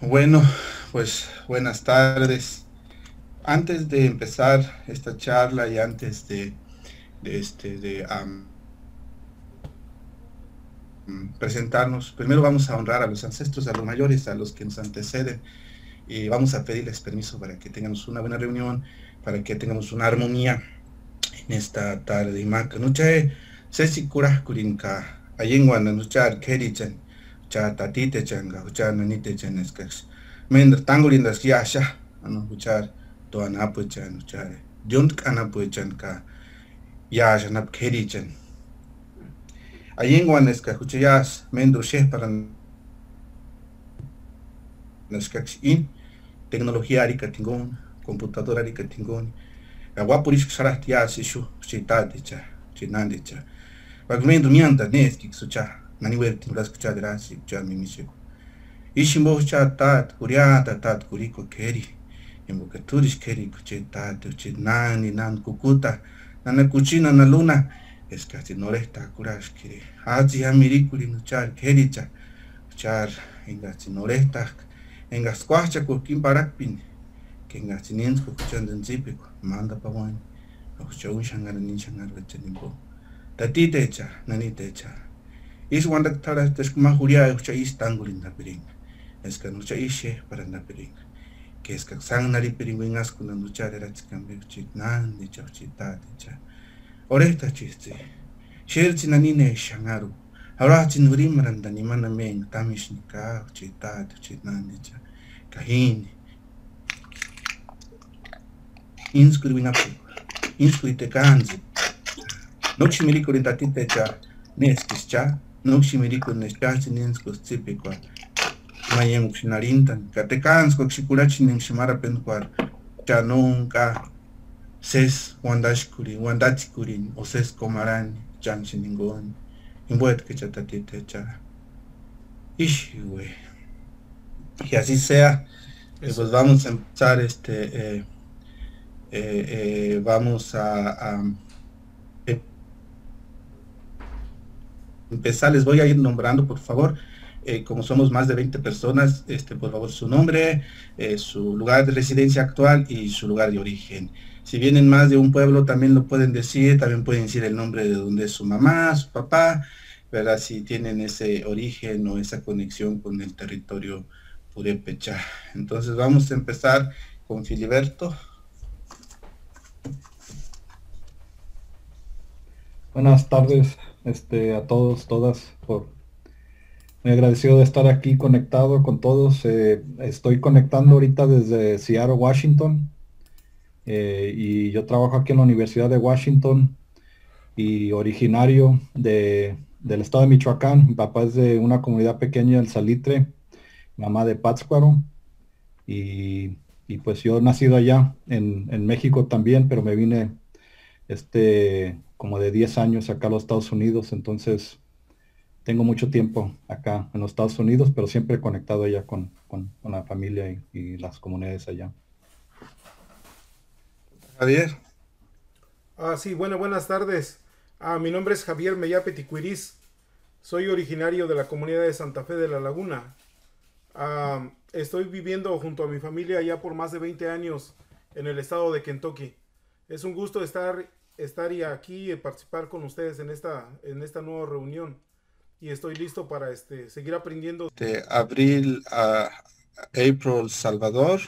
Bueno, pues buenas tardes. Antes de empezar esta charla y antes de, este de presentarnos, primero vamos a honrar a los ancestros, a los mayores, a los que nos anteceden y vamos a pedirles permiso para que tengamos una buena reunión, para que tengamos una armonía en esta tarde. Y maca, nucha, sesi kura kurinka, ayengwan nuchar kerichan huchata titechanka huchana nitechana iskax mendra tangurindas yasha ano huchar tuana apechan huchare pu chen ka ya sha na kheri chen ayengwan es ka uchiyas mendr she para shehparan kes in tecnología arika tingon computadora arika tingon aguapurish sarahtias ishu chitaticha chinandicha Bagmendo mianta neski sucha Maniwele tula kuchadirasi kuchamimishiku. Ishimbo cha tat kuriata tat kuriko keri. Invocaturis keri kuchetat uchinani nan kukuta. Nana kuchina na luna. Eskati noresta kuras kiri. Hazi hamirikuli nuchar kericha. Uchar engasi noresta. Engas kwacha kukin parakpin. Kengas ninsko kuchandan zipiko. Manda pawani. Akuchawun shangar nin shangar lachanimbo. Tatita echa. Nanita. Iswanda tara teskuma huria ucha is tangulin na piring. Eska nucha ishe para na piring. Que eska sang nari piring wingas kuna nucha de ratskambe uchit nan de cha uchita de cha. Oreta chiste. Shirti nanine shangaru. Haratin urim randani mana meng tamish nika uchita de uchit nan de cha. Kahini. Inskuri winapu. Inskuri te kanzi. Nochi miliko rintatite cha. Neskis cha. Nuximirico nechcachininsko tzipikua mayem xinarintan katekansko xikurachi ximara penkuar chanunka ses wandashkuri wandachikurin o ses comarani chanchiningon imbuet que chatatite cha ishi güey y así sea eh, pues vamos a empezar este eh, eh, eh, vamos a, a empezar, les voy a ir nombrando, por favor, eh, como somos más de 20 personas, este, por favor, su nombre, eh, su lugar de residencia actual y su lugar de origen. Si vienen más de un pueblo, también lo pueden decir, también pueden decir el nombre de donde es su mamá, su papá, ¿verdad? Si tienen ese origen o esa conexión con el territorio purépecha. Entonces vamos a empezar con Filiberto. Buenas tardes, este, a todos, todas, por muy agradecido de estar aquí conectado con todos. Eh, estoy conectando ahorita desde Seattle, Washington. Eh, y yo trabajo aquí en la Universidad de Washington y originario de, del estado de Michoacán. Mi papá es de una comunidad pequeña, el Salitre, mamá de Pátzcuaro. Y, y, pues yo nacido allá en, en México también, pero me vine este como de 10 años acá a los Estados Unidos, entonces tengo mucho tiempo acá en los Estados Unidos, pero siempre conectado allá con, con, la familia y, las comunidades allá. Javier. Ah, sí, bueno, buenas tardes. Ah, mi nombre es Javier Meyape Soy originario de la comunidad de Santa Fe de la Laguna. Ah, estoy viviendo junto a mi familia ya por más de 20 años en el estado de Kentucky. Es un gusto estar estar aquí y participar con ustedes en esta, en esta nueva reunión. Y estoy listo para este, seguir aprendiendo. De abril a April, Salvador.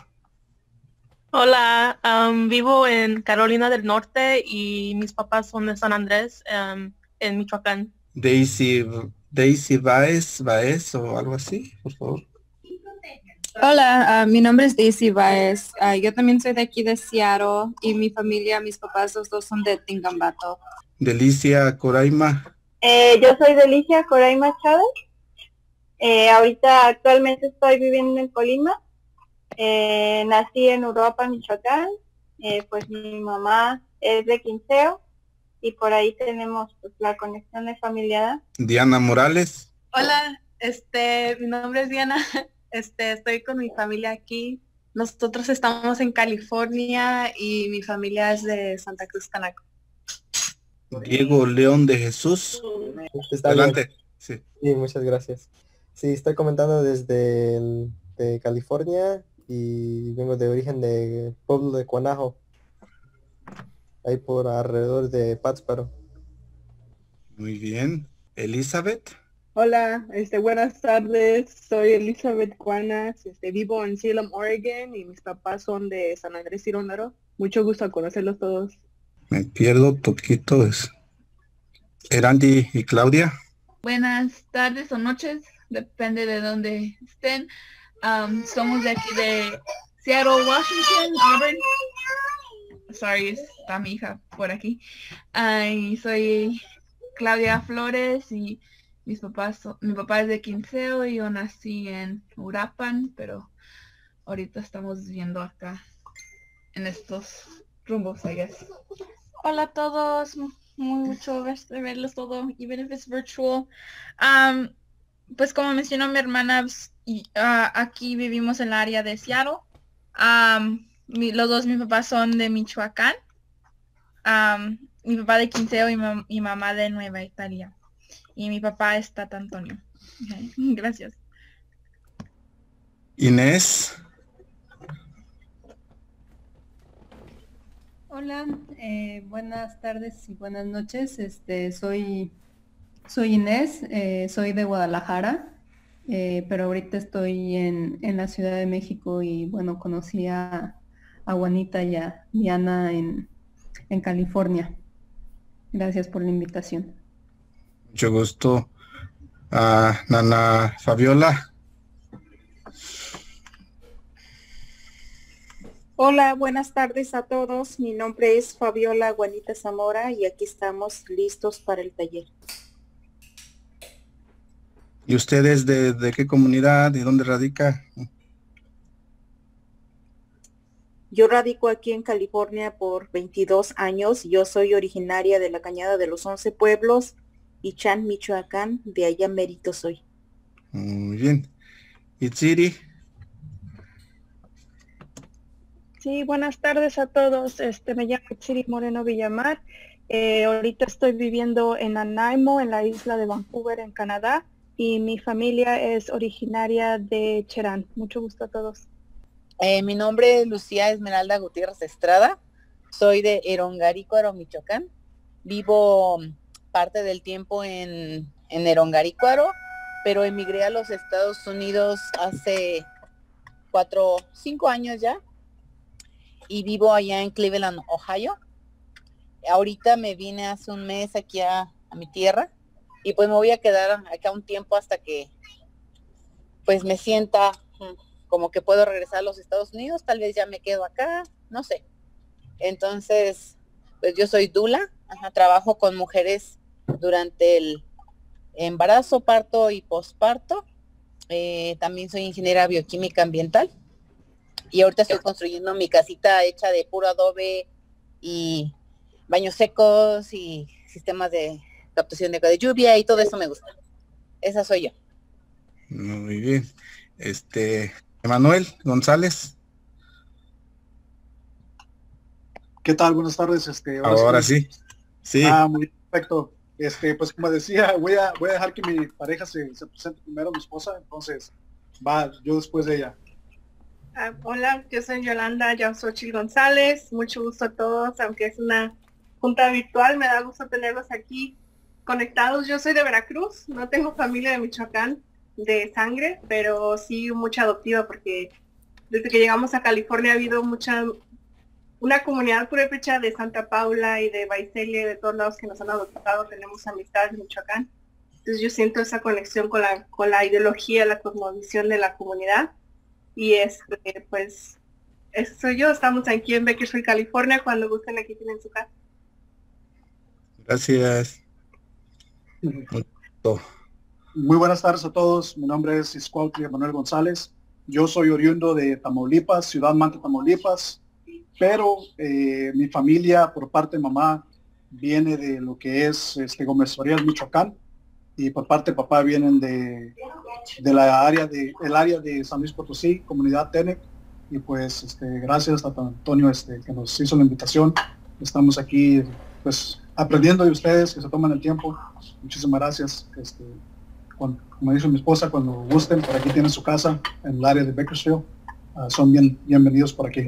Hola, vivo en Carolina del Norte y mis papás son de San Andrés, en Michoacán. Daisy, Daisy Baez, Baez o algo así, por favor. Hola, ah, mi nombre es Daisy Baez. Ah, yo también soy de aquí de Seattle y mi familia, mis papás, los dos son de Tingambato. Delicia Coraima. Eh, yo soy Delicia Coraima Chávez. Eh, ahorita actualmente estoy viviendo en Colima. Eh, nací en Europa, Michoacán. pues mi mamá es de Quinceo y por ahí tenemos pues, la conexión de familia. Diana Morales. Hola, este, mi nombre es Diana. Este, estoy con mi familia aquí. Nosotros estamos en California y mi familia es de Santa Cruz, Canaco. Diego León de Jesús. Adelante. Sí. muchas gracias. Sí, estoy comentando desde el, California y vengo de origen de pueblo de Cuanajo, ahí por alrededor de Pátzparo. Muy bien. Elizabeth. Hola, este, buenas tardes. Soy Elizabeth Cuanas. Este, vivo en Salem, Oregon y mis papás son de San Andrés Tirondaro. Mucho gusto a conocerlos todos. Me pierdo poquito. Es... Erandi y Claudia. Buenas tardes o noches, depende de dónde estén. Um, somos de aquí de Seattle, Washington, Auburn. Sorry, está mi hija por aquí. y soy Claudia Flores y mis papás, mi papá es de Quinceo y yo nací en Urapan, pero ahorita estamos viviendo acá en estos rumbos, I guess. Hola a todos, mucho de verlos todo, even if it's virtual. Um, pues como mencionó mi hermana, pues, y, uh, aquí vivimos en el área de Seattle. Um, los dos mis papás son de Michoacán. Um, mi papá de Quinceo y mi mamá de Nueva Italia. Y mi papá es Tata Antonio. Gracias. Inés. Hola, eh, buenas tardes y buenas noches. Este, soy, soy Inés, eh, soy de Guadalajara, eh, pero ahorita estoy en, la Ciudad de México y bueno, conocí a, a Juanita y a Diana en, en California. Gracias por la invitación. Mucho gusto. a Nana Fabiola. Hola, buenas tardes a todos. Mi nombre es Fabiola Juanita Zamora y aquí estamos listos para el taller. ¿Y ustedes de, de qué comunidad? ¿De dónde radica? Yo radico aquí en California por 22 años. Yo soy originaria de la Cañada de los Once Pueblos y Chan, Michoacán. De allá mérito soy. Muy bien. Itziri. Sí, buenas tardes a todos. Este, me llamo Itziri Moreno Villamar. Eh, ahorita estoy viviendo en Anaimo, en la isla de Vancouver, en Canadá. Y mi familia es originaria de Cherán. Mucho gusto a todos. Eh, mi nombre es Lucía Esmeralda Gutiérrez Estrada. Soy de Erongarícuaro, Michoacán. Vivo parte del tiempo en, en Erongarícuaro, pero emigré a los Estados Unidos hace cuatro, cinco años ya. Y vivo allá en Cleveland, Ohio. Ahorita me vine hace un mes aquí a, a mi tierra y pues me voy a quedar acá un tiempo hasta que pues me sienta como que puedo regresar a los Estados Unidos, tal vez ya me quedo acá, no sé. Entonces, pues yo soy Dula, trabajo con mujeres durante el embarazo, parto y posparto. Eh, también soy ingeniera bioquímica ambiental y ahorita estoy construyendo mi casita hecha de puro adobe y baños secos y sistemas de captación de agua de lluvia y todo eso me gusta. Esa soy yo. Muy bien. Este, Emanuel González. ¿Qué tal? Buenas tardes. Este, ahora, sí. sí. Ah, muy perfecto. Este, pues como decía, voy a, voy a dejar que mi pareja se, se presente primero, mi esposa, entonces va, yo después de ella. Ah, hola, yo soy Yolanda Chil González, mucho gusto a todos, aunque es una junta virtual, me da gusto tenerlos aquí conectados. Yo soy de Veracruz, no tengo familia de Michoacán, de sangre, pero sí mucha adoptiva porque desde que llegamos a California ha habido mucha, una comunidad purépecha de Santa Paula y de Baicelia y de todos lados que nos han adoptado, tenemos amistad en Michoacán. Entonces yo siento esa conexión con la, con la ideología, la cosmovisión de la comunidad. Y es pues, eso soy yo. Estamos aquí en Bakersfield, California. Cuando gusten aquí tienen su casa. Gracias. Muy buenas tardes a todos. Mi nombre es Iscuautli Manuel González. Yo soy oriundo de Tamaulipas, Ciudad Manta, Tamaulipas, pero eh, mi familia por parte de mamá viene de lo que es este, Gómez Michoacán, y por parte de papá vienen de, de la área de el área de San Luis Potosí, comunidad Tenec, y pues este, gracias a Antonio este, que nos hizo la invitación. Estamos aquí pues aprendiendo de ustedes que se toman el tiempo. Muchísimas gracias. Este, como dice mi esposa, cuando gusten, por aquí tienen su casa en el área de Bakersfield. Ah, son bien, bienvenidos por aquí.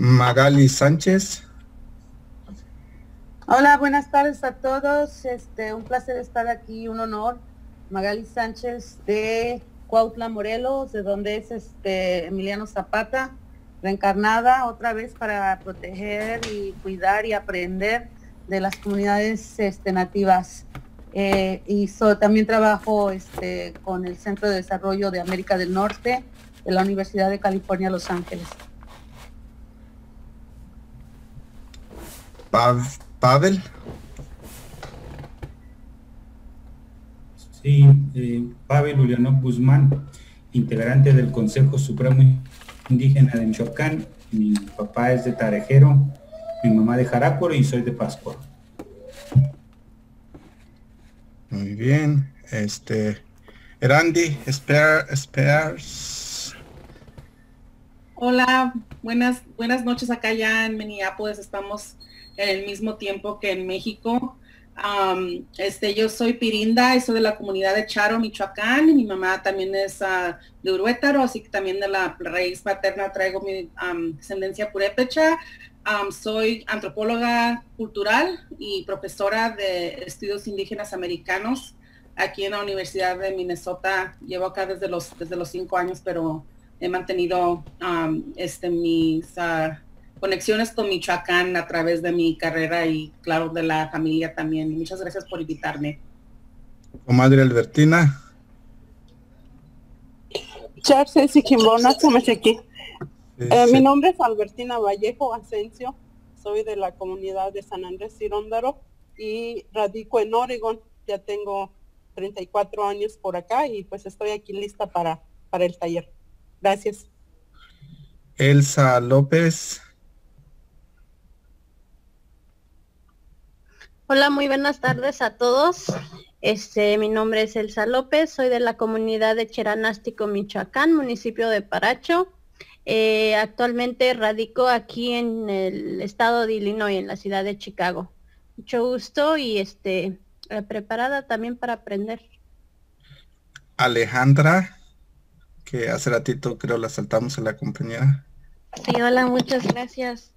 Magali Sánchez. Hola, buenas tardes a todos. Este, un placer estar aquí, un honor. Magali Sánchez de Cuautla, Morelos, de donde es este Emiliano Zapata, reencarnada otra vez para proteger y cuidar y aprender de las comunidades este, nativas. Eh, y también trabajo este, con el Centro de Desarrollo de América del Norte de la Universidad de California, Los Ángeles. Pavel. Sí, eh, Pavel Ulianov Guzmán, integrante del Consejo Supremo Indígena de Michoacán. Mi papá es de Tarejero, mi mamá de Jarácuaro y soy de Pascua. Muy bien. Este, Randy, Spears. Hola, buenas, buenas noches acá ya en Minneapolis. Estamos en el mismo tiempo que en México. este, yo soy Pirinda y soy de la comunidad de Charo, Michoacán, y mi mamá también es uh, de Uruétaro, así que también de la raíz paterna traigo mi descendencia purépecha soy antropóloga cultural y profesora de estudios indígenas americanos aquí en la Universidad de Minnesota. Llevo acá desde los, desde los cinco años, pero he mantenido este, mis ah, conexiones con Michoacán a través de mi carrera y claro, de la familia también. Muchas gracias por invitarme. Madre Albertina. Charles y Kimbona, aquí. Eh, mi nombre es Albertina Vallejo Asensio, soy de la comunidad de San Andrés Ciróndaro y radico en Oregon. Ya tengo 34 años por acá y pues estoy aquí lista para, para el taller. Gracias. Elsa López. Hola, muy buenas tardes a todos. Este, mi nombre es Elsa López, soy de la comunidad de Cheranástico, Michoacán, municipio de Paracho. Eh, actualmente radico aquí en el estado de Illinois, en la ciudad de Chicago. Mucho gusto y este eh, preparada también para aprender. Alejandra, que hace ratito creo la saltamos en la compañía. Sí, hola, muchas gracias.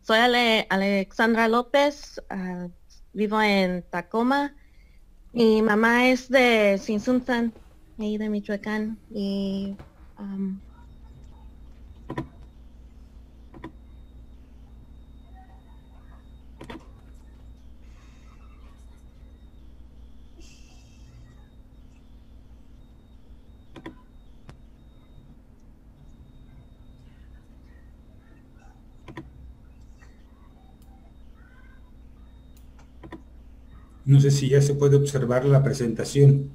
soy Alexandra López, ah, vivo en Tacoma. Mi mamá es de Sinsuntan, ahí de Michoacán. Y No sé si ya se puede observar la presentación.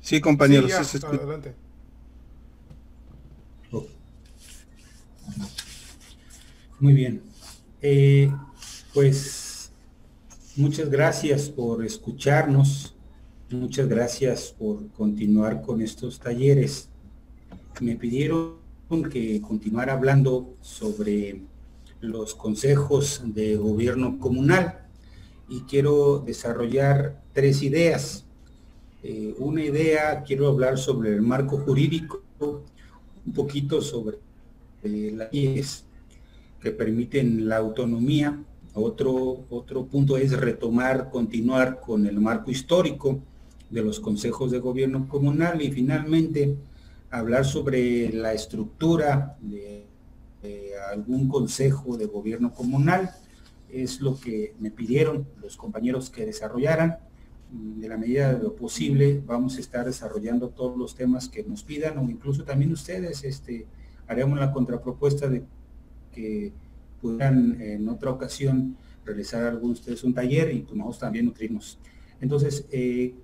Sí, compañeros. adelante. Muy bien. Eh, pues muchas gracias por escucharnos. Muchas gracias por continuar con estos talleres. Me pidieron que continuara hablando sobre los consejos de gobierno comunal y quiero desarrollar tres ideas. Eh, una idea, quiero hablar sobre el marco jurídico, un poquito sobre eh, las leyes que permiten la autonomía. Otro, otro punto es retomar, continuar con el marco histórico de los consejos de gobierno comunal y finalmente hablar sobre la estructura de algún consejo de gobierno comunal es lo que me pidieron los compañeros que desarrollaran. De la medida de lo posible vamos a estar desarrollando todos los temas que nos pidan o incluso también ustedes este, haremos la contrapropuesta de que puedan en otra ocasión realizar algunos de ustedes un taller y tomamos también nutrirnos. Entonces, eh,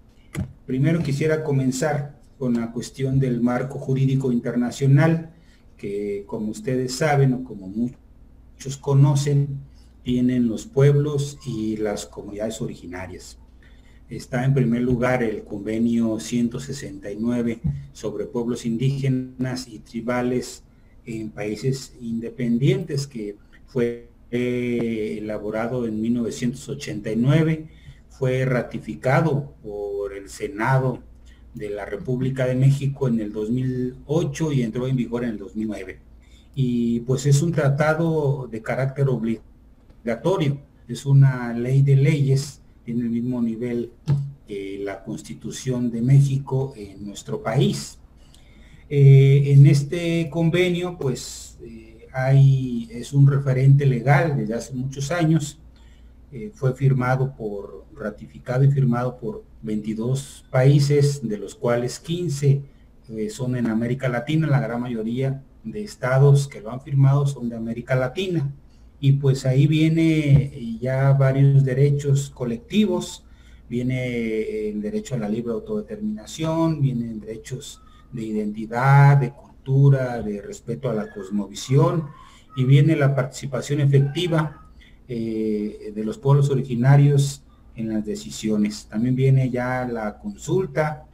primero quisiera comenzar con la cuestión del marco jurídico internacional, que como ustedes saben o como muchos conocen, tienen los pueblos y las comunidades originarias. Está en primer lugar el convenio 169 sobre pueblos indígenas y tribales en países independientes que fue elaborado en 1989 fue ratificado por el Senado de la República de México en el 2008 y entró en vigor en el 2009. Y pues es un tratado de carácter obligatorio, es una ley de leyes, tiene el mismo nivel que la Constitución de México en nuestro país. Eh, en este convenio, pues eh, hay, es un referente legal desde hace muchos años, eh, fue firmado por, ratificado y firmado por 22 países, de los cuales 15 eh, son en América Latina, la gran mayoría de estados que lo han firmado son de América Latina. Y pues ahí viene eh, ya varios derechos colectivos, viene el derecho a la libre autodeterminación, vienen derechos de identidad, de cultura, de respeto a la cosmovisión, y viene la participación efectiva eh, de los pueblos originarios en las decisiones. También viene ya la consulta,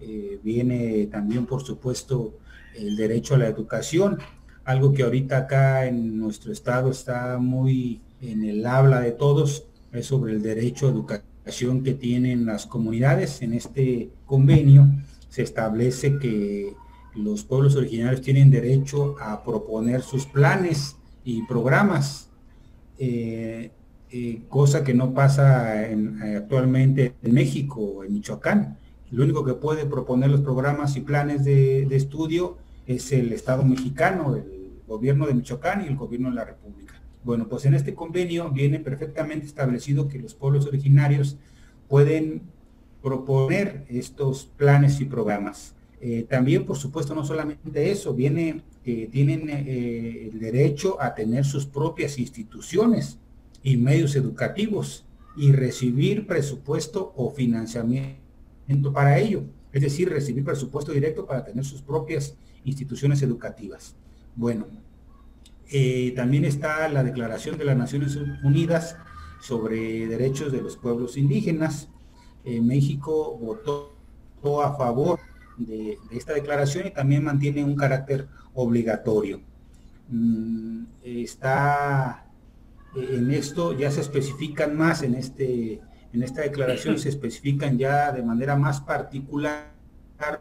eh, viene también por supuesto el derecho a la educación, algo que ahorita acá en nuestro estado está muy en el habla de todos, es sobre el derecho a educación que tienen las comunidades. En este convenio se establece que los pueblos originarios tienen derecho a proponer sus planes y programas eh, eh, cosa que no pasa eh, actualmente en México o en Michoacán. Lo único que puede proponer los programas y planes de, estudio es el Estado mexicano, gobierno de Michoacán y el gobierno de la República. Bueno, pues en este convenio viene perfectamente establecido que los pueblos originarios pueden proponer estos planes y programas. también, por supuesto, no solamente eso, viene tienen eh, el derecho a tener sus propias instituciones y medios educativos y recibir presupuesto o financiamiento para ello. Es decir, recibir presupuesto directo para tener sus propias instituciones educativas. Bueno, eh, también está la Declaración de las Naciones Unidas sobre Derechos de los Pueblos Indígenas. Eh, México votó a favor de, esta declaración y también mantiene un carácter obligatorio. Mm, está eh, en esto, ya se especifican más en, este, en esta declaración, se especifican ya de manera más particular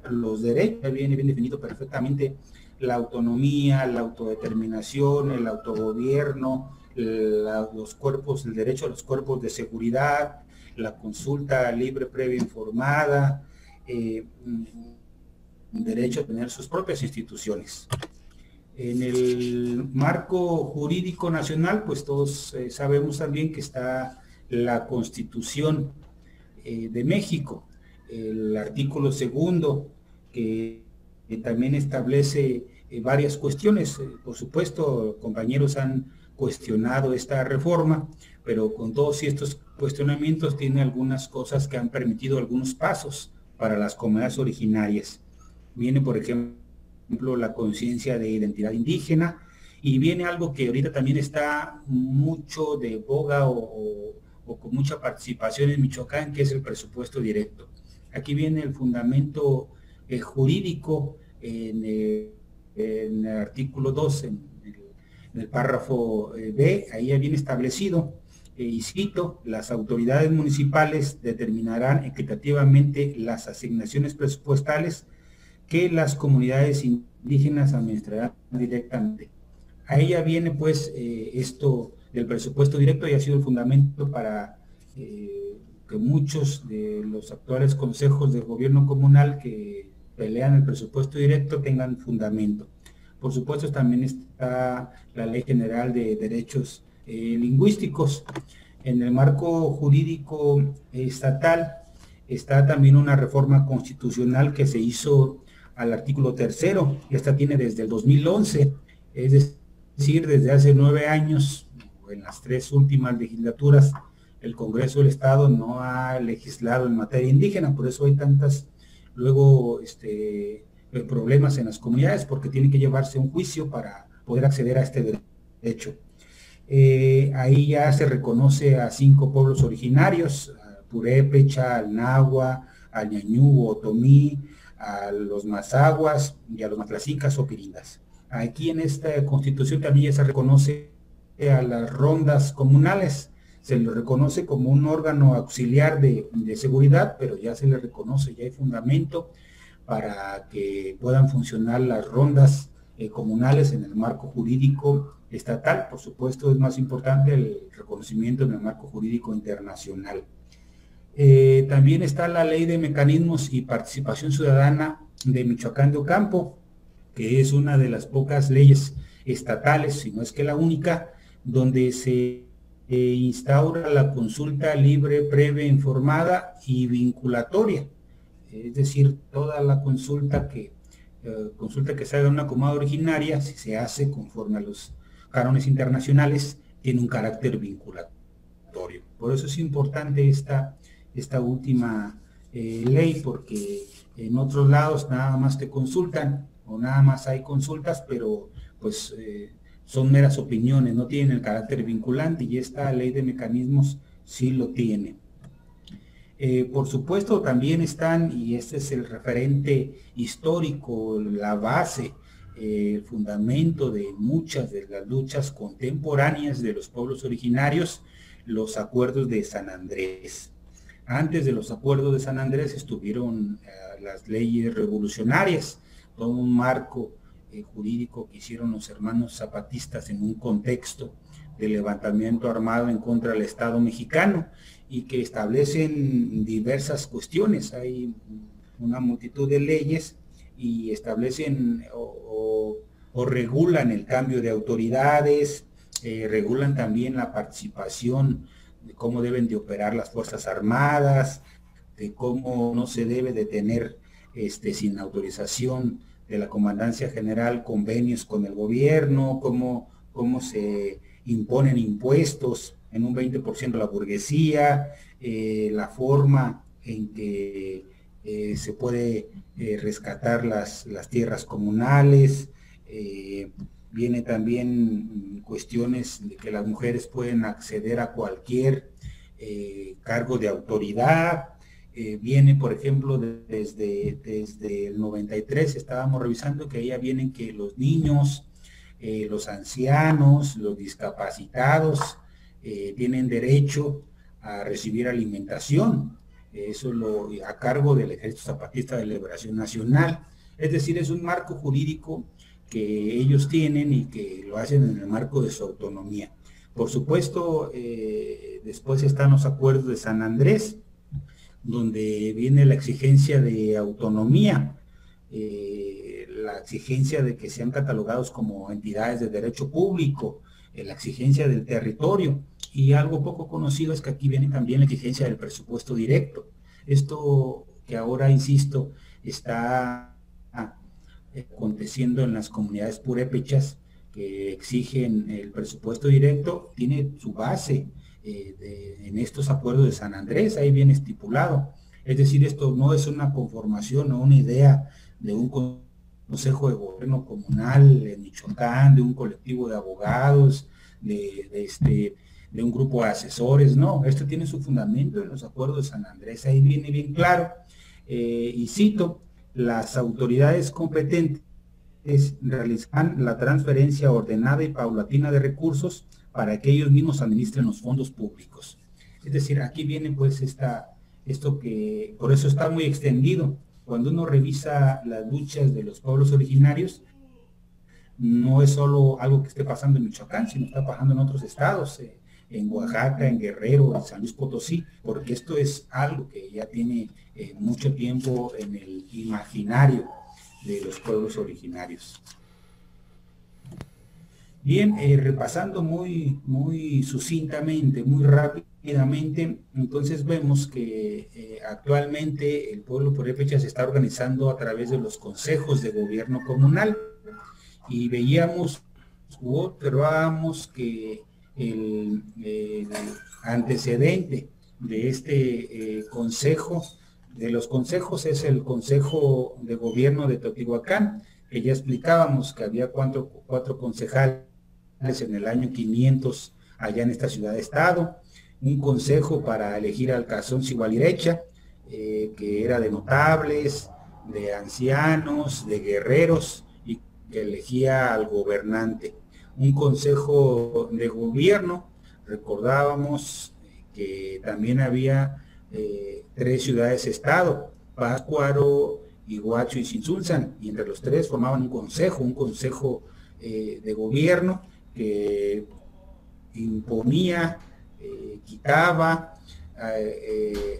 los derechos, viene bien definido perfectamente la autonomía, la autodeterminación, el autogobierno, los cuerpos, el derecho a los cuerpos de seguridad, la consulta libre, previa, informada, eh, derecho a tener sus propias instituciones. En el marco jurídico nacional, pues todos eh, sabemos también que está la Constitución eh, de México, el artículo segundo, que, también establece eh, varias cuestiones. por supuesto, compañeros han cuestionado esta reforma, pero con todos estos cuestionamientos tiene algunas cosas que han permitido algunos pasos para las comunidades originarias viene, por ejemplo, la conciencia de identidad indígena, y viene algo que ahorita también está mucho de boga o, con mucha participación en Michoacán, que es el presupuesto directo. Aquí viene el fundamento eh, jurídico en, eh, el artículo 2, en el, párrafo eh, B, ahí ya viene establecido, y cito, las autoridades municipales determinarán equitativamente las asignaciones presupuestales que las comunidades indígenas administrarán directamente. A ella viene pues eh, esto del presupuesto directo y ha sido el fundamento para que muchos de los actuales consejos de gobierno comunal que pelean el presupuesto directo tengan fundamento. Por supuesto también está la Ley General de Derechos eh, Lingüísticos. En el marco jurídico estatal está también una reforma constitucional que se hizo al artículo tercero. Esta tiene desde el 2011, es decir, desde hace nueve años, en las tres últimas legislaturas, el Congreso del Estado no ha legislado en materia indígena, por eso hay tantas luego este, problemas en las comunidades, porque tiene que llevarse un juicio para poder acceder a este derecho. Eh, ahí ya se reconoce a cinco pueblos originarios, Purépecha, al Nahua, al Ñañú, Otomí, a los mazaguas y a los matlacicas o pirindas. Aquí en esta constitución también se reconoce a las rondas comunales, se le reconoce como un órgano auxiliar de, seguridad, pero ya se le reconoce, ya hay fundamento para que puedan funcionar las rondas eh, comunales en el marco jurídico estatal. Por supuesto, es más importante el reconocimiento en el marco jurídico internacional. Eh, también está la ley de mecanismos y participación ciudadana de Michoacán de Ocampo, que es una de las pocas leyes estatales, si no es que la única, donde se eh, instaura la consulta libre, previa, informada y vinculatoria. Es decir, toda la consulta que, eh, consulta que se haga en una comada originaria, si se hace conforme a los cánones internacionales, tiene un carácter vinculatorio. Por eso es importante esta, esta última eh, ley, porque en otros lados nada más te consultan o nada más hay consultas, pero pues son meras opiniones, no tienen el carácter vinculante y esta ley de mecanismos sí lo tiene. Eh, por supuesto también están, y este es el referente histórico, la base, eh, el fundamento de muchas de las luchas contemporáneas de los pueblos originarios, los acuerdos de San Andrés. Antes de los acuerdos de San Andrés estuvieron eh, las leyes revolucionarias, todo un marco eh, jurídico que hicieron los hermanos zapatistas en un contexto de levantamiento armado en contra del Estado mexicano y que establecen diversas cuestiones. Hay una multitud de leyes y establecen o, regulan el cambio de autoridades, eh, regulan también la participación de cómo deben de operar las Fuerzas Armadas, de cómo no se debe de tener este, sin autorización de la Comandancia General convenios con el gobierno, cómo, cómo se imponen impuestos en un 20% a la burguesía, eh, la forma en que eh, se puede eh, rescatar las, las, tierras comunales, viene también cuestiones de que las mujeres pueden acceder a cualquier cargo de autoridad, eh, viene, por ejemplo, desde, desde el 93 estábamos revisando que ahí vienen que los niños, eh, los ancianos, los discapacitados eh, tienen derecho a recibir alimentación. Eso lo, a cargo del Ejército Zapatista de Liberación Nacional. Es decir, es un marco jurídico que ellos tienen y que lo hacen en el marco de su autonomía. Por supuesto, después están los acuerdos de San Andrés, donde viene la exigencia de autonomía, eh, la exigencia de que sean catalogados como entidades de derecho público, eh, la exigencia del territorio y algo poco conocido es que aquí viene también la exigencia del presupuesto directo. Esto que ahora, insisto, está aconteciendo en las comunidades purépechas que exigen el presupuesto directo, tiene su base eh, en estos acuerdos de San Andrés, ahí viene estipulado. Es decir, esto no es una conformación o una idea de un consejo de gobierno comunal en Michoacán, de un colectivo de abogados, de, este, de un grupo de asesores, no, esto tiene su fundamento en los acuerdos de San Andrés, ahí viene bien claro. Eh, y cito, las autoridades competentes realizan la transferencia ordenada y paulatina de recursos para que ellos mismos administren los fondos públicos. Es decir, aquí viene pues esta, esto que, por eso está muy extendido. Cuando uno revisa las luchas de los pueblos originarios, no es solo algo que esté pasando en Michoacán, sino está pasando en otros estados, eh, en Oaxaca, en Guerrero, en San Luis Potosí, porque esto es algo que ya tiene eh, mucho tiempo en el imaginario de los pueblos originarios. Bien, eh, repasando muy, muy sucintamente, muy rápidamente, entonces vemos que eh, actualmente el pueblo purépecha se está organizando a través de los consejos de gobierno comunal. Y veíamos observábamos que el, antecedente de este eh, consejo, de los consejos es el Consejo de Gobierno de Teotihuacán, que ya explicábamos que había cuatro, cuatro concejales en el año 500 allá en esta ciudad-estado, un consejo para elegir al Cazón Sigualirecha, eh, que era de notables, de ancianos, de guerreros, y que elegía al gobernante. Un consejo de gobierno, recordábamos, que también había eh, tres ciudades-estado, Pátzcuaro, Iguacho y Sinsulzan, y entre los tres formaban un consejo, un consejo eh, de gobierno que imponía, eh, quitaba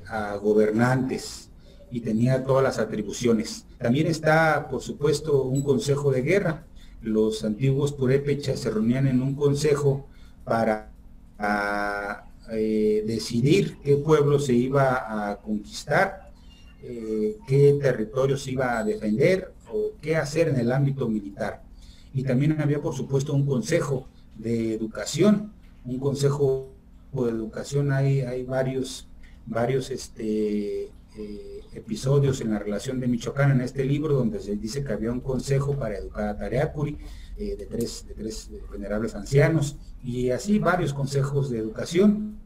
a gobernantes y tenía todas las atribuciones. También está, por supuesto, un consejo de guerra. Los antiguos purépechas se reunían en un consejo para eh, decidir qué pueblo se iba a conquistar, eh, qué territorio se iba a defender o qué hacer en el ámbito militar. Y también había, por supuesto, un consejo de educación, un consejo de educación, hay, hay varios, varios este, eh, episodios en la relación de Michoacán en este libro, donde se dice que había un consejo para educar a Tareacuri, de tres, tres venerables ancianos, y así varios consejos de educación.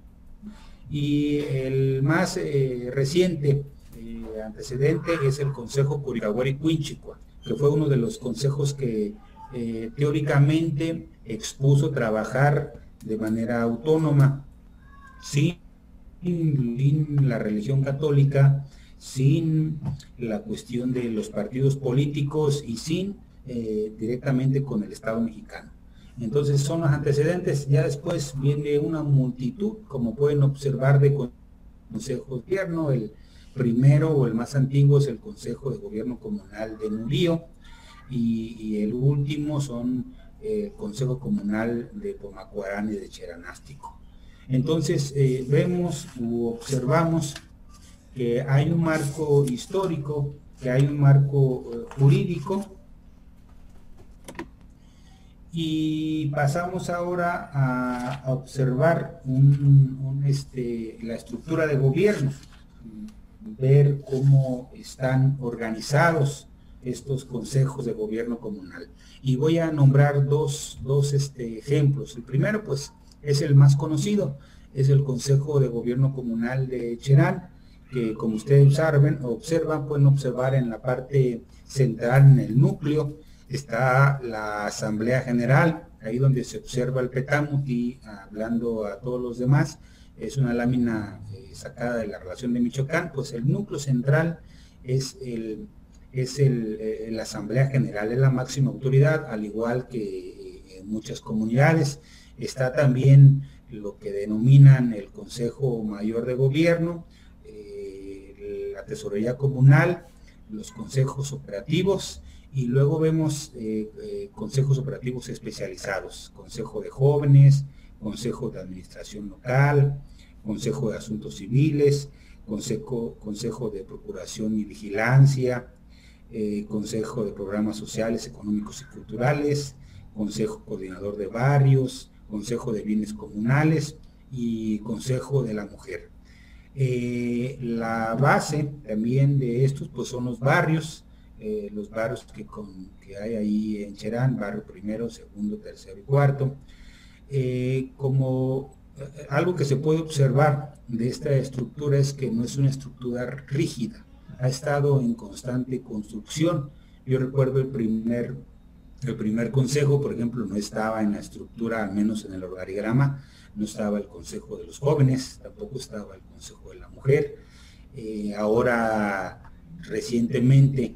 Y el más eh, reciente eh, antecedente es el Consejo Curicahuari Cuinchicua, que fue uno de los consejos que eh, teóricamente expuso trabajar de manera autónoma, sin, la religión católica, sin la cuestión de los partidos políticos y sin directamente con el Estado mexicano. Entonces son los antecedentes, ya después viene una multitud, como pueden observar, de consejos de gobierno. El primero o el más antiguo es el Consejo de Gobierno Comunal de Murillo y, el último son el eh, Consejo Comunal de Pomacuarán y de Cheranástico. Entonces eh, vemos u observamos que hay un marco histórico, que hay un marco eh, jurídico y pasamos ahora a, observar este, la estructura de gobierno, ver cómo están organizados estos consejos de gobierno comunal. Y voy a nombrar dos, este, ejemplos. El primero, pues, es el más conocido, es el Consejo de Gobierno Comunal de Cherán, que como ustedes observan, observan, pueden observar en la parte central, en el núcleo, está la Asamblea General, ahí donde se observa el petamuti hablando a todos los demás. Es una lámina eh, sacada de la relación de Michoacán, pues el núcleo central es el es el, eh, la Asamblea General, es la máxima autoridad, al igual que eh, en muchas comunidades. Está también lo que denominan el Consejo Mayor de Gobierno, la Tesorería Comunal, los consejos operativos y luego vemos eh, eh, consejos operativos especializados, Consejo de Jóvenes, Consejo de Administración Local, Consejo de Asuntos Civiles, Consejo, Consejo de Procuración y Vigilancia, eh, Consejo de Programas Sociales, Económicos y Culturales, Consejo Coordinador de Barrios, Consejo de Bienes Comunales y Consejo de la Mujer. la base también de estos pues son los barrios, eh, los barrios que, hay ahí en Cherán, barrio primero, segundo, tercero y cuarto. Eh, como eh, algo que se puede observar de esta estructura es que no es una estructura rígida, ha estado en constante construcción. Yo recuerdo el primer, el primer consejo, por ejemplo, no estaba en la estructura, al menos en el organigrama, no estaba el consejo de los jóvenes, tampoco estaba el consejo de la mujer. ahora, recientemente,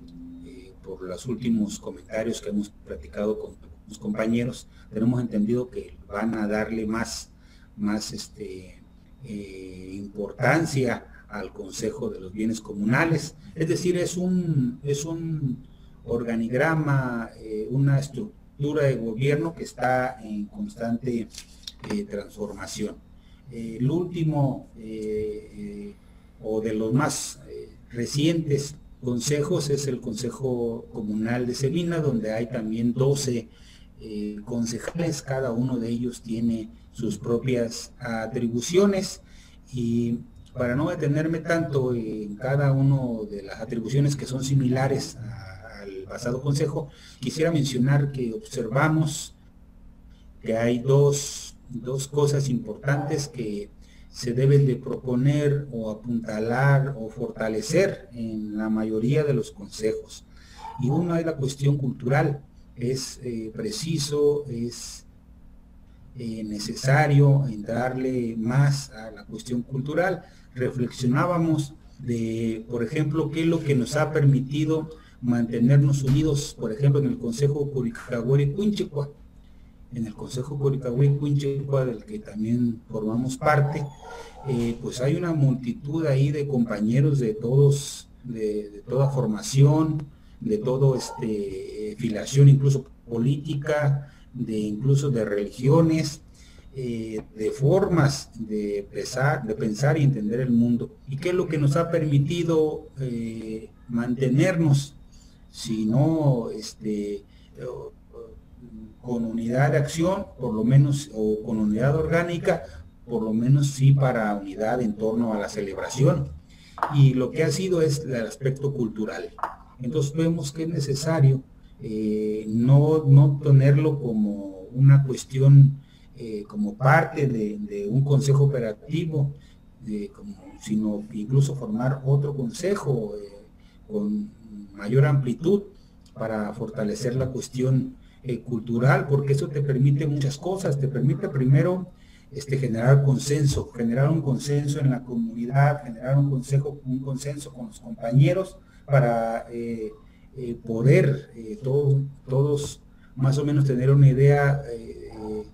por los últimos comentarios que hemos platicado con los compañeros, tenemos entendido que van a darle más, más este, eh, importancia al Consejo de los Bienes Comunales. Es decir, es un, es un organigrama, eh, una estructura de gobierno que está en constante eh, transformación. el último o de los más recientes consejos es el Consejo Comunal de Semina, donde hay también 12 eh, concejales, cada uno de ellos tiene sus propias atribuciones y para no detenerme tanto en cada uno de las atribuciones que son similares al pasado consejo, quisiera mencionar que observamos que hay dos, dos cosas importantes que se deben de proponer o apuntalar o fortalecer en la mayoría de los consejos. Y uno es la cuestión cultural. Es eh, preciso, es eh, necesario entrarle más a la cuestión cultural. Reflexionábamos de, por ejemplo, qué es lo que nos ha permitido mantenernos unidos, por ejemplo, en el Consejo Curicahueri Cuinchicua, en el Consejo Curicahueri Cuinchicua, del que también formamos parte, eh, pues hay una multitud ahí de compañeros de todos, de, toda formación, de todo este filiación incluso política, de incluso de religiones, eh, de formas de pensar, de pensar y entender el mundo. ¿Y qué es lo que nos ha permitido eh, mantenernos, si no este, con unidad de acción, por lo menos, o con unidad orgánica, por lo menos sí para unidad en torno a la celebración. Y lo que ha sido es el aspecto cultural. Entonces vemos que es necesario eh, no, no tenerlo como una cuestión, eh, como parte de, un consejo operativo, sino incluso formar otro consejo eh, con mayor amplitud para fortalecer la cuestión cultural, porque eso te permite muchas cosas, te permite primero este, generar consenso, generar un consenso en la comunidad, generar un, consejo, un consenso con los compañeros para eh, eh, poder eh, todos más o menos tener una idea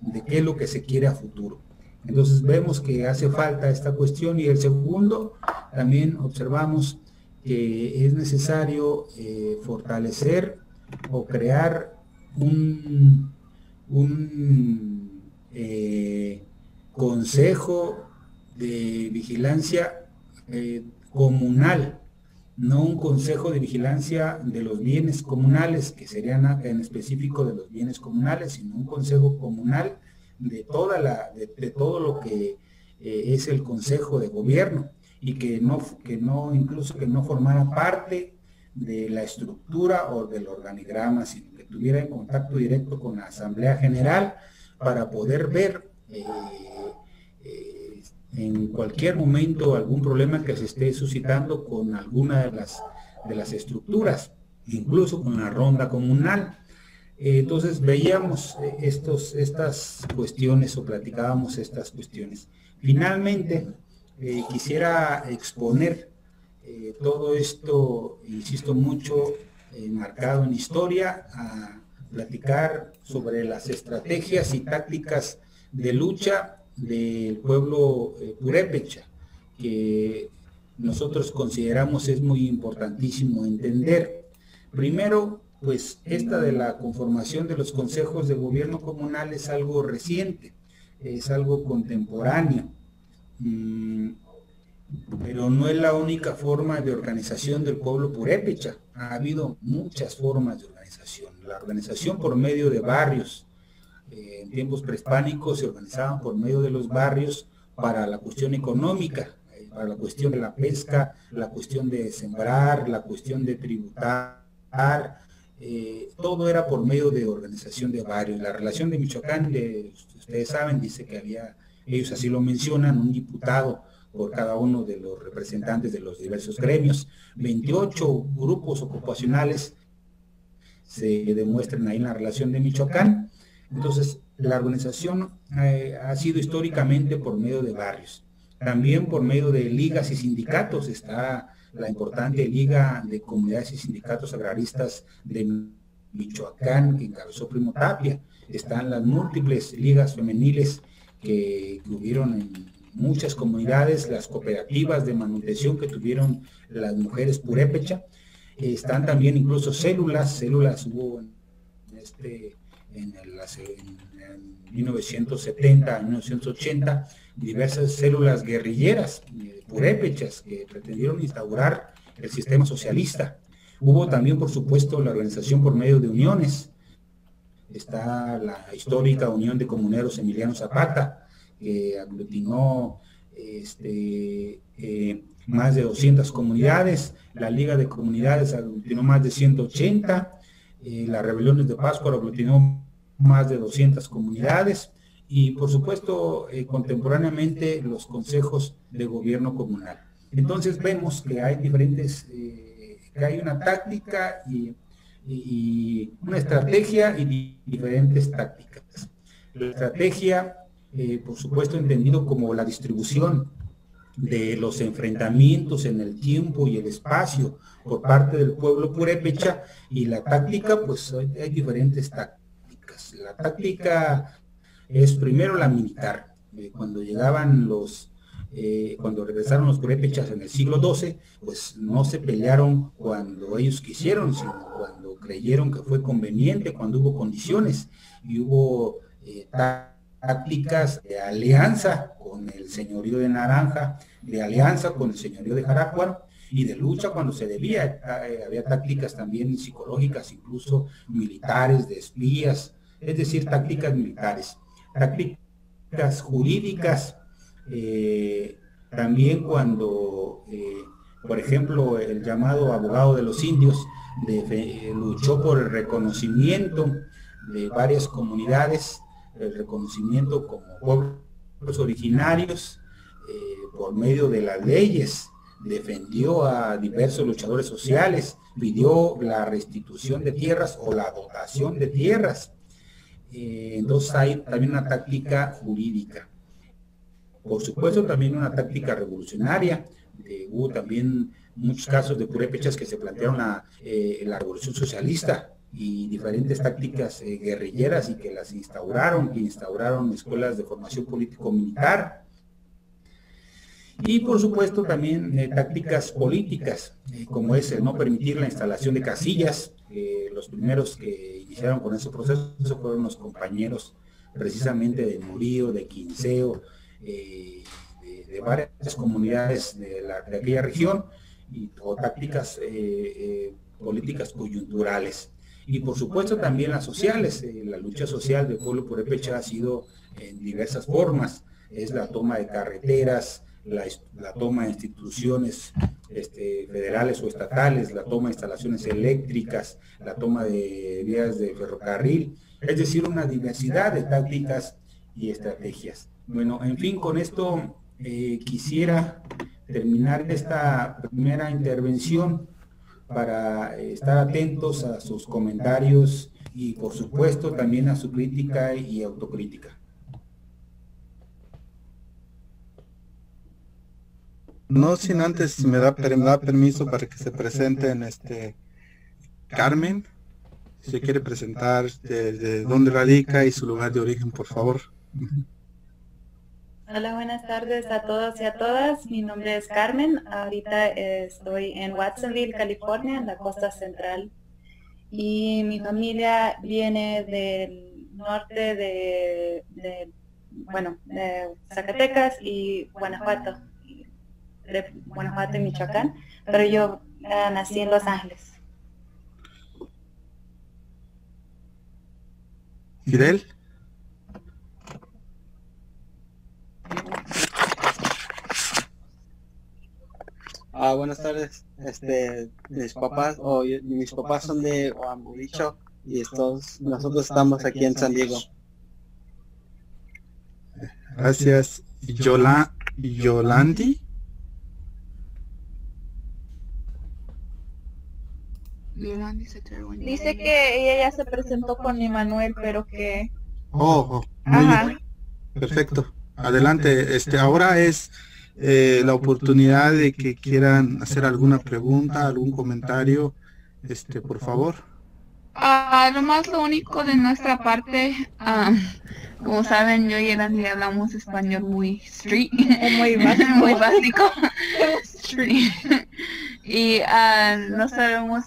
de qué es lo que se quiere a futuro. Entonces vemos que hace falta esta cuestión y el segundo, también observamos que es necesario fortalecer o crear un, un consejo de vigilancia comunal no un consejo de vigilancia de los bienes comunales, que serían en específico de los bienes comunales, sino un consejo comunal de toda la, de, todo lo que eh, es el consejo de gobierno y que no, que no, incluso que no formara parte de la estructura o del organigrama, sino que tuviera en contacto directo con la Asamblea General para poder ver eh, en cualquier momento algún problema que se esté suscitando con alguna de las, de las estructuras, incluso con la ronda comunal. entonces veíamos eh, estos, estas cuestiones o platicábamos estas cuestiones. Finalmente, eh, quisiera exponer eh, todo esto, insisto mucho, marcado en historia, a platicar sobre las estrategias y tácticas de lucha del pueblo eh, purépecha, que nosotros consideramos es muy importantísimo entender. Primero, pues esta de la conformación de los consejos de gobierno comunal es algo reciente, es algo contemporáneo, mm, pero no es la única forma de organización del pueblo purépecha. Ha habido muchas formas de organización. La organización por medio de barrios, en tiempos prehispánicos se organizaban por medio de los barrios para la cuestión económica, eh, para la cuestión de la pesca, la cuestión de sembrar, la cuestión de tributar, eh, todo era por medio de organización de barrios. La relación de Michoacán, ustedes saben, dice que había, ellos así lo mencionan, un diputado por cada uno de los representantes de los diversos gremios, 28 grupos ocupacionales se demuestran ahí en la relación de Michoacán, entonces, la organización eh, ha sido históricamente por medio de barrios, también por medio de ligas y sindicatos. Está la importante Liga de Comunidades y Sindicatos Agraristas de Michoacán, que encabezó Primo Tapia. Están las múltiples ligas femeniles que, tuvieron en muchas comunidades, las cooperativas de manutención que tuvieron las mujeres purépecha. Están también incluso células, células hubo en este en, el, 1970, 1980, diversas células guerrilleras eh, purépechas que pretendieron instaurar el sistema socialista. Hubo también, por supuesto, la organización por medio de uniones. Está la histórica Unión de Comuneros Emiliano Zapata, que aglutinó este, eh, más de 200 comunidades. La Liga de Comunidades aglutinó más de 180 eh, las rebeliones de Pascua aglutinó más de 200 comunidades y por supuesto eh, contemporáneamente los consejos de gobierno comunal. Entonces vemos que hay diferentes, eh, que hay una táctica y, una estrategia y diferentes tácticas. La estrategia, por supuesto, entendido como la distribución de los enfrentamientos en el tiempo y el espacio por parte del pueblo purépecha y la táctica, pues hay diferentes tácticas. La táctica es primero la militar. Eh, cuando llegaban los, eh, cuando regresaron los purépechas en el siglo XII, pues no se pelearon cuando ellos quisieron, sino cuando creyeron que fue conveniente, cuando hubo condiciones y hubo eh, tácticas de alianza con el señorío de Naranja, de alianza con el señorío de Jaracuaro y de lucha cuando se debía. había tácticas también psicológicas, incluso militares, de espías, es decir, tácticas militares prácticas jurídicas, eh, también cuando, eh, por ejemplo, el llamado abogado de los indios de, luchó por el reconocimiento de varias comunidades, el reconocimiento como pueblos originarios eh, por medio de las leyes, defendió a diversos luchadores sociales, pidió la restitución de tierras o la dotación de tierras eh, entonces hay también una táctica jurídica. Por supuesto también una táctica revolucionaria. hubo también muchos casos de purépechas que se plantearon la, eh, la revolución socialista y diferentes tácticas eh, guerrilleras y que las instauraron, que instauraron escuelas de formación político-militar. Y por supuesto también tácticas políticas, como es el no permitir la instalación de casillas, los primeros que iniciaron con ese proceso fueron los compañeros precisamente de Murillo, de Quinceo, eh, de, varias comunidades de, la, de, aquella región y, o tácticas eh, eh, políticas coyunturales. Y por supuesto también las sociales, la lucha social del pueblo purépecha ha sido en diversas formas, es la toma de carreteras, la, toma de instituciones este, federales o estatales, la toma de instalaciones eléctricas, la toma de vías de ferrocarril, es decir, una diversidad de tácticas y estrategias. Bueno, en fin, con esto eh, quisiera terminar esta primera intervención para estar atentos a sus comentarios y por supuesto también a su crítica y autocrítica. No sin antes, si me da, permiso para que se presenten este Carmen, si se quiere presentar de, dónde radica y su lugar de origen, por favor. Hola, buenas tardes a todos y a todas. Mi nombre es Carmen. Ahorita estoy en Watsonville, California, en la costa central. Y mi familia viene del norte de, bueno, de Zacatecas y Guanajuato de Guanajuato y Michoacán, pero yo uh, nací en Los Ángeles. Fidel. Ah, buenas tardes. Este, mis papás, o mis papás son de Oamuricho y estos, nosotros estamos aquí en San Diego. Gracias. Yola, Yolandi. Dice que ella ya se presentó con Emanuel, pero que... Oh, oh Perfecto. Adelante. Este, ahora es eh, la oportunidad de que quieran hacer alguna pregunta, algún comentario. Este, por favor. Ah, más lo único de nuestra parte, ah, como saben, yo y Erandi hablamos español muy street, muy básico, muy básico. y uh, no sabemos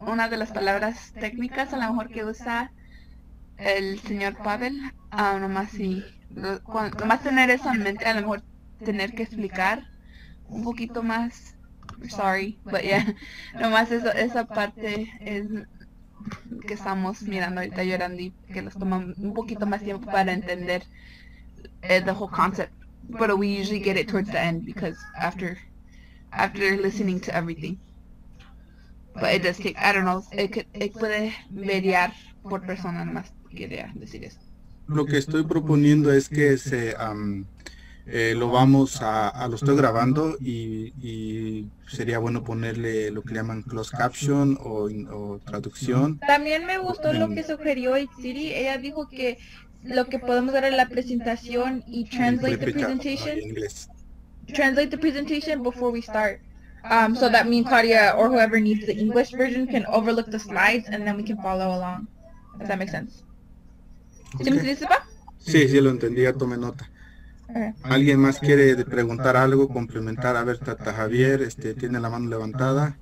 una de las palabras técnicas a lo mejor que usa el señor Pavel, ah, nomás si, nomás tener eso en mente, a lo mejor tener que explicar un poquito más, sorry, but yeah, nomás eso, esa parte es que estamos mirando ahorita llorando y que nos toma un poquito más tiempo para entender eh, the whole concept, but we usually get it towards the end because after after listening to everything. But it does take, I don't know, it, it puede variar por persona más quería decir eso. Lo que estoy proponiendo es que se Eh, lo vamos a, a- lo estoy grabando y, y sería bueno ponerle lo que llaman closed caption o, o traducción. También me gustó lo que sugirió Siri. Ella dijo que lo que podemos ver en la presentación y translate the presentation, translate the presentation before we start. Um, so that me and Claudia or whoever needs the English version can overlook the slides and then we can follow along. If that makes sense. ¿Sí me entendiste, pa? Sí, sí, lo entendí, ya tome nota. Okay. ¿Alguien más quiere preguntar algo, complementar? A ver, Tata Javier, este, tiene la mano levantada.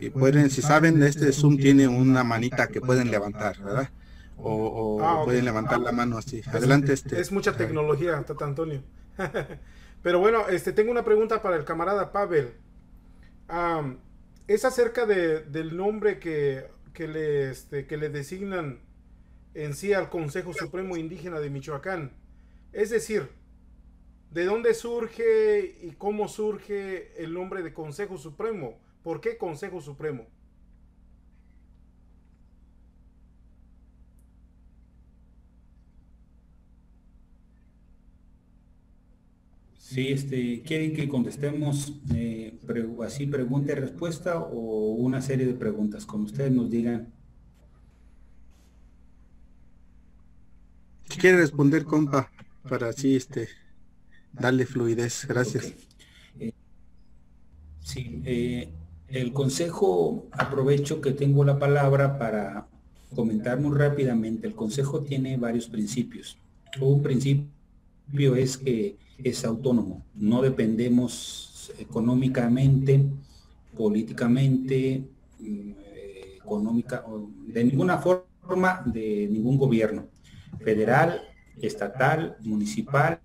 Y pueden, si saben, este Zoom tiene una manita que pueden levantar, ¿verdad? O, o Ah, pueden levantar la mano así. Adelante, este. Es mucha tecnología, Tata Antonio. Pero bueno, este, tengo una pregunta para el camarada Pavel. Es acerca de, del nombre que, que, le, este, que le designan en sí al Consejo Supremo Indígena de Michoacán. Es decir, ¿de dónde surge y cómo surge el nombre de Consejo Supremo? ¿Por qué Consejo Supremo? Sí, este, ¿quieren que contestemos eh, así pregunta y respuesta o una serie de preguntas, como ustedes nos digan? Quiere responder, compa, para así, este, darle fluidez. Gracias. Sí, eh, el consejo, aprovecho que tengo la palabra para comentar muy rápidamente. El consejo tiene varios principios. Un principio es que es autónomo, no dependemos económicamente, políticamente, mm, eh, económica, de ninguna forma de ningún gobierno, federal, estatal, municipal,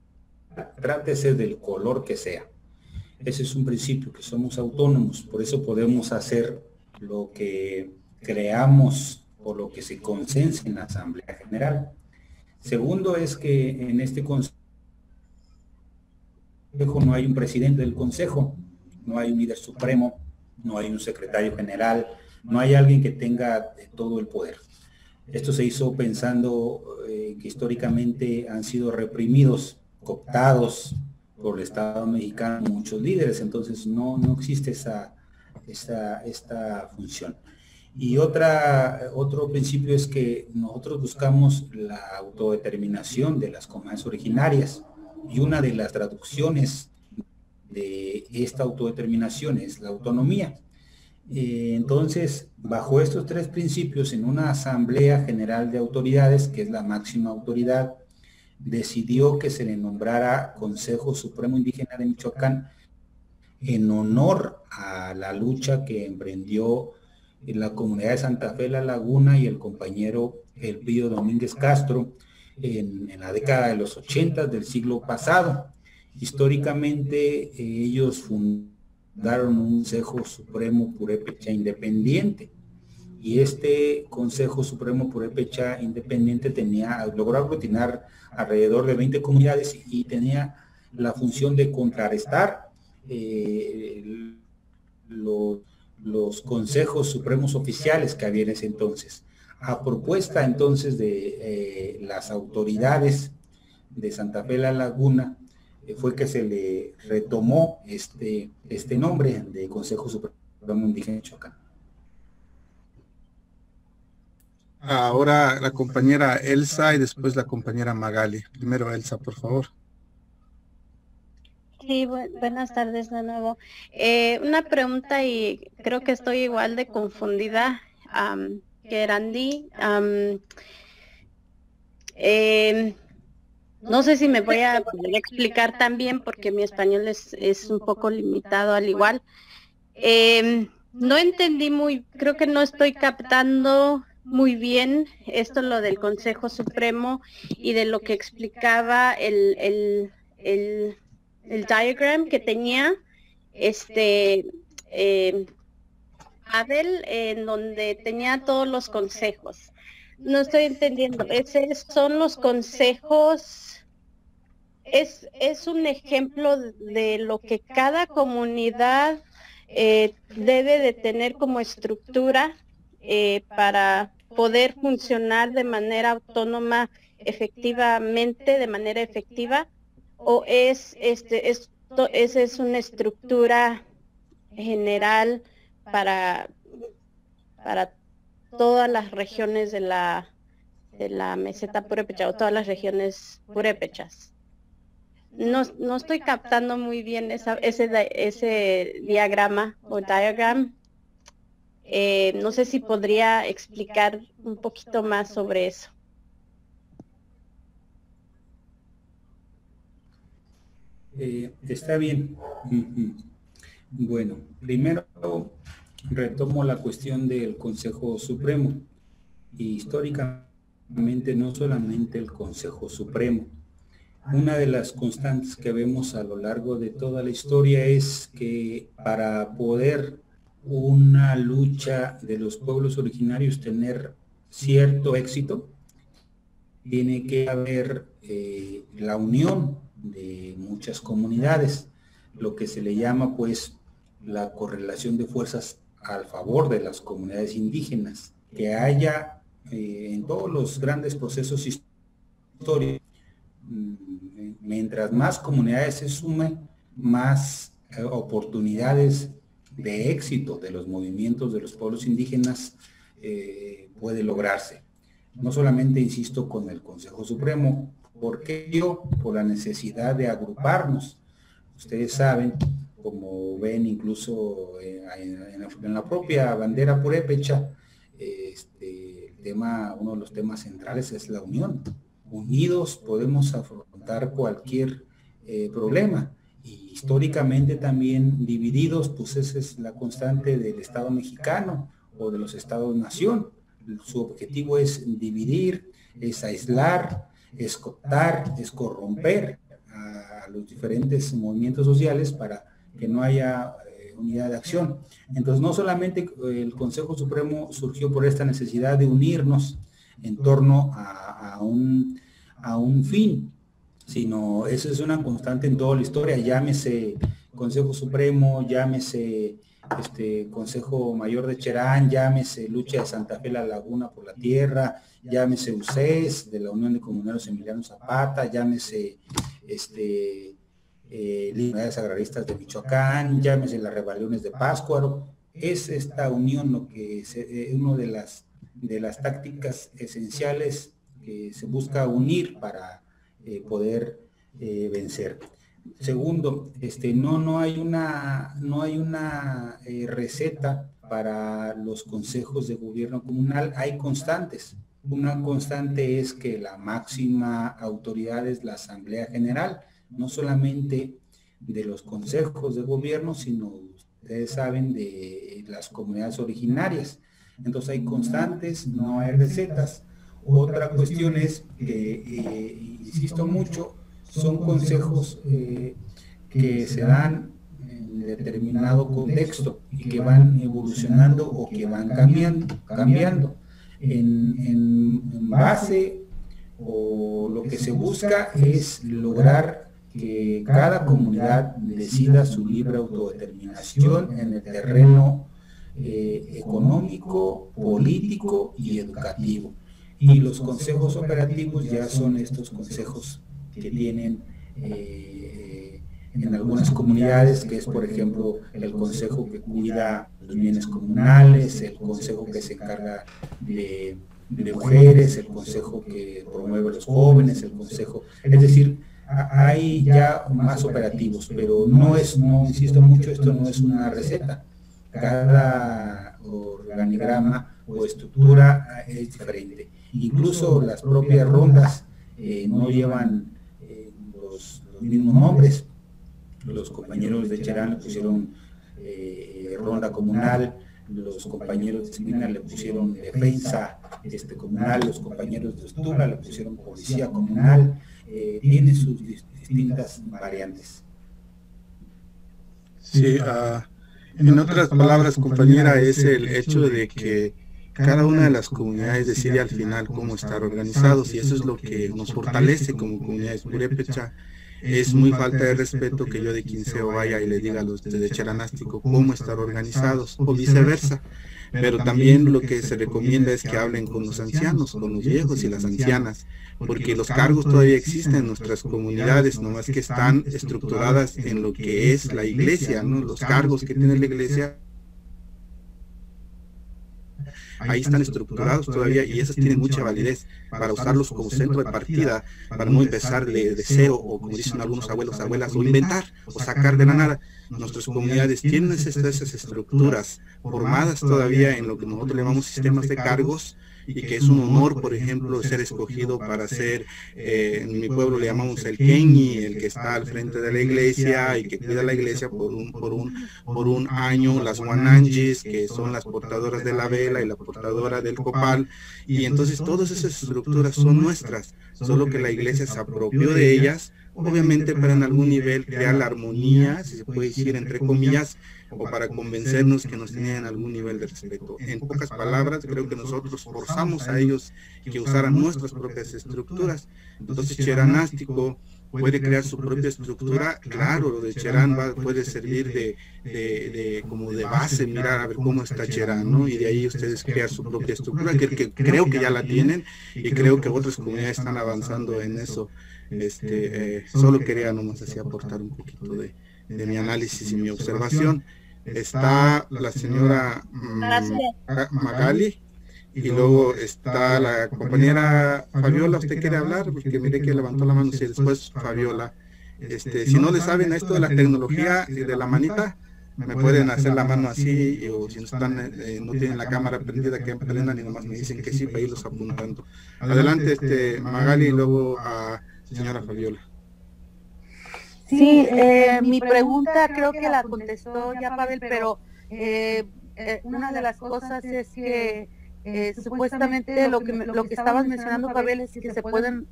trátese del color que sea. Ese es un principio, que somos autónomos, por eso podemos hacer lo que creamos o lo que se consense en la Asamblea General. Segundo es que en este consejo no hay un presidente del consejo, no hay un líder supremo, no hay un secretario general, no hay alguien que tenga todo el poder. Esto se hizo pensando eh, que históricamente han sido reprimidos, cooptados por el Estado mexicano muchos líderes, entonces no, no existe esa, esa, esta función. Y otra, otro principio es que nosotros buscamos la autodeterminación de las comunidades originarias y una de las traducciones de esta autodeterminación es la autonomía. Eh, entonces, bajo estos tres principios, en una Asamblea General de Autoridades, que es la máxima autoridad, decidió que se le nombrara Consejo Supremo Indígena de Michoacán en honor a la lucha que emprendió en la comunidad de Santa Fe La Laguna y el compañero Elpidio Domínguez Castro en, la década de los 80 del siglo pasado. Históricamente eh, ellos fundaron un Consejo Supremo Purépecha independiente y este Consejo Supremo Purépecha independiente tenía, logró aglutinar alrededor de 20 comunidades y, tenía la función de contrarrestar eh, lo- los consejos supremos oficiales que había en ese entonces. A propuesta entonces de eh, las autoridades de Santa Fe La Laguna, fue que se le retomó este, este nombre de Consejo Supremo Indígena de Michoacán. Ahora la compañera Elsa y después la compañera Magali. Primero Elsa, por favor. Sí, bu- buenas tardes de nuevo. Eh, una pregunta y creo que estoy igual de confundida que Randy. Em, no sé si me voy a poder explicar también porque mi español es, un poco limitado al igual. Em, no entendí muy, creo que no estoy captando muy bien esto lo del Consejo Supremo y de lo que explicaba el, el, el, el diagram que tenía este eh, en donde tenía todos los consejos. No estoy entendiendo. Esos son los consejos. Es, es un ejemplo de lo que cada comunidad eh, debe de tener como estructura eh, para poder funcionar de manera autónoma efectivamente, de manera efectiva, o es este esa es una estructura general para para todas las regiones de la de la meseta purépecha o todas las regiones purépechas. No, no estoy captando muy bien ese, ese diagrama o diagram. Eh, no sé si podría explicar un poquito más sobre eso. Eh, está bien. Bueno, primero retomo la cuestión del Consejo Supremo. Y históricamente no solamente el Consejo Supremo. Una de las constantes que vemos a lo largo de toda la historia es que para poder una lucha de los pueblos originarios tener cierto éxito, tiene que haber eh, la unión de muchas comunidades, lo que se le llama pues la correlación de fuerzas al favor de las comunidades indígenas, que haya eh, en todos los grandes procesos históricos, mm, mientras más comunidades se sumen, más eh, oportunidades de éxito de los movimientos de los pueblos indígenas eh, puede lograrse. No solamente, insisto, con el Consejo Supremo, porque yo, por la necesidad de agruparnos. Ustedes saben como ven incluso eh, en, la, propia bandera purépecha, este, tema, uno de los temas centrales es la unión. Unidos podemos afrontar cualquier eh, problema. Y históricamente también divididos, pues esa es la constante del Estado mexicano o de los Estados-nación. Su objetivo es dividir, es aislar, es cotar, es corromper a los diferentes movimientos sociales para que no haya eh, unidad de acción. Entonces, no solamente eh, el Consejo Supremo surgió por esta necesidad de unirnos en torno a, un, a un fin, sino eso es una constante en toda la historia, llámese Consejo Supremo, llámese este Consejo Mayor de Cherán, llámese Lucha de Santa Fe La Laguna por la Tierra, llámese UCES de la Unión de Comuneros Emiliano Zapata, llámese este eh, agraristas de Michoacán, llámese las rebeliones de Páscuaro, es esta unión lo que es eh, una de las, de las tácticas esenciales que se busca unir para eh, poder eh, vencer. Segundo, este, no, no hay una, no hay una receta para los consejos de gobierno comunal, hay constantes. Una constante es que la máxima autoridad es la Asamblea General, no solamente de los consejos de gobierno, sino ustedes saben de las comunidades originarias. Entonces hay constantes, no hay recetas. Otra cuestión es que, eh, insisto mucho, son consejos eh, que se dan en determinado contexto y que van evolucionando o que van cambiando, cambiando. En, en base o lo que se busca es lograr que cada comunidad decida su libre autodeterminación en el terreno eh, económico, político y educativo. Y los consejos operativos ya son estos consejos que tienen eh, en algunas comunidades, que es por ejemplo el consejo que cuida los bienes comunales, el consejo que se encarga de, de mujeres, el consejo que promueve a los jóvenes, el consejo, es decir, hay ya más operativos, pero no es, no insisto mucho, esto no es una receta. Cada organigrama o estructura es diferente. Incluso las propias rondas eh, no llevan eh, los, mismos nombres. Los compañeros de Cherán le pusieron eh, ronda comunal, los compañeros de Semina le pusieron defensa este, comunal, los compañeros de Ostura le pusieron policía comunal, tiene sus distintas variantes. Sí, ah, en otras palabras, compañera, es el hecho de que cada una de las comunidades decide al final cómo estar organizados y eso es lo que nos fortalece como comunidades purépecha es muy falta de respeto que yo de quinceo vaya y le diga a los de Cheranástico cómo estar organizados o viceversa. Pero también lo que se recomienda es que hablen con los ancianos, con los viejos y las ancianas, porque los cargos todavía existen en nuestras comunidades, nomás que están estructuradas en lo que es la iglesia, ¿no? Los cargos que tiene la iglesia ahí están estructurados todavía y esos tienen mucha validez para usarlos como centro de partida, para no empezar de, cero o como dicen algunos abuelos, abuelas, o inventar o sacar de la nada. Nuestras comunidades tienen esas, esas estructuras formadas todavía en lo que nosotros llamamos sistemas de cargos y que es un honor, por ejemplo, ser escogido para ser, eh, en mi pueblo le llamamos el Kenyi, el que está al frente de la iglesia y que cuida la iglesia por un, por un, por un año, las Wananjis, que son las portadoras de la vela y la portadora del copal, y entonces todas esas estructuras son nuestras, solo que la iglesia se apropió de ellas, obviamente para en algún nivel crear la armonía, si se puede decir entre comillas, o para convencernos que nos tenían algún nivel de respeto. En pocas palabras, creo que nosotros forzamos a ellos que usaran nuestras propias estructuras. Entonces, Cheranástico puede crear su propia estructura, claro, lo de Cherán va, puede servir de, como de base, mirar a ver cómo está Cherán, ¿no? Y de ahí ustedes crear su propia estructura, que, que creo que ya la tienen y creo que otras comunidades están avanzando en eso. Este, eh, solo quería nomás así aportar un poquito de, de mi análisis y mi observación. Está la señora mm, Magali y luego está la compañera Fabiola. ¿Usted quiere hablar? Porque mire que levantó la mano. y después Fabiola. Este, si no le saben a esto de la tecnología y de la manita, me pueden hacer la mano así, o si no están, eh, no tienen la cámara prendida, que prendan y nomás me dicen que sí para irlos apuntando. Adelante, este Magali, y luego a señora Fabiola. Sí, eh, mi pregunta creo que la contestó ya Pavel, pero eh, eh, una de las cosas es que supuestamente lo que lo que estabas mencionando Pavel es que se pueden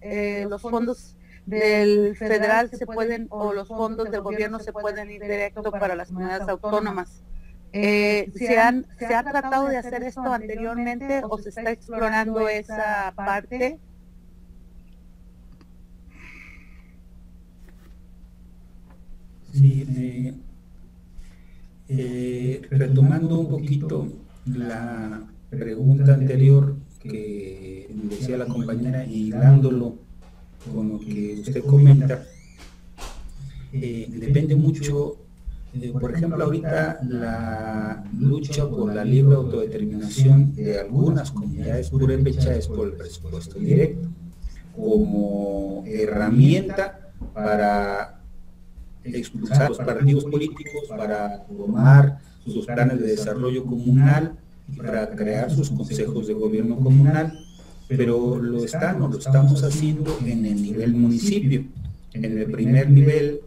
los fondos del federal se pueden o los fondos del gobierno se pueden ir directo para las comunidades autónomas. ¿se, han, ¿Se ha tratado de hacer esto anteriormente o se está explorando esa parte? Sí, eh, eh, retomando un poquito la pregunta anterior que decía la compañera y dándolo con lo que usted comenta, eh, depende mucho, por ejemplo, ahorita la lucha por la libre autodeterminación de algunas comunidades purépechas es por el presupuesto directo, como herramienta para expulsar los partidos políticos para formar sus planes de desarrollo comunal para crear sus consejos de gobierno comunal, pero lo están o lo estamos haciendo en el nivel municipio, en el primer nivel,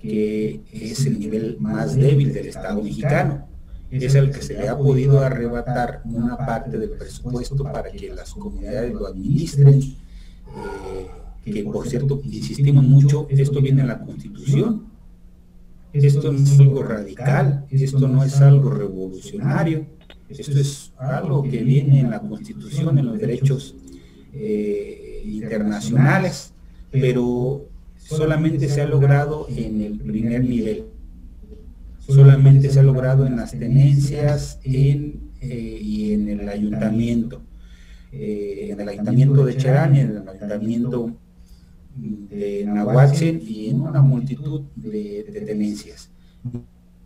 que es el nivel más débil del Estado mexicano. Es el que se le ha podido arrebatar una parte del presupuesto para que las comunidades lo administren. Eh, que por cierto, insistimos mucho, esto viene en la Constitución, esto no es algo radical, esto no es algo revolucionario, esto es algo que viene en la Constitución, en los derechos eh, internacionales, pero solamente se ha logrado en el primer nivel, solamente se ha logrado en las tenencias en, eh, y en el ayuntamiento, eh, en el ayuntamiento de Cherán y en el ayuntamiento de Nahuatl y en una multitud de, tenencias.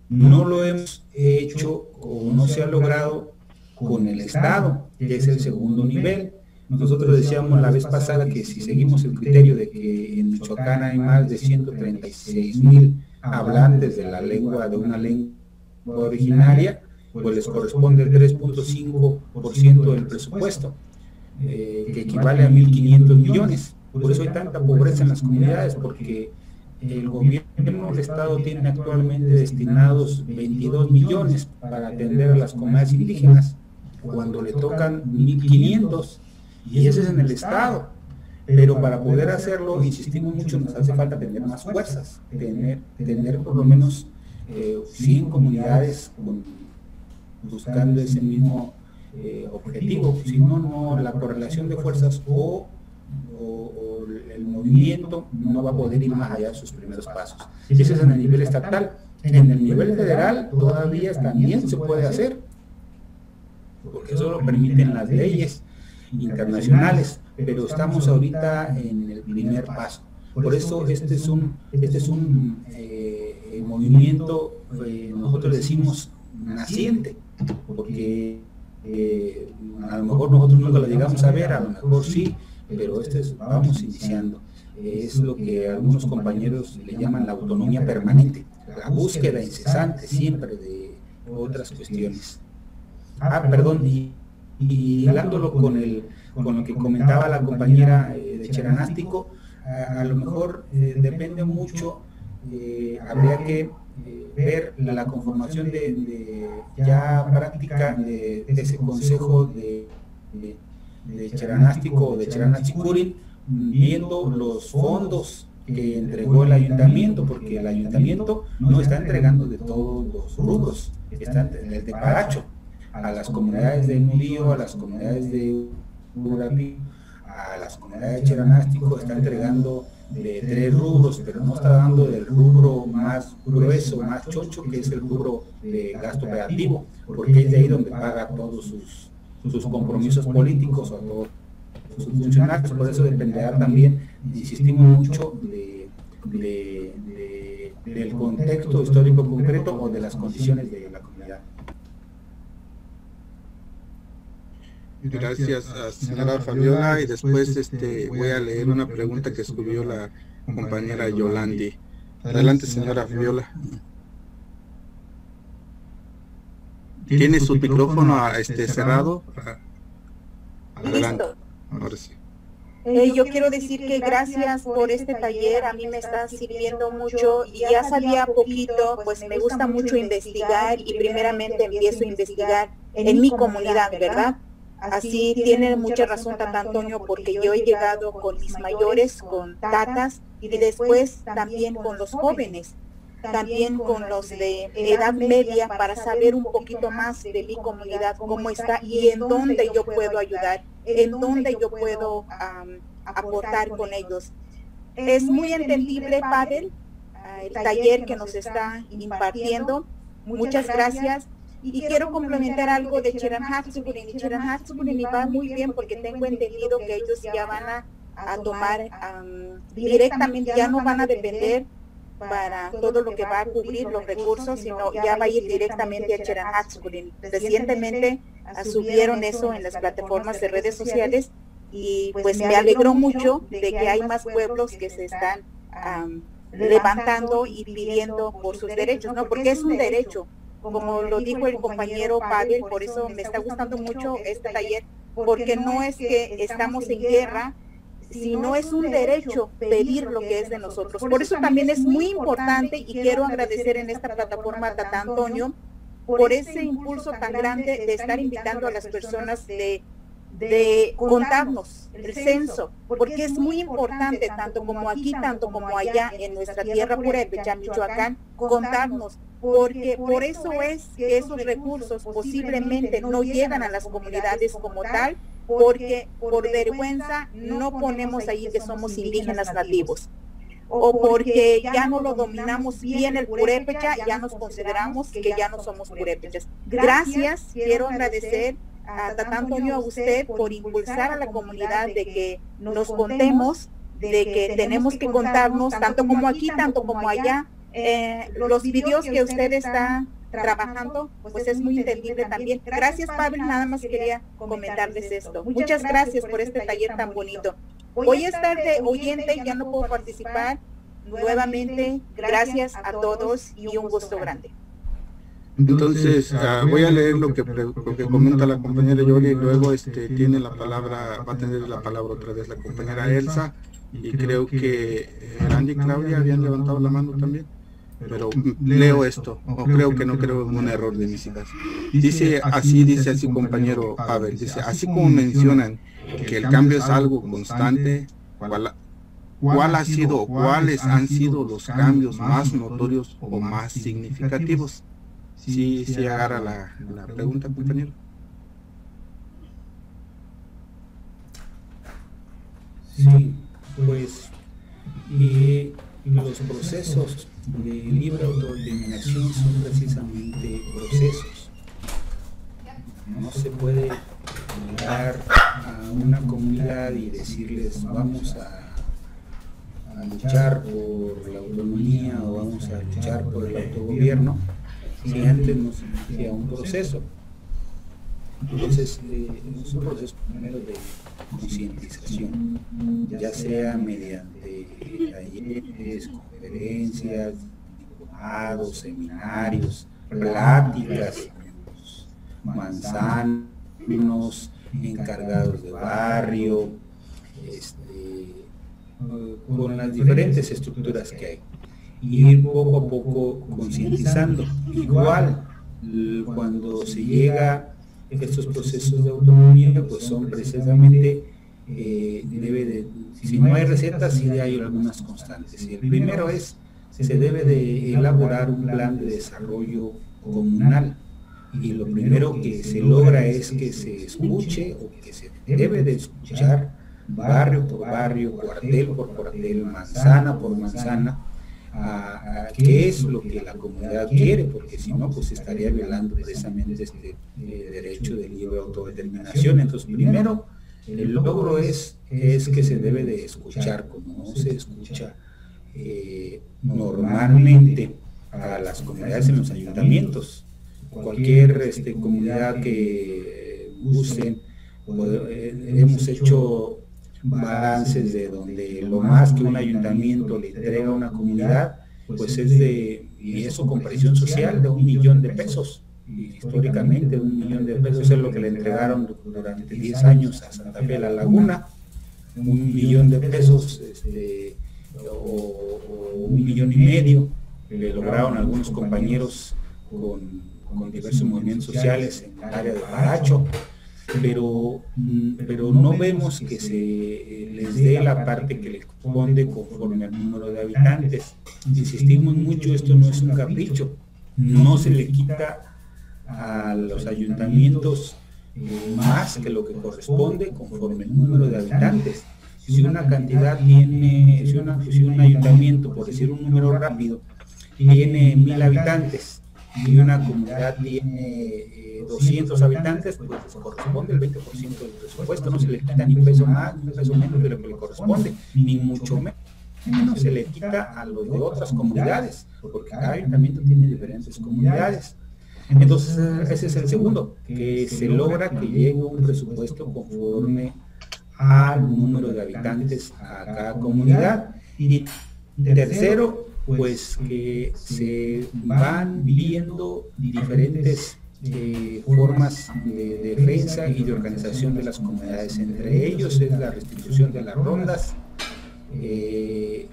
No lo hemos hecho o no se ha logrado con el Estado, que es el segundo nivel. Nosotros decíamos la vez pasada que si seguimos el criterio de que en Michoacán hay más de 136 mil hablantes de la lengua, de una lengua originaria, pues les corresponde el 3.5% del presupuesto, eh, que equivale a 1.500 millones. Por eso hay tanta pobreza en las comunidades, porque el gobierno del Estado tiene actualmente destinados 22 millones para atender a las comunidades indígenas, cuando le tocan 1.500, y ese es en el Estado. Pero para poder hacerlo, insistimos mucho, nos hace falta tener más fuerzas, tener, tener por lo menos 100 eh, comunidades buscando ese mismo eh, objetivo, si no, no, la correlación de fuerzas o o, el movimiento no va a poder ir más allá de sus primeros pasos. Eso es en el nivel estatal. En el nivel federal todavía también se puede hacer, porque eso lo permiten las leyes internacionales, pero estamos ahorita en el primer paso. Por eso este es un, este es un eh, movimiento, eh, nosotros decimos naciente, porque eh, a lo mejor nosotros nunca lo llegamos a ver, a lo mejor sí, pero este es, vamos iniciando. Es lo que algunos compañeros le llaman la autonomía permanente, la búsqueda incesante siempre de otras cuestiones. Ah, perdón, y, y con, el, con lo que comentaba la compañera eh, de Cheranástico, a, lo mejor eh, depende mucho, eh, habría que ver la, conformación de, ya práctica de, ese consejo de, de Cheranástico o de Cheranasticurin, viendo los fondos que entregó el ayuntamiento, porque el ayuntamiento no está entregando de todos los rubros, está el de Paracho, a las comunidades de Murillo, a las comunidades de Urapi, a las comunidades de Cheranástico, está entregando de tres rubros, pero no está dando del rubro más grueso, más chocho, que es el rubro de gasto operativo, porque es de ahí donde paga todos sus, sus compromisos políticos o todos sus funcionarios, por eso dependerá también, insistimos mucho, de, de, de, del contexto histórico concreto o de las condiciones de la comunidad. Gracias, señora Fabiola. Y después este, voy a leer una pregunta que escribió la compañera Yolandi. Adelante, señora Fabiola. ¿Tiene su micrófono este, cerrado? Adelante. Ahora sí. Eh, yo quiero decir que gracias por este taller, a mí me está sirviendo mucho y ya sabía poquito, pues me gusta mucho investigar y primeramente empiezo a investigar en mi comunidad, ¿verdad? Así tiene mucha razón Tata Antonio porque yo he llegado con mis mayores, con tatas y después también con los jóvenes, también con los de edad media para saber un poquito más de mi comunidad, cómo está y en dónde yo puedo ayudar, en dónde yo puedo um, aportar con ellos. Es muy entendible, Pavel, el taller que nos está impartiendo. Muchas gracias. Y quiero complementar algo de Cheran Hatsuburin. Y Cheran Hatsuburin va muy bien porque tengo entendido que ellos ya van a, a tomar um, directamente, ya no van a depender para todo lo que va a cubrir los recursos, sino ya va a ir directamente a Cheran. Recientemente uh, subieron eso en las plataformas de redes sociales y pues me alegró mucho de que hay más pueblos que se están um, levantando y pidiendo por sus derechos, ¿no? Porque es un derecho como lo dijo el compañero Pavel, por eso me está gustando mucho este taller, porque no es que estamos en guerra, sino es un derecho pedir lo que es de nosotros. Por eso también es muy importante y quiero agradecer en esta plataforma a Tata Antonio por ese impulso tan grande de estar invitando a las personas de de contarnos el censo, porque es muy importante, tanto como aquí, tanto como allá en nuestra tierra purépecha, Michoacán, contarnos, porque por eso es que esos recursos posiblemente no llegan a las comunidades como tal, porque por vergüenza no ponemos ahí que somos indígenas nativos o porque ya no lo dominamos bien el purépecha, ya nos consideramos que ya no somos purépechas. Gracias, quiero agradecer a Tata Antonio, a usted por impulsar a la comunidad de que nos contemos, de que tenemos que contarnos, tanto como aquí, tanto como allá. Eh, los videos que usted está trabajando, pues es muy entendible también. Gracias, Pablo, nada más quería comentarles esto. Muchas gracias por este taller tan bonito. Voy a estar de oyente, ya no puedo participar. Nuevamente, gracias a todos y un gusto grande. Entonces, uh, voy a leer lo que, lo que comenta la compañera Yoli y luego este, tiene la palabra, va a tener la palabra otra vez la compañera Elsa y creo que Andy y Claudia habían levantado la mano también. Pero leo esto, o creo que no creo en un error de mis hijas. Dice así, dice así compañero Pavel, dice, así como mencionan que el cambio es algo constante, ¿cuál, cuál ha sido o cuáles han sido los cambios más notorios o más significativos? sí, sí agarra la, la pregunta, compañero. Sí, pues y los procesos de libre autodeterminación son precisamente procesos. No se puede llegar a una comunidad y decirles vamos a, a luchar por la autonomía o vamos a luchar por el autogobierno si antes no se inicia un proceso. Entonces, eh, es un proceso primero de concientización, ya sea mediante talleres, conferencias, diplomados, seminarios, pláticas, manzanos, encargados de barrio, este, con las diferentes estructuras que hay. Ir poco a poco concientizando. Igual, cuando se llega estos procesos de autonomía pues son precisamente eh, debe de, si no hay recetas sí hay algunas constantes. El primero es se debe de elaborar un plan de desarrollo comunal. Y lo primero que se logra es que se escuche o que se debe de escuchar barrio por barrio, cuartel por cuartel, manzana por manzana, a, qué es lo que la comunidad quiere, porque si no, pues estaría violando precisamente este eh, derecho de libre autodeterminación. Entonces, primero, el logro es, es que se debe de escuchar, como no se escucha eh, normalmente a las comunidades en los ayuntamientos. Cualquier este, comunidad que usen, eh, hemos hecho balances de donde lo más que un ayuntamiento le entrega a una comunidad, pues es de, y eso con presión social, de un millón de pesos. Históricamente un millón de pesos es lo que le entregaron durante 10 años a Santa Fe la Laguna, un millón de pesos este, o, un millón y medio le lograron algunos compañeros con, con diversos movimientos sociales en el área de Paracho pero, mm, pero no vemos que se eh, les dé la parte que les corresponde conforme al número de habitantes. Insistimos mucho, esto no es un capricho, no se le quita a los ayuntamientos eh, más que lo que corresponde conforme el número de habitantes. Si una cantidad tiene, si, si un ayuntamiento, por decir un número rápido, tiene mil habitantes y una comunidad tiene 200 habitantes, pues corresponde el 20% del presupuesto, no se le quita ni un peso más, ni un peso menos de lo que le corresponde, ni mucho menos se le quita a los de otras comunidades, porque cada ayuntamiento tiene diferentes comunidades. Entonces, ese es el segundo, que se logra que llegue un presupuesto conforme al número de habitantes a cada comunidad. Y tercero, pues que se van viendo diferentes eh, formas de defensa y de organización de las comunidades. Entre ellos es la restitución de las rondas eh,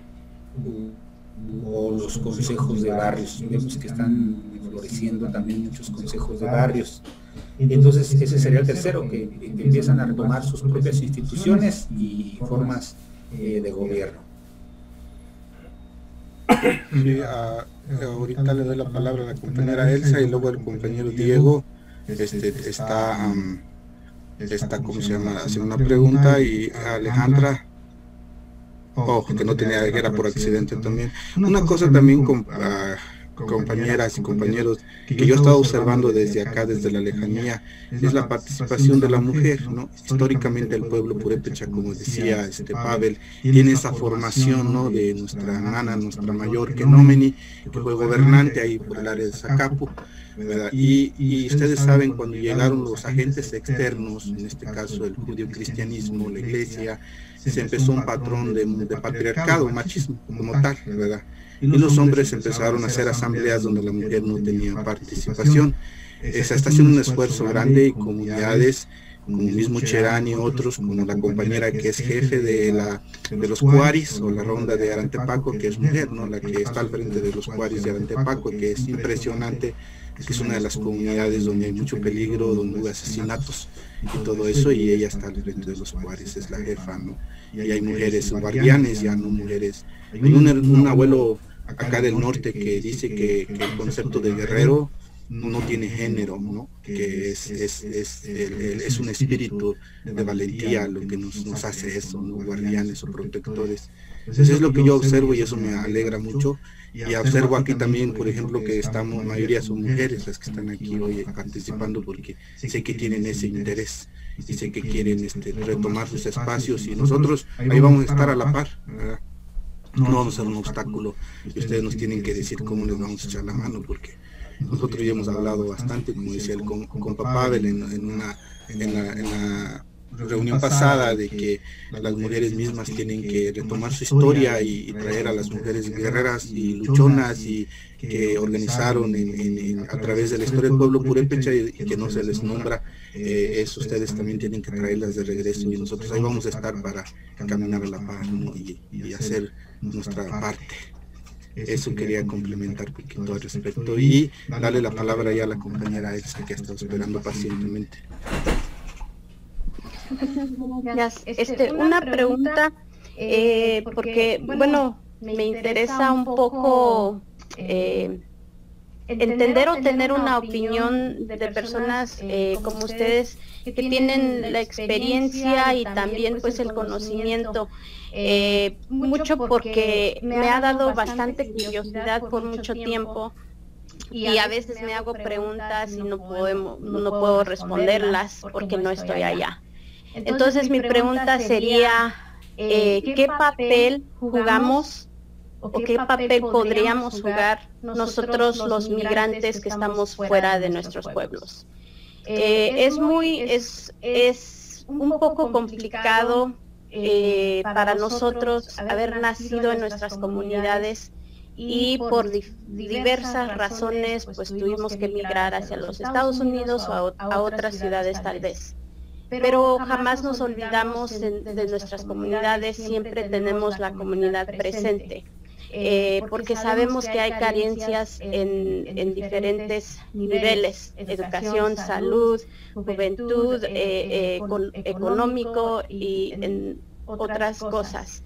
o los consejos de barrios. Vemos que están floreciendo también muchos consejos de barrios. Entonces ese sería el tercero, que, empiezan a retomar sus propias instituciones y formas eh, de gobierno. Sí, ahorita le doy la palabra a la compañera Elsa y luego el compañero Diego este, está, está, ¿cómo se llama? Haciendo una pregunta y Alejandra, oh, que no tenía, que era por accidente también. Una cosa también con, compañeras y compañeros que yo he estado observando desde acá, desde la lejanía, es la participación de la mujer, ¿no? Históricamente el pueblo purépecha, como decía este Pavel, tiene esa formación, ¿no? De nuestra nana, nuestra mayor Kenomeni, que fue gobernante ahí por el área de Zacapu, Y, y, ustedes saben cuando llegaron los agentes externos, en este caso el judío cristianismo, la iglesia, se empezó un patrón de, de patriarcado, machismo como tal, ¿verdad? Y los hombres empezaron a hacer asambleas donde la mujer no tenía participación. Se está haciendo un esfuerzo grande y comunidades como el mismo Cherán y otros, como la compañera que es jefe de la de los Cuaris o la ronda de Arantepaco, que es mujer, ¿no? la que está al frente de los Cuaris de Arantepaco, que es impresionante, que es una de las comunidades donde hay mucho peligro, donde hubo asesinatos y todo eso, y ella está al frente de los Cuaris, es la jefa, ¿no? Y hay mujeres guardianes, ya no mujeres. Hay un, un abuelo acá del norte que dice que, el concepto de guerrero no tiene género, ¿no? que es, es, es, es un espíritu de valentía lo que nos, hace eso, ¿no? guardianes o protectores. Eso es lo que yo observo y eso me alegra mucho. Y observo aquí también, por ejemplo, que estamos, la mayoría son mujeres las que están aquí hoy participando porque sé que tienen ese interés y sé que quieren este, retomar sus espacios y nosotros ahí vamos a estar a la par. ¿verdad? No vamos a ser un obstáculo. Y ustedes nos tienen que decir cómo les vamos a echar la mano porque nosotros ya hemos hablado bastante, como decía él, con, con Pavel en, en una, en, la, reunión pasada de que las mujeres mismas tienen que retomar su historia y, traer a las mujeres guerreras y luchonas y que organizaron en- a través de la historia del pueblo purépecha y, y que no se les nombra, eh, ustedes también tienen que traerlas de regreso y nosotros ahí vamos a estar para caminar a la paz y hacer nuestra parte. Eso quería complementar un poquito al respecto y darle la palabra ya a la compañera Elsa que ha estado esperando pacientemente. Gracias. Este, una pregunta, eh, porque, bueno, me interesa un poco eh, entender o tener una opinión de personas eh, como ustedes que tienen la experiencia y también pues el conocimiento. Eh, mucho porque me ha dado bastante curiosidad por mucho tiempo y a veces me hago preguntas y no puedo, no puedo responderlas porque no estoy allá. Entonces mi pregunta sería, eh, ¿qué papel jugamos o qué papel podríamos jugar nosotros los migrantes que estamos fuera de nuestros pueblos? Eh, es muy, es, es un poco complicado eh, para nosotros haber nacido en nuestras comunidades y por di- diversas razones pues tuvimos que emigrar hacia los Estados Unidos o a, otras ciudades tal vez. Pero jamás nos olvidamos de nuestras comunidades, siempre tenemos la comunidad presente. Eh, porque sabemos que hay carencias en, en diferentes niveles, educación, salud, juventud, eh, eh, con- económico y en otras cosas.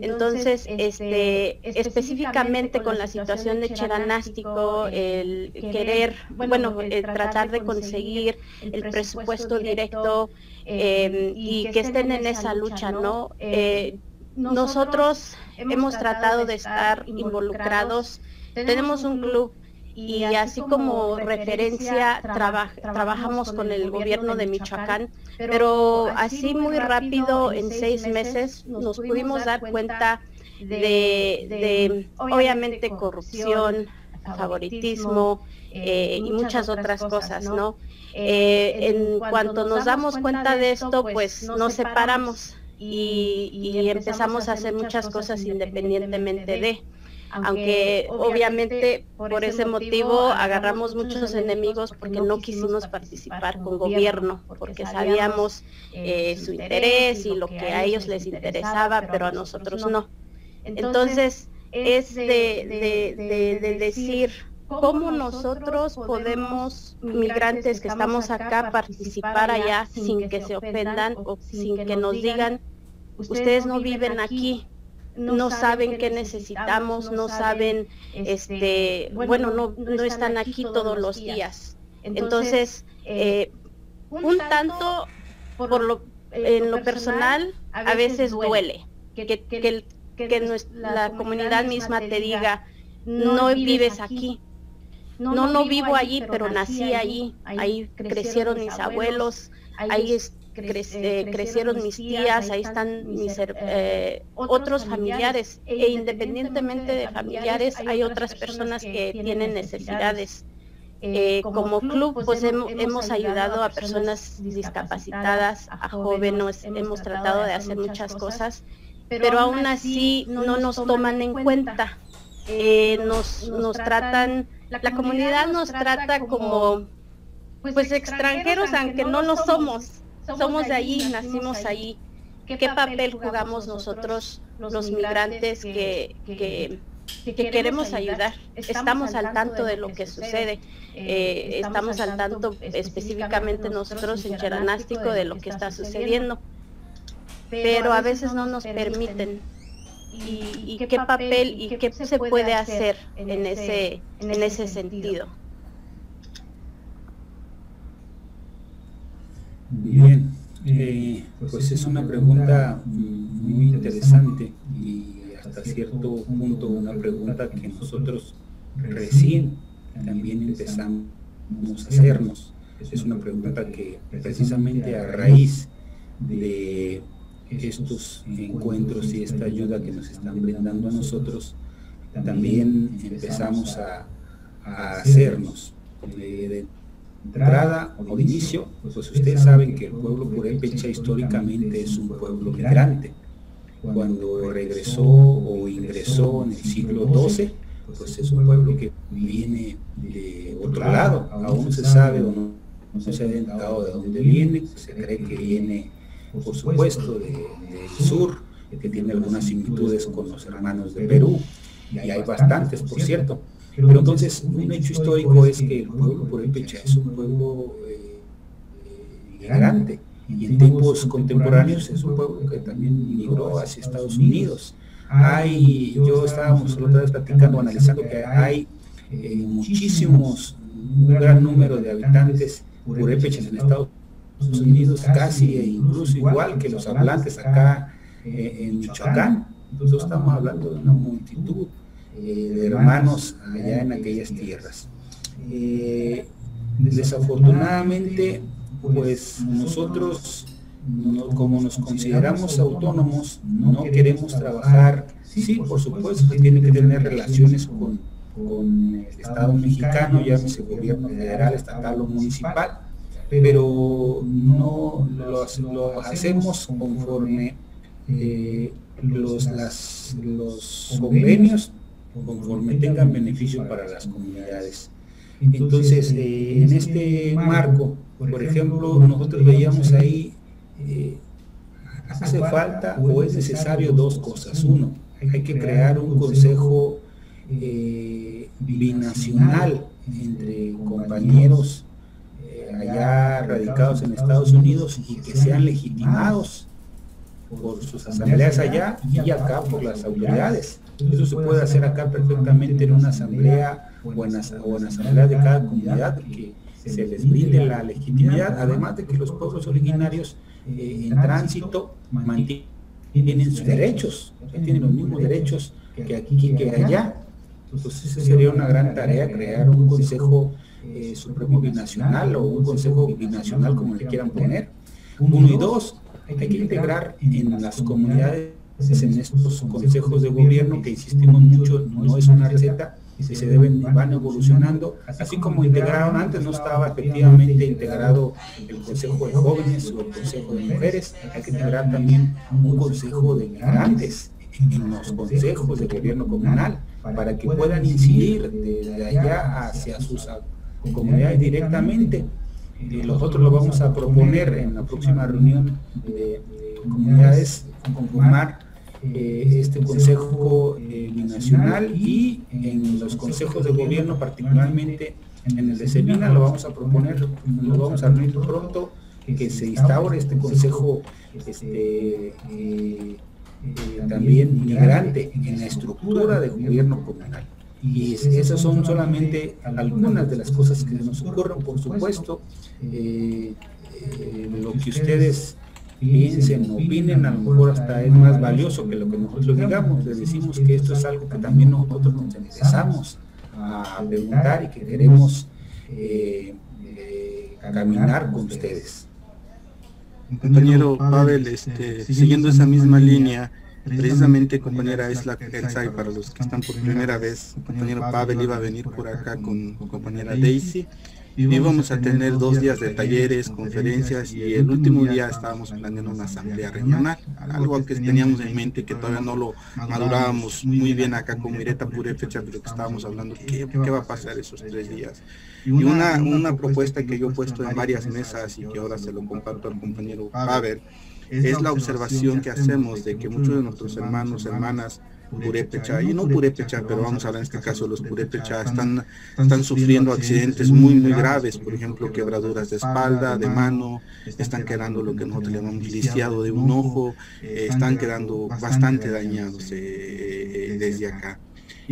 Entonces, este, específicamente con la situación de Cheranástico, el querer, bueno, el tratar de conseguir el presupuesto directo eh, y que estén en esa lucha, ¿no? Eh, nosotros hemos tratado de estar involucrados, tenemos un club y así como referencia traba- trabajamos con el gobierno de Michoacán, pero así muy rápido en seis meses nos pudimos dar cuenta de, de, obviamente corrupción, favoritismo eh, y muchas otras cosas, ¿no? Eh, en cuanto nos damos cuenta de esto, pues nos separamos y, y empezamos a hacer muchas cosas independientemente de. aunque obviamente por ese motivo agarramos muchos enemigos porque no quisimos participar con gobierno, porque sabíamos eh, su interés y lo que a ellos les interesaba, pero a nosotros no. Entonces es de, de, de, de decir cómo nosotros podemos, migrantes que estamos acá, participar allá sin que se ofendan o sin que nos digan, ustedes no viven aquí, no saben qué necesitamos, no saben, este, bueno, no, no están aquí todos los días. Entonces, eh, un tanto por lo, en lo personal, a veces duele que, que, que, que nues- la comunidad misma te diga, no vives aquí. No, no vivo allí, pero nací allí. Ahí crecieron mis abuelos, ahí cre- eh, crecieron mis tías, ahí están mis eh, otros familiares. E independientemente de familiares, hay otras personas que tienen necesidades. Eh, como club, pues hemo- hemos ayudado a personas discapacitadas, a jóvenes, hemos tratado de hacer muchas cosas, pero aún así no nos toman en cuenta. Eh, nos, nos tratan, la comunidad nos trata como pues extranjeros, aunque no lo somos. Somos de allí, nacimos allí. ¿Qué papel jugamos nosotros, los migrantes que, que, que queremos ayudar? Estamos al tanto de lo que sucede. Eh, estamos al tanto específicamente nosotros en Cheranástico de lo que está sucediendo. Pero a veces no nos permiten. ¿Y, y qué papel y qué se puede hacer en ese, en ese sentido? Eh, pues es una pregunta muy interesante y hasta cierto punto una pregunta que nosotros recién también empezamos a hacernos. Es una pregunta que precisamente a raíz de estos encuentros y esta ayuda que nos están brindando a nosotros, también empezamos a, hacernos. De, entrada o de inicio, pues ustedes saben que el pueblo purépecha históricamente es un pueblo migrante. Cuando regresó o ingresó en el siglo XII, pues es un pueblo que viene de otro lado, aún se sabe o no, se ha identificado de dónde viene, se cree que viene, por supuesto, del sur, que tiene algunas similitudes con los hermanos de Perú, y hay bastantes, por cierto. Pero entonces, un hecho histórico es que el pueblo purépecha es un pueblo eh, migrante, y en tiempos contemporáneos es un pueblo que también migró hacia Estados Unidos. Hay, yo estábamos la otra vez platicando, analizando que hay eh, muchísimos, un gran número de habitantes purépechas en Estados Unidos, casi e incluso igual que los hablantes acá eh, en Michoacán. Entonces estamos hablando de una multitud eh, de hermanos allá en aquellas tierras. desafortunadamente, pues nosotros como nos consideramos autónomos, no queremos trabajar, sí, por supuesto que tiene que tener relaciones con, el Estado mexicano, llámese gobierno federal, estatal o municipal, pero no lo, hacemos conforme eh, los, los convenios, conforme tengan beneficio para las comunidades. Entonces, eh, en este marco, por ejemplo, nosotros veíamos ahí eh, hace falta o es necesario dos cosas. Uno, hay que crear un consejo eh, binacional entre compañeros eh, allá radicados en Estados Unidos y que sean legitimados por sus asambleas allá y acá por las autoridades. Eso se puede hacer acá perfectamente en una asamblea o en, en asamblea de cada comunidad que se les brinde la legitimidad, además de que los pueblos originarios eh, en tránsito mantienen sus derechos, tienen los mismos derechos que aquí que allá. Entonces esa sería una gran tarea, crear un Consejo eh, Supremo Binacional o un Consejo Binacional como le quieran poner. Uno y dos, hay que integrar en las comunidades, en estos consejos de gobierno que insistimos mucho, no es una receta, y se deben, van evolucionando, así como integraron antes, no estaba efectivamente integrado el Consejo de Jóvenes o el Consejo de Mujeres, hay que integrar también un Consejo de Migrantes en los consejos de gobierno comunal para que puedan incidir desde allá hacia sus comunidades directamente. Y nosotros lo vamos a proponer en la próxima reunión de, comunidades, conformar eh, este Consejo eh, Binacional y en los consejos de gobierno, particularmente en el de Sevilla, lo vamos a proponer, lo vamos a reunir pronto, que se instaure este Consejo este, eh, también migrante en la estructura de gobierno comunal. Y esas son solamente algunas de las cosas que nos ocurren, por supuesto, lo que ustedes piensen, opinen, a lo mejor hasta es más valioso que lo que nosotros digamos. Les decimos que esto es algo que también nosotros nos empezamos a preguntar y que queremos eh, eh, caminar con ustedes. Compañero Pavel, este, siguiendo esa misma línea, precisamente compañera Isla Kelsay, para los que están por primera vez, compañero Pavel iba a venir por acá con compañera Daisy íbamos a tener dos días de talleres, conferencias y el último día estábamos planeando una asamblea regional, algo que teníamos en mente que todavía no lo madurábamos muy bien acá con Mireta Purépecha, pero que estábamos hablando qué, qué va a pasar esos tres días. Y una, una propuesta que yo he puesto en varias mesas y que ahora se lo comparto al compañero Pavel, es la observación que hacemos de que muchos de nuestros hermanos, hermanas, purépecha y no purépecha, pero vamos a hablar en este caso los purépecha están, están sufriendo accidentes muy muy graves, por ejemplo quebraduras de espalda, de mano, están quedando lo que nosotros llamamos lisiado de un ojo, eh, están quedando bastante dañados eh, desde acá.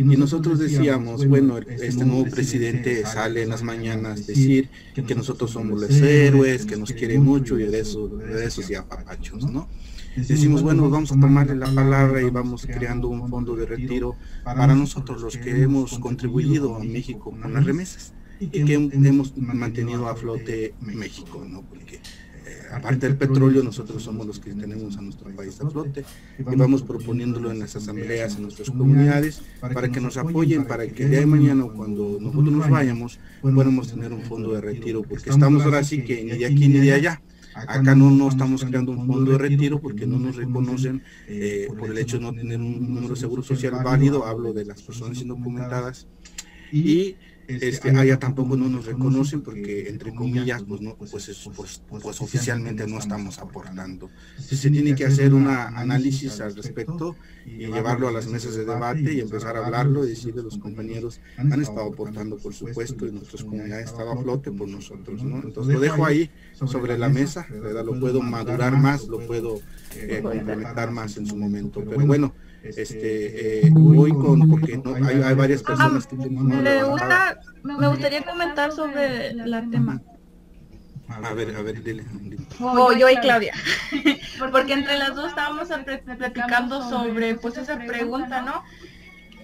Y nosotros decíamos, bueno, este nuevo presidente sale en las mañanas decir que nosotros somos los héroes, que nos quiere mucho y de eso, de esos y apapachos, ¿no? Decimos, bueno, vamos a tomarle la palabra y vamos creando un fondo de retiro para nosotros los que hemos contribuido a México con las remesas y que hemos mantenido a flote México, ¿no? Porque aparte del petróleo, nosotros somos los que tenemos a nuestro país a flote y vamos proponiéndolo en las asambleas, en nuestras comunidades, para que nos apoyen, para que el día de mañana, cuando nosotros nos vayamos, podamos tener un fondo de retiro, porque estamos ahora sí que ni de aquí ni de allá. Acá no, no estamos creando un fondo de retiro porque no nos reconocen eh, por el hecho de no tener un número de seguro social válido, hablo de las personas indocumentadas, y este, allá tampoco no nos reconocen porque entre comillas pues no pues, pues, pues, oficialmente no estamos aportando. se tiene que hacer un análisis al respecto y llevarlo a las mesas de debate y empezar a hablarlo y decirle los compañeros han estado aportando por supuesto y nuestras comunidades estado a flote por nosotros no entonces lo dejo ahí sobre la mesa ¿verdad? lo puedo madurar más lo puedo eh, complementar más en su momento pero bueno este eh, voy con porque no, hay, hay varias personas que tienen me, gusta, me gustaría comentar sobre el tema a ver, a ver, dile. Oh, yo y Claudia. Porque entre las dos estábamos platicando sobre pues esa pregunta, ¿no?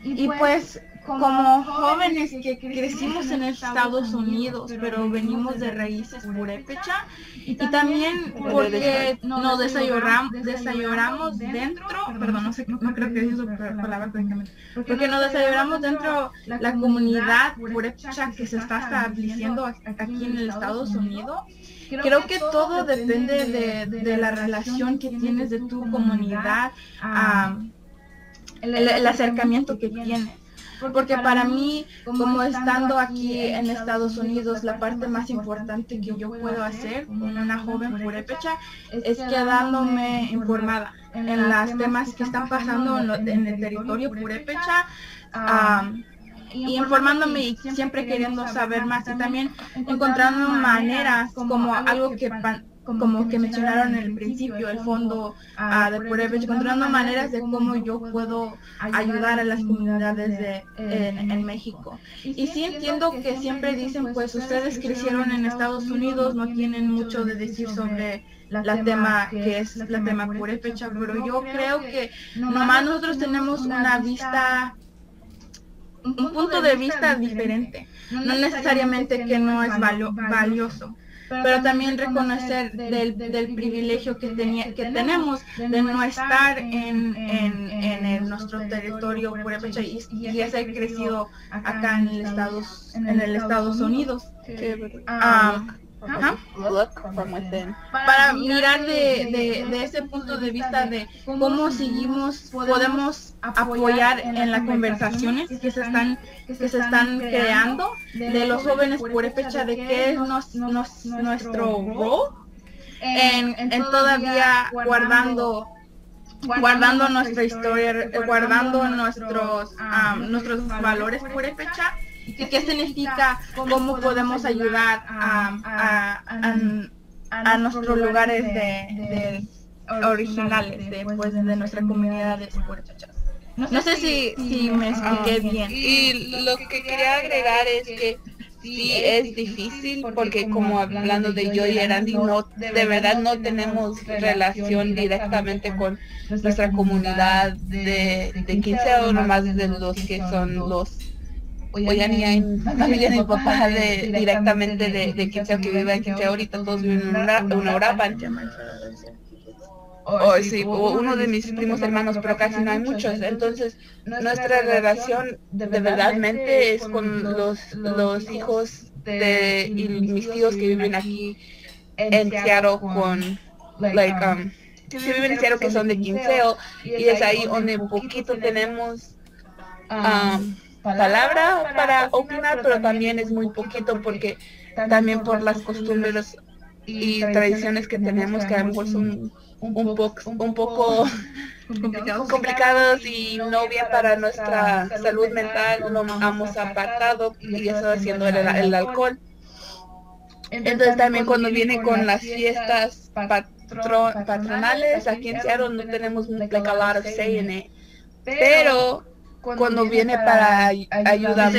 Y pues como jóvenes que crecimos en Estados Unidos, pero venimos de raíces purépecha, y también porque nos desayunamos, desayunamos dentro, perdón, no sé, no creo que esa palabra correctamente, porque nos desayunamos dentro la comunidad purépecha que se está estableciendo aquí en el Estados Unidos. Creo que todo depende de, de la relación que tienes de tu comunidad, a el, el acercamiento que tienes. Porque para mí, como estando aquí en Estados Unidos, la parte más importante que yo puedo hacer como una joven purépecha es quedándome informada en los temas que están pasando en, el territorio purépecha. y informándome y siempre queriendo saber más y también encontrando maneras como algo que como que mencionaron en el principio, el fondo uh, de Purebech, encontrando maneras de cómo yo puedo ayudar a las comunidades de, en, en, México. Y sí entiendo que siempre dicen, pues ustedes crecieron en Estados Unidos, no tienen mucho de decir sobre la tema que es la tema Purepecha, pero yo creo que nomás nosotros tenemos una vista un punto de vista diferente, no necesariamente que no es valioso pero también reconocer del, del privilegio que, tenía, que tenemos de no estar en, en, en nuestro territorio y, y haber crecido acá en el Estados, en el Estados Unidos. Para mirar de, de, ese punto de vista de cómo seguimos, podemos apoyar en las conversaciones que se están, que se están creando de los jóvenes por fecha de qué es nuestro rol en, en todavía guardando guardando nuestra historia, guardando nuestros nuestros valores por fecha qué significa, cómo podemos ayudar a, a, nuestros lugares de, originales, de, pues, de nuestra comunidad de No sé si, si me expliqué bien. Y lo que quería agregar es que sí es difícil porque como hablando de yo y Erandi, no, de verdad no tenemos relación directamente con nuestra comunidad de, de 15 o nomás de los que son los ya ni hay familia ni papá de, directamente de, de quien sea que viva en quien sea ahorita, todos viven en una, una Orapan. O, sí, uno de mis primos hermanos, pero casi no hay muchos. Entonces, nuestra relación de, verdadmente es con los, los hijos de y mis tíos que viven aquí en Seattle con, like, um, que viven en Seattle que son de Quinceo, y es ahí donde poquito tenemos um, palabra para opinar, pero también es muy poquito porque también por las costumbres y tradiciones que tenemos que a lo mejor son un, poco un poco complicados y no bien para nuestra salud mental, lo hemos apartado y eso haciendo el, el alcohol. Entonces también cuando viene con las fiestas patronales, aquí en Seattle no tenemos like a lot of say in it. Pero cuando viene para ayuda,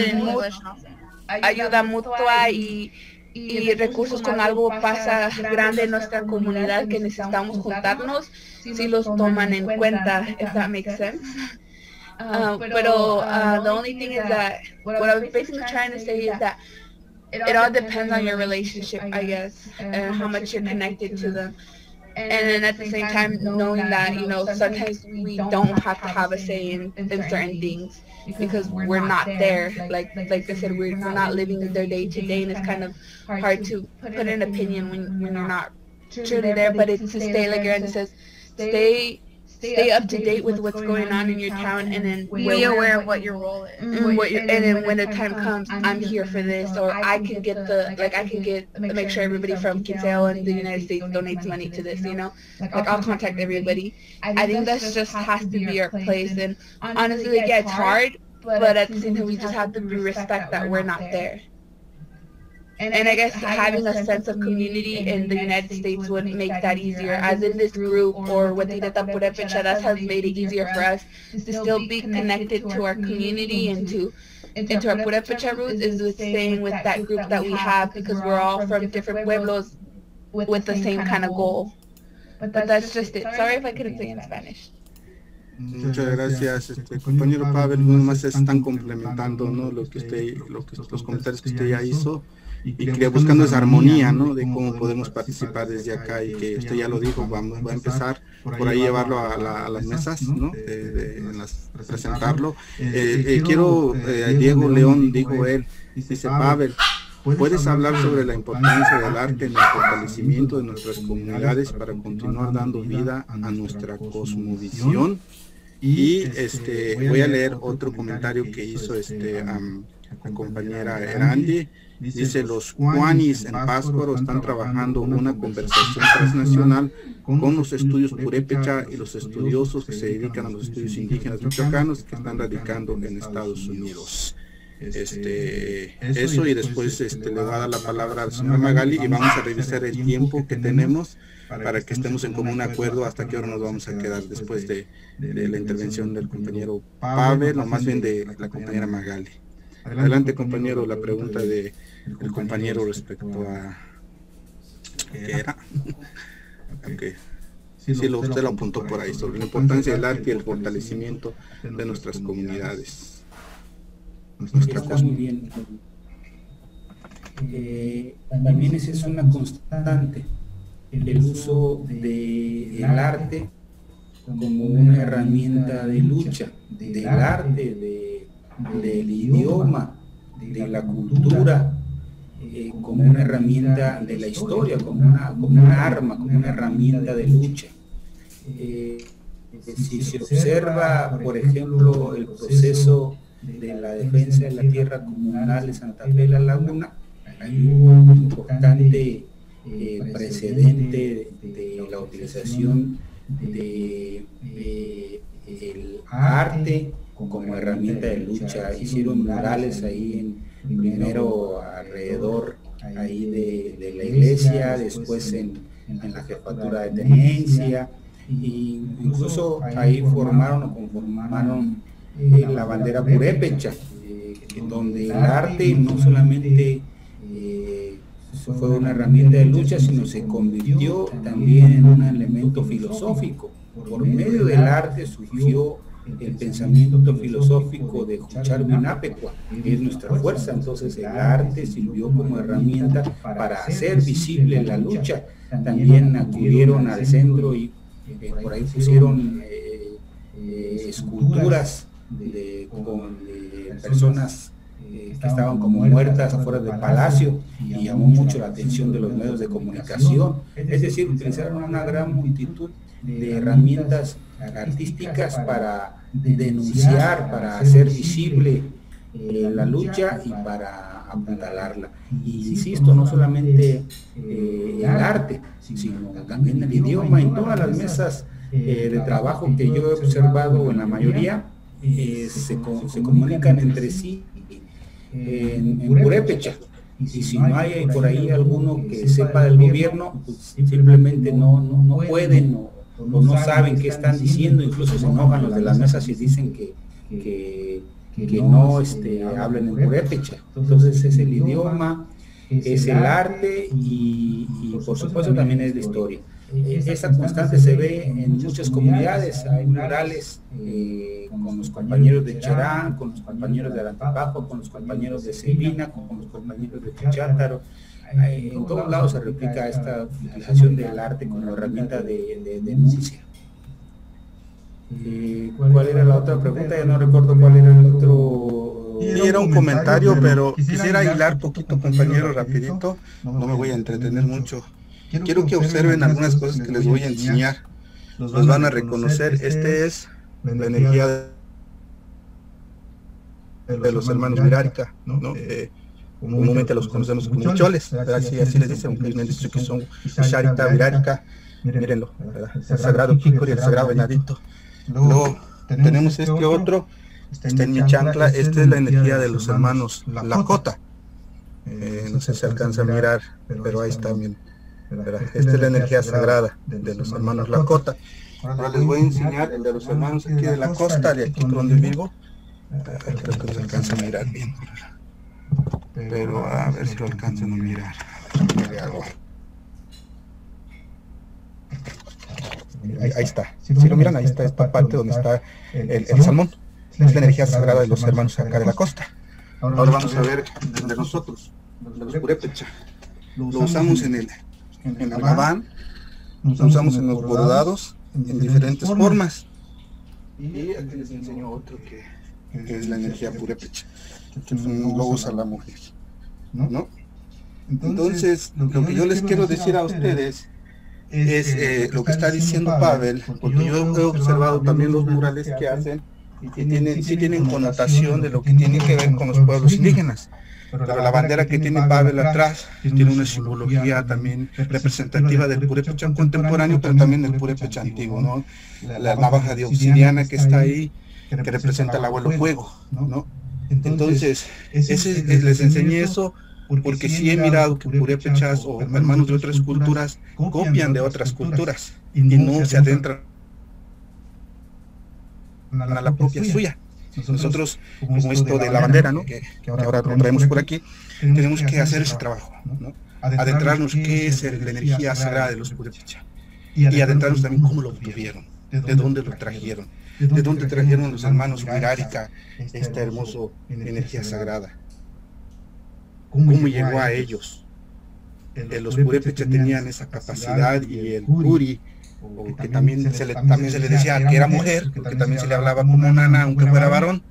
ayuda mutua y, y recursos con algo pasa grande en nuestra comunidad que necesitamos juntarnos, si los toman en cuenta, if that makes sense. Uh, pero uh, the only thing is that what I was basically trying to say is that it all depends on your relationship, I guess, and how much you're connected to them. And then at the same time, knowing that, you know, sometimes we don't have to have a say in, in certain things because we're not there. Like like I said, we're, we're not living their day to day, and it's kind of hard to put an opinion when, when you're not truly there. But it's to stay, like Aaron says, stay stay up to date with what's going on in your town and then be aware of what your role is. Mm-hmm. And what and then when the time comes i'm here for this or i can get the like i can get make sure everybody from Quintero and the united states donates money to this you know? like i'll contact everybody. i think that's just has to be our place and honestly yeah it's hard but at the same time we just have to respect that we're not there and, and I guess having a sense of community in the United States would make that easier. As in this group or with Tita Purepecha, that has made it easier for us to still be connected to our community and to into our Purepecha roots is with staying with that group that we have because we're all from different pueblos with the same kind of goal. But that's just it. Sorry if I couldn't say in Spanish. Muchas gracias, este, compañero Pavel. Más están complementando, ¿no? Lo que usted, lo que los comentarios que usted ya hizo. Y que buscando esa armonía, ¿no? De cómo podemos participar desde acá y que usted ya lo dijo, vamos, a empezar por ahí llevarlo a, las mesas, ¿no? De, presentarlo. Eh, eh, quiero, eh, Diego León, dijo él, dice Pavel, ¿Puedes hablar sobre la importancia del arte en el fortalecimiento de nuestras comunidades para continuar dando vida a nuestra cosmovisión? Y este, voy a leer otro comentario que hizo este, la compañera Erandi. Dice, los Juanis en Páscuaro están trabajando una conversación transnacional con los estudios purépecha y los estudiosos que se dedican a los estudios indígenas michoacanos que están radicando en Estados Unidos. Este, eso y después este, le va a dar la palabra al señor Magali y vamos a revisar el tiempo que tenemos para que estemos en común acuerdo hasta qué hora nos vamos a quedar después de, de la intervención del compañero Pavel o más bien de la compañera Magali. Adelante, compañero, la pregunta de el compañero respecto a qué era. okay. Sí, lo, usted lo apuntó por ahí, sobre la importancia del arte y el fortalecimiento de nuestras comunidades. Nuestra Está muy bien. Eh, también esa es una constante, el uso del de arte como una herramienta de lucha, del arte, de, del idioma, de la cultura, eh, como una herramienta de la historia, como una, como una arma, como una herramienta de lucha. Eh, si se observa, por ejemplo, el proceso de la defensa de la tierra comunal de Santa Fe de la Laguna, hay un importante eh, precedente de, la utilización de, el arte como herramienta de lucha. Hicieron murales ahí en, primero alrededor ahí de, la iglesia, después en, la jefatura de tenencia, y incluso ahí formaron o conformaron eh, la bandera purépecha, eh, donde el arte no solamente eh, fue una herramienta de lucha, sino se convirtió también en un elemento filosófico. Por medio del arte surgió el pensamiento filosófico de Hucharwinapecua, que es nuestra fuerza. Entonces el arte sirvió como herramienta para hacer visible la lucha. También acudieron al centro y eh, por ahí pusieron eh, eh, esculturas de, personas que estaban como muertas afuera del palacio y llamó mucho la atención de los medios de comunicación. Es decir, utilizaron una gran multitud de herramientas artísticas para denunciar, para hacer visible eh, la lucha y para apuntalarla. Y insisto, no solamente eh, el arte, sino también el idioma. En todas las mesas eh, de trabajo que yo he observado, en la mayoría, se, se, comunican entre sí en, en purépecha. Y si no hay por ahí alguno que sepa del gobierno, pues simplemente no, no, no pueden o no saben qué están diciendo, incluso se enojan los de las mesas y dicen que, que, que no este, hablen en purépecha. Entonces es el idioma, es el arte y, y por supuesto también es la historia. Esa constante se ve en muchas comunidades, hay murales eh, con los compañeros de Cherán, con los compañeros de Arantapajo, con los compañeros de Sevina, con los compañeros de Chátaro. En todos lados se replica esta utilización del arte como herramienta de, de denuncia. Eh, ¿Cuál era la otra pregunta? Ya no recuerdo cuál era el otro... Sí, era un comentario, pero quisiera hilar poquito, compañero, rapidito. No me voy a entretener mucho. Quiero que observen algunas cosas que les voy a enseñar. Los van a reconocer. Este es la energía de los hermanos Virárica, ¿no? Eh, comúnmente los conocemos como choles, así, así les dicen, aunque dicho que son Sharita Virárica. Mírenlo, el sagrado Kiko y el sagrado Venadito. Luego tenemos este otro, está en mi chancla, esta es la energía de los hermanos Lakota. Eh, no sé si alcanza a mirar, pero ahí está, miren. Esta es la energía sagrada de los hermanos Lakota. Ahora les voy a enseñar el de los hermanos aquí de la costa, de aquí por donde vivo. Creo que se alcanza a mirar bien. Pero a ver si lo alcanzan a mirar. Ahí, ahí, está. Si lo miran, ahí está esta parte donde está el, el salmón. Es la energía sagrada de los hermanos acá de la costa. Ahora vamos a ver de nosotros, de los purépecha. Lo usamos en el, en el gabán, lo usamos en los bordados, en diferentes formas. Y aquí les enseño otro que, que es la energía purépecha, que lo usa la mujer. ¿no? Entonces, lo que yo les quiero decir a ustedes es eh, lo que está diciendo Pavel, porque yo he observado también los murales que hacen y tienen, sí tienen connotación de lo que tiene que ver con los pueblos indígenas. Pero la bandera que tiene Pavel atrás tiene una simbología también representativa del purépecha contemporáneo, pero también del purépecha antiguo, ¿no? La navaja de obsidiana que está ahí, que representa el abuelo fuego, ¿no? Entonces, ese, les enseñé eso porque sí he mirado que purépechas o hermanos de otras culturas copian de otras culturas y no se adentran a la propia suya. Nosotros, como esto de la bandera, ¿no? que, ahora lo traemos por aquí, tenemos que hacer ese trabajo, ¿no? adentrarnos qué es la energía sagrada de los purépechas y adentrarnos también cómo lo vivieron, de dónde lo trajeron, de dónde trajeron los hermanos Virárica esta hermosa energía sagrada. cómo llegó a ellos. los purépechas tenían esa capacidad y el puri, que también se, le, también se le decía que era mujer, porque también se le hablaba como nana, aunque fuera varón,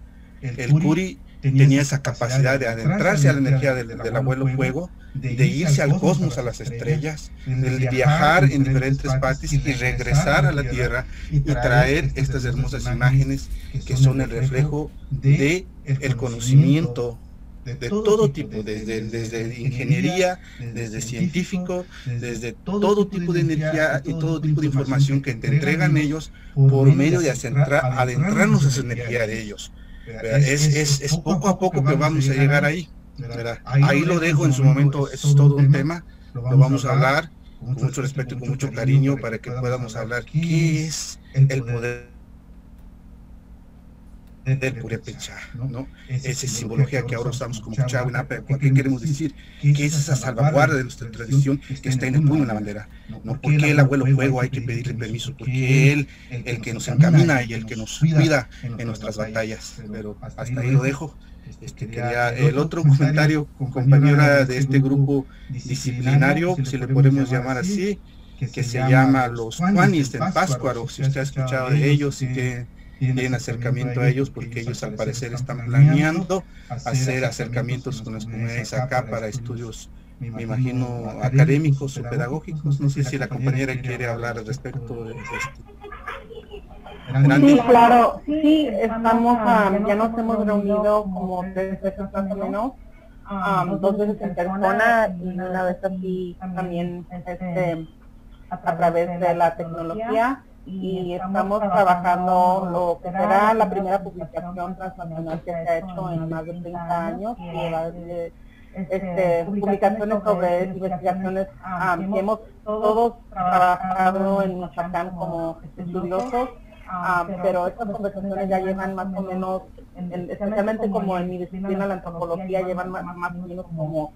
el puri tenía esa capacidad de adentrarse a la energía del, abuelo fuego, de irse al cosmos, a las estrellas, de viajar en diferentes partes y regresar a la tierra y traer estas hermosas imágenes que son el reflejo de el conocimiento de todo tipo, desde, desde ingeniería, desde científico, desde todo tipo de energía y todo tipo de información que te entregan ellos por medio de adentrarnos a esa energía de ellos. Es, es, es, poco a poco que vamos a llegar ahí. Ahí lo dejo en su momento, eso es todo un tema, lo vamos a hablar con mucho respeto y con mucho cariño para que podamos hablar qué es el poder del purépecha, ¿no? Esa simbología que ahora usamos como Chahuinape, ¿qué queremos decir? Que es esa salvaguarda de nuestra tradición que está en el puño de la bandera, ¿no? ¿Por qué el abuelo fuego hay que pedirle permiso? Porque él, el que nos encamina y el que nos cuida en nuestras batallas, pero hasta ahí lo dejo. Este, quería el otro comentario, compañera de este grupo disciplinario, si le podemos llamar así, que se llama los Juanis en Páscuaro, si usted ha escuchado de ellos y que tienen acercamiento a ellos porque ellos al parecer están planeando hacer acercamientos con las comunidades acá para estudios, me imagino, académicos o pedagógicos. No sé si la compañera quiere hablar al respecto de esto. Sí, claro, sí, estamos, ya nos hemos reunido como tres veces más o menos, dos veces en persona y una vez así también este, a través de la tecnología y estamos trabajando lo que será la primera publicación transnacional que se ha hecho en más de 30 años y va de, este, publicaciones sobre investigaciones que hemos todos trabajado en Michoacán como estudiosos ah, pero estas conversaciones ya llevan más o menos, en- especialmente como en mi disciplina, la antropología, llevan más, más o menos como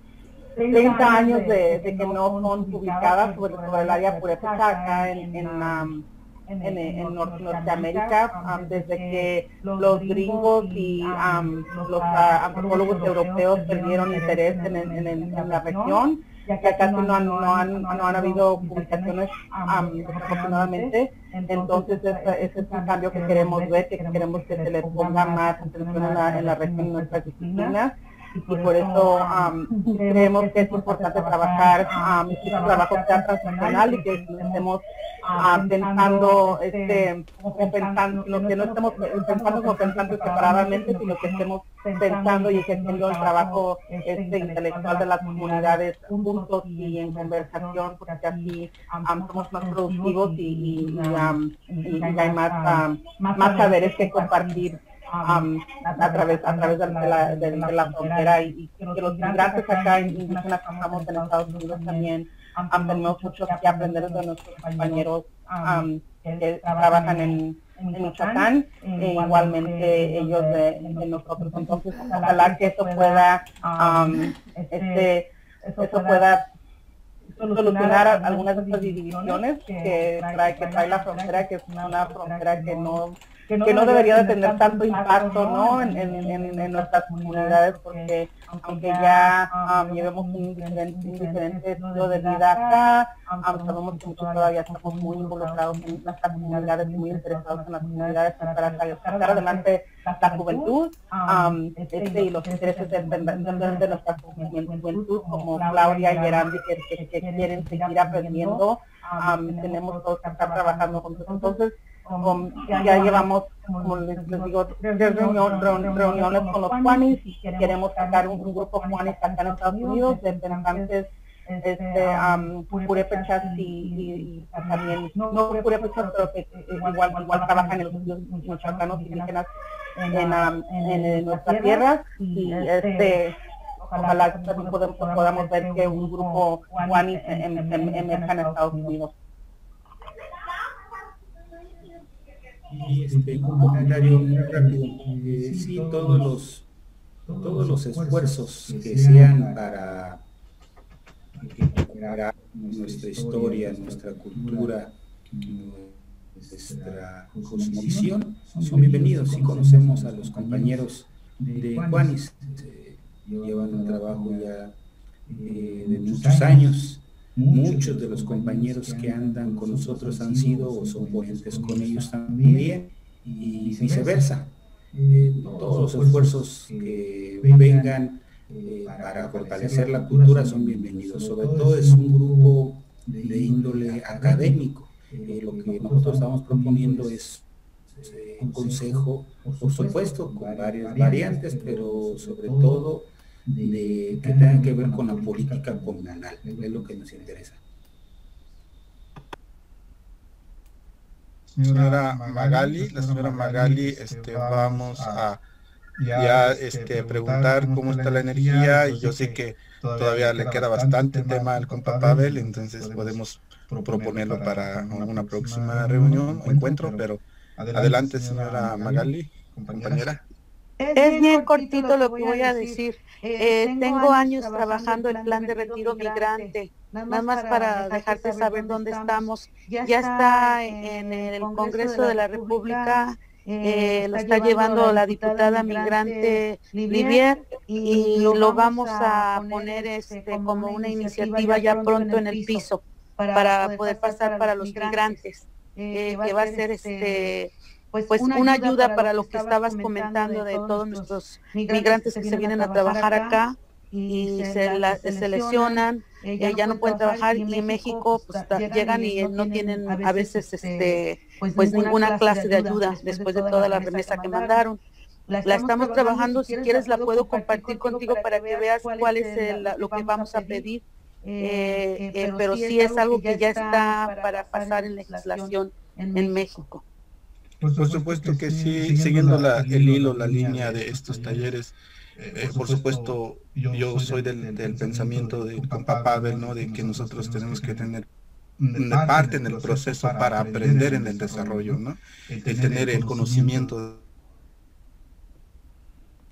30 años de, de que no son publicadas sobre, sobre el área purépecha acá en, en, am, en, en Nor- Norteamérica, am, desde que los gringos y am, los antropólogos europeos perdieron interés en, en, en la región, ya que casi no han, no han, no han habido publicaciones am, desafortunadamente. Entonces ese, es un cambio que queremos ver, que queremos que se le ponga más atención en la, en la región en nuestras disciplinas y por eso am, creemos que es importante trabajar, um, este trabajo sea transnacional y que estemos am, pensando, este, como pensando, no, que no estemos pensando como pensando separadamente, sino que estemos pensando y ejerciendo el trabajo este, intelectual de las comunidades juntos y en conversación, porque así am, somos más productivos y, y, y, y- hay más, más saberes que compartir a través a través de la, de, la frontera y, y que los migrantes acá indígenas que estamos en Estados Unidos también am, tenemos mucho que aprender de nuestros compañeros que trabajan en, en Michoacán e igualmente ellos de, nosotros. Entonces ojalá que eso pueda este eso pueda solucionar algunas de estas divisiones que trae, que trae la frontera, que es una frontera que no que no debería de tener tanto impacto ¿no? en, en, en, en nuestras comunidades porque aunque ya um, llevemos un diferente, un diferente estilo de vida acá, um, sabemos que muchos todavía estamos muy involucrados en nuestras comunidades, muy interesados en las comunidades para sacar, adelante la juventud um, este, y los intereses de, de, de- de nuestra juventud como Claudia y Gerandi que, que, que quieren seguir aprendiendo. um, tenemos todos que estar trabajando juntos. Entonces, um, ya llevamos, como les, les digo, tres reunión- reun- reuniones con los Juanis. Y queremos sacar un, un grupo Juanis acá en Estados Unidos de pensantes este, um, purépechas y, y, y también, no purépechas, pero que eh, igual, igual trabajan en los michoacanos indígenas en, um, en, en nuestra tierra y este ojalá que también podamos, podamos ver que un grupo Juanis em- em- emerja en Estados Unidos. Y este, un comentario rápido. Eh, sí, todos los, todos los esfuerzos que sean para para nuestra historia, nuestra cultura, nuestra cosmovisión, son bienvenidos. Si conocemos a los compañeros de Juanis, eh, llevan un trabajo ya eh, de muchos años. Muchos de los compañeros que andan con nosotros han sido o son ponentes con ellos también y viceversa. Eh, todos los esfuerzos que vengan eh, para fortalecer la cultura son bienvenidos. Sobre todo es un grupo de índole académico. Eh, lo que nosotros estamos proponiendo es un consejo, por supuesto, con varias variantes, pero sobre todo de que tengan que ver con la política comunal, es lo que nos interesa. Señora Magali, la señora Magali, este, vamos a ya este, preguntar cómo está la energía y yo sé que todavía le queda bastante tema al compa Pavel, entonces podemos proponerlo para una próxima reunión o encuentro, pero adelante señora Magali, compañera. Es bien cortito lo que voy a decir. Eh, tengo años trabajando el plan de retiro migrante, nada más para dejarte saber dónde estamos. Ya está en el Congreso de la República, eh, lo está llevando la diputada migrante Livier y lo vamos a poner este como una iniciativa ya pronto en el piso para poder pasar para los migrantes, eh, que va a ser este pues una ayuda para lo que estabas comentando de todos nuestros migrantes que se vienen a trabajar acá y se, la- se lesionan, eh, ya no pueden trabajar y en México pues, ta- llegan y no tienen a veces este pues ninguna clase de ayuda después de toda la remesa que mandaron. La estamos trabajando, si quieres la puedo compartir contigo para que veas cuál es el- lo que vamos a pedir. Eh, eh, pero sí es algo que ya está para pasar en legislación en México. Por supuesto que sí, siguiendo la, el hilo, la línea de estos talleres, eh, por supuesto, yo soy del, del pensamiento de compa Pavel, ¿no? De que nosotros tenemos que tener de parte en el proceso para aprender en el desarrollo, ¿no? El tener el conocimiento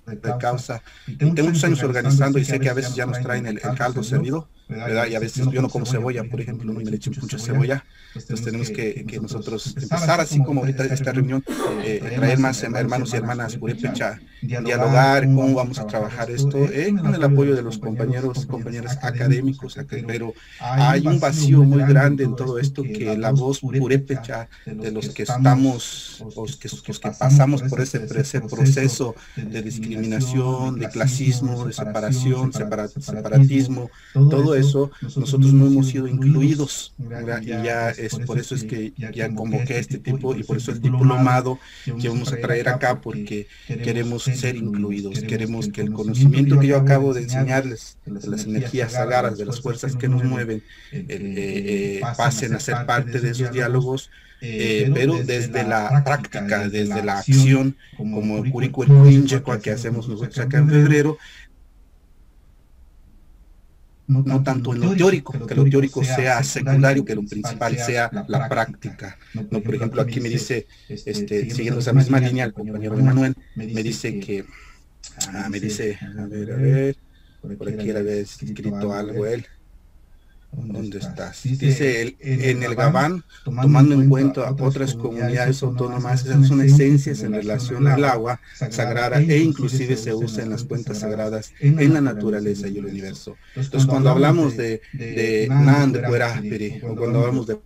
de causa. Y tengo muchos años organizando y sé que a veces ya nos traen el, caldo servido, ¿verdad? Y a veces yo no como cebolla, por ejemplo, no me le echo mucha cebolla. Entonces tenemos que, que nosotros empezar así como ahorita esta reunión, eh, traer más hermanos y hermanas purépecha, dialogar cómo vamos a trabajar esto, eh, con el apoyo de los compañeros, compañeras académicos, pero hay un vacío muy grande en todo esto que la voz purépecha de los que estamos, los que, los que pasamos por ese, ese proceso de discriminación, de clasismo, de separación, separatismo, todo eso, nosotros no hemos sido incluidos, y ya es por eso es que ya convoqué a este tipo y por eso el diplomado que vamos a traer acá porque queremos ser incluidos, queremos que el conocimiento que yo acabo de enseñarles de las energías sagradas, de las fuerzas que nos mueven, eh, eh, pasen a ser parte de esos diálogos eh, pero desde la práctica, desde la acción, como el currículo que hacemos nosotros acá en febrero, no, tanto en lo teórico, que lo teórico sea secundario, que lo principal sea la, práctica. No, por ejemplo, aquí me dice, este, este siguiendo esa misma línea, el compañero Manuel me dice que, ah, me dice, a ver, a ver, por aquí había escrito algo él. ¿Dónde estás? Dice él, en el Gabán, tomando en cuenta otras comunidades autónomas, esas son esencias en relación al agua sagrada e inclusive se usa en las cuentas sagradas en la naturaleza y el universo. Entonces, cuando hablamos de, de o cuando hablamos de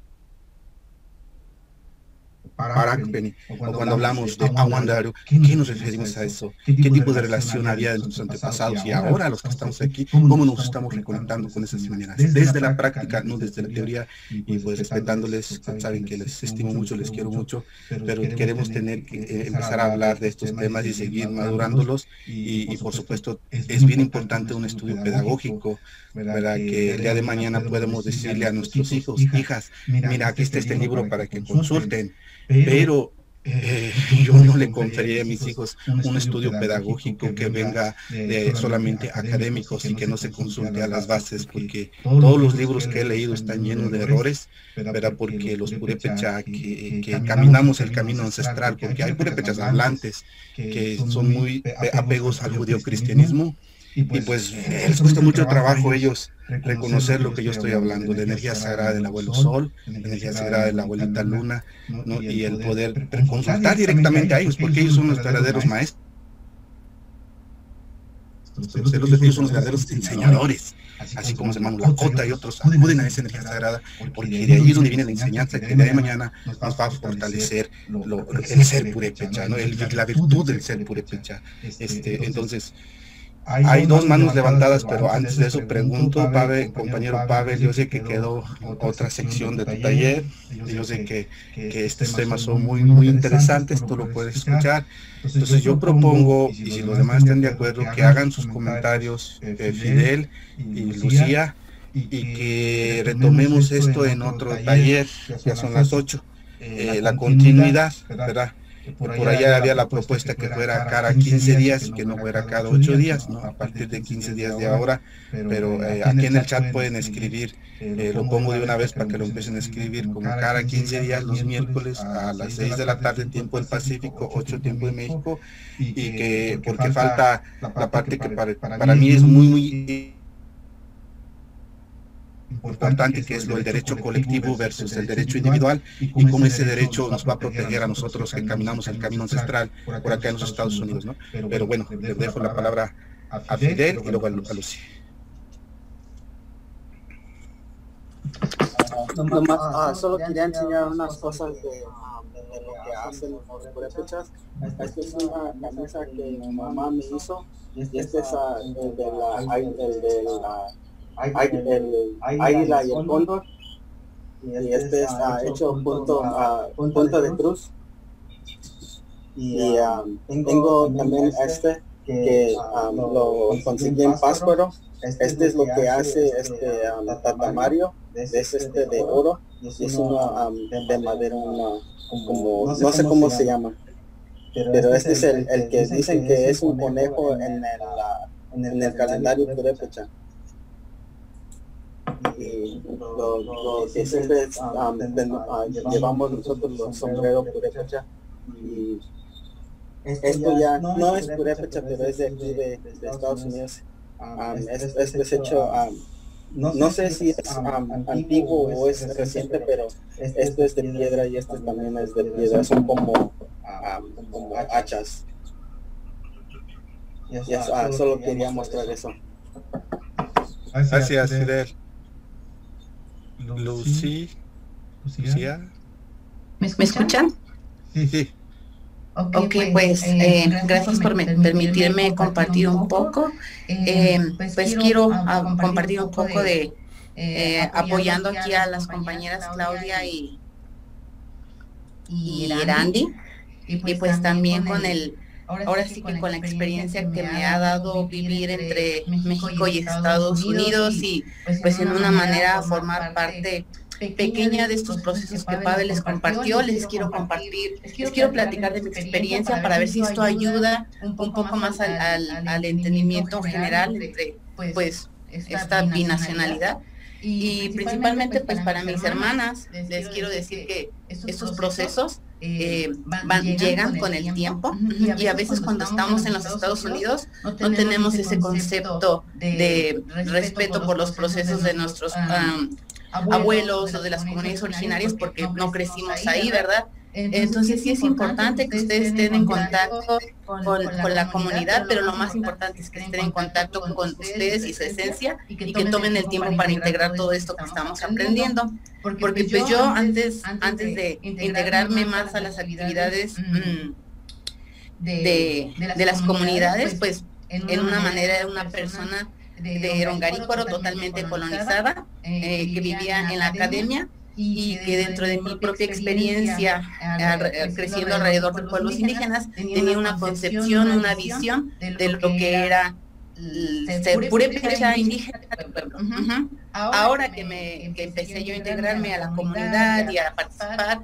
Parakpeni, o cuando hablamos de Awandaru, ¿qué nos referimos a eso? ¿Qué tipo de relación había en nuestros antepasados y ahora los que estamos aquí? ¿Cómo nos estamos reconectando con esas maneras? Desde la práctica, no desde la teoría, y pues respetándoles, saben que les estimo mucho, les quiero mucho, pero queremos tener que eh, empezar a hablar de estos temas y seguir madurándolos, y, por supuesto es bien importante un estudio pedagógico, ¿verdad? Que el día de mañana podemos decirle a nuestros hijos, hijas, mira, aquí está este libro para que consulten, pero eh, yo no le conferiré a mis hijos un estudio pedagógico que venga de solamente académicos y que no se consulte a las bases, porque todos los libros que he leído están llenos de errores, ¿verdad? Porque los purépechas que, que caminamos el camino ancestral, porque hay purépechas hablantes que son muy apegos al judio-cristianismo, y pues, pues eh, les cuesta mucho trabajo ellos reconocer lo que yo estoy hablando, de energía sagrada del abuelo Sol, de energía sagrada de la abuelita Luna, ¿no? y el poder consultar directamente a ellos, porque ellos son los verdaderos maestros. Ellos son los verdaderos enseñadores, así como los hermanos Lakota y otros acuden a esa energía sagrada, porque de ahí es donde viene la enseñanza que día de mañana nos va a fortalecer el ser purepecha, ¿no? la virtud del ser purepecha. Este, entonces, hay dos manos levantadas, pero antes de eso pregunto, Pavel, compañero Pavel, yo sé que quedó otra sección de tu taller, yo sé que, que estos temas son muy, muy interesantes, tú lo puedes escuchar. Entonces yo propongo, y si los demás están de acuerdo, que hagan sus comentarios eh, Fidel y Lucía, y que retomemos esto en otro taller, ya son las ocho, eh, la continuidad, ¿verdad? Por, allá había la propuesta que fuera cada 15 días y que no fuera cada 8 días, ¿no? A partir de 15 días de ahora, pero eh, aquí en el chat pueden escribir, eh, lo pongo de una vez para que lo empiecen a escribir, como cada 15 días los miércoles a las 6 de la tarde tiempo del Pacífico, 8 tiempo de México, y que porque falta la parte que para, para mí es muy, muy importante que es lo del derecho colectivo versus el derecho individual y cómo ese derecho nos va a proteger a nosotros que caminamos el camino ancestral por acá en los Estados Unidos, ¿no? Pero bueno, les dejo la palabra a Fidel y luego a Lucy. Ah, solo quería enseñar unas cosas de, lo que hacen los purépechas. Esta es una camisa que mi mamá me hizo y este es el de la, el de la águila y el cóndor. Y este está hecho punto a punto de cruz. y um, tengo también este que um, lo conseguí en Pásparo este es lo que hace este um, tatamario. es este de oro. y es uno de madera como no sé cómo se llama. pero este es el, el que dicen que es un conejo en el, en el calendario purépecha y lo, lo que siempre es, um, ten- ah, llevamos nosotros los sombreros purépecha y esto ya no es purépecha pero es de aquí de, de Estados Unidos. Um, es- esto es hecho um, no sé si es um, antiguo o es reciente pero esto es de piedra y esto también es de piedra. Son como, um, como hachas. Ah, solo quería mostrar eso. Gracias, Fidel. Lucy. Lucía. ¿Me escuchan? Sí, sí. Ok, pues eh, gracias por me- permitirme compartir un poco. Eh, pues quiero compartir un poco de eh, apoyando aquí a las compañeras Claudia y, y Randy. Y pues también con el, ahora sí que con la experiencia que me ha dado vivir entre México y Estados Unidos y pues en una manera formar parte pequeña de estos procesos que Pavel les compartió, les quiero compartir, les quiero platicar de mi experiencia para ver si esto ayuda un poco más al, al, al entendimiento general entre pues esta binacionalidad y principalmente pues para mis hermanas les quiero decir que estos procesos eh, van, llegan con el tiempo. y a veces cuando estamos en los Estados Unidos no tenemos ese concepto de respeto por los procesos de nuestros um, abuelos o de las comunidades originarias porque no crecimos ahí, ¿verdad? Entonces sí es importante que ustedes estén en contacto con, con, la comunidad, pero lo más importante es que estén en contacto con ustedes y su esencia y que tomen el tiempo para integrar todo esto que estamos aprendiendo. Porque pues yo antes, antes de integrarme más a las actividades mm, de, de las comunidades, pues en una manera de una persona de Rongarícuaro totalmente colonizada, eh, que vivía en la academia y que dentro de mi propia experiencia creciendo alrededor de pueblos indígenas tenía una concepción, una visión de lo que era ser purépecha indígena del pueblo. Ujú. Ahora que me que empecé yo a integrarme a la comunidad y a participar,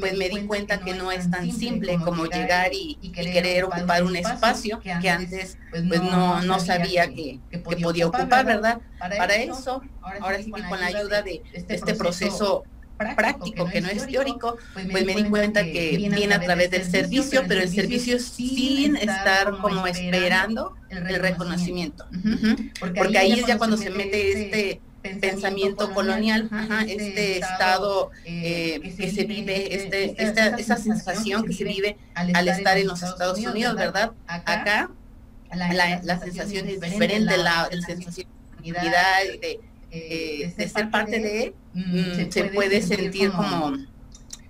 pues me di cuenta que no es tan simple como llegar y, y querer ocupar un espacio que antes pues no, no sabía que, que podía ocupar, ¿verdad? Para eso, ahora sí que con la ayuda de este proceso práctico, que no es teórico, pues me di cuenta que viene a través del servicio, pero el servicio sin estar como esperando el reconocimiento. Porque ahí es ya cuando se mete este pensamiento colonial, ajá, este estado eh, que se vive, este, esta, esa sensación que se vive al estar en los Estados Unidos, ¿verdad? Acá la, la sensación es diferente, la, la sensación de unidad, de, eh, de ser parte de, mm, se puede sentir como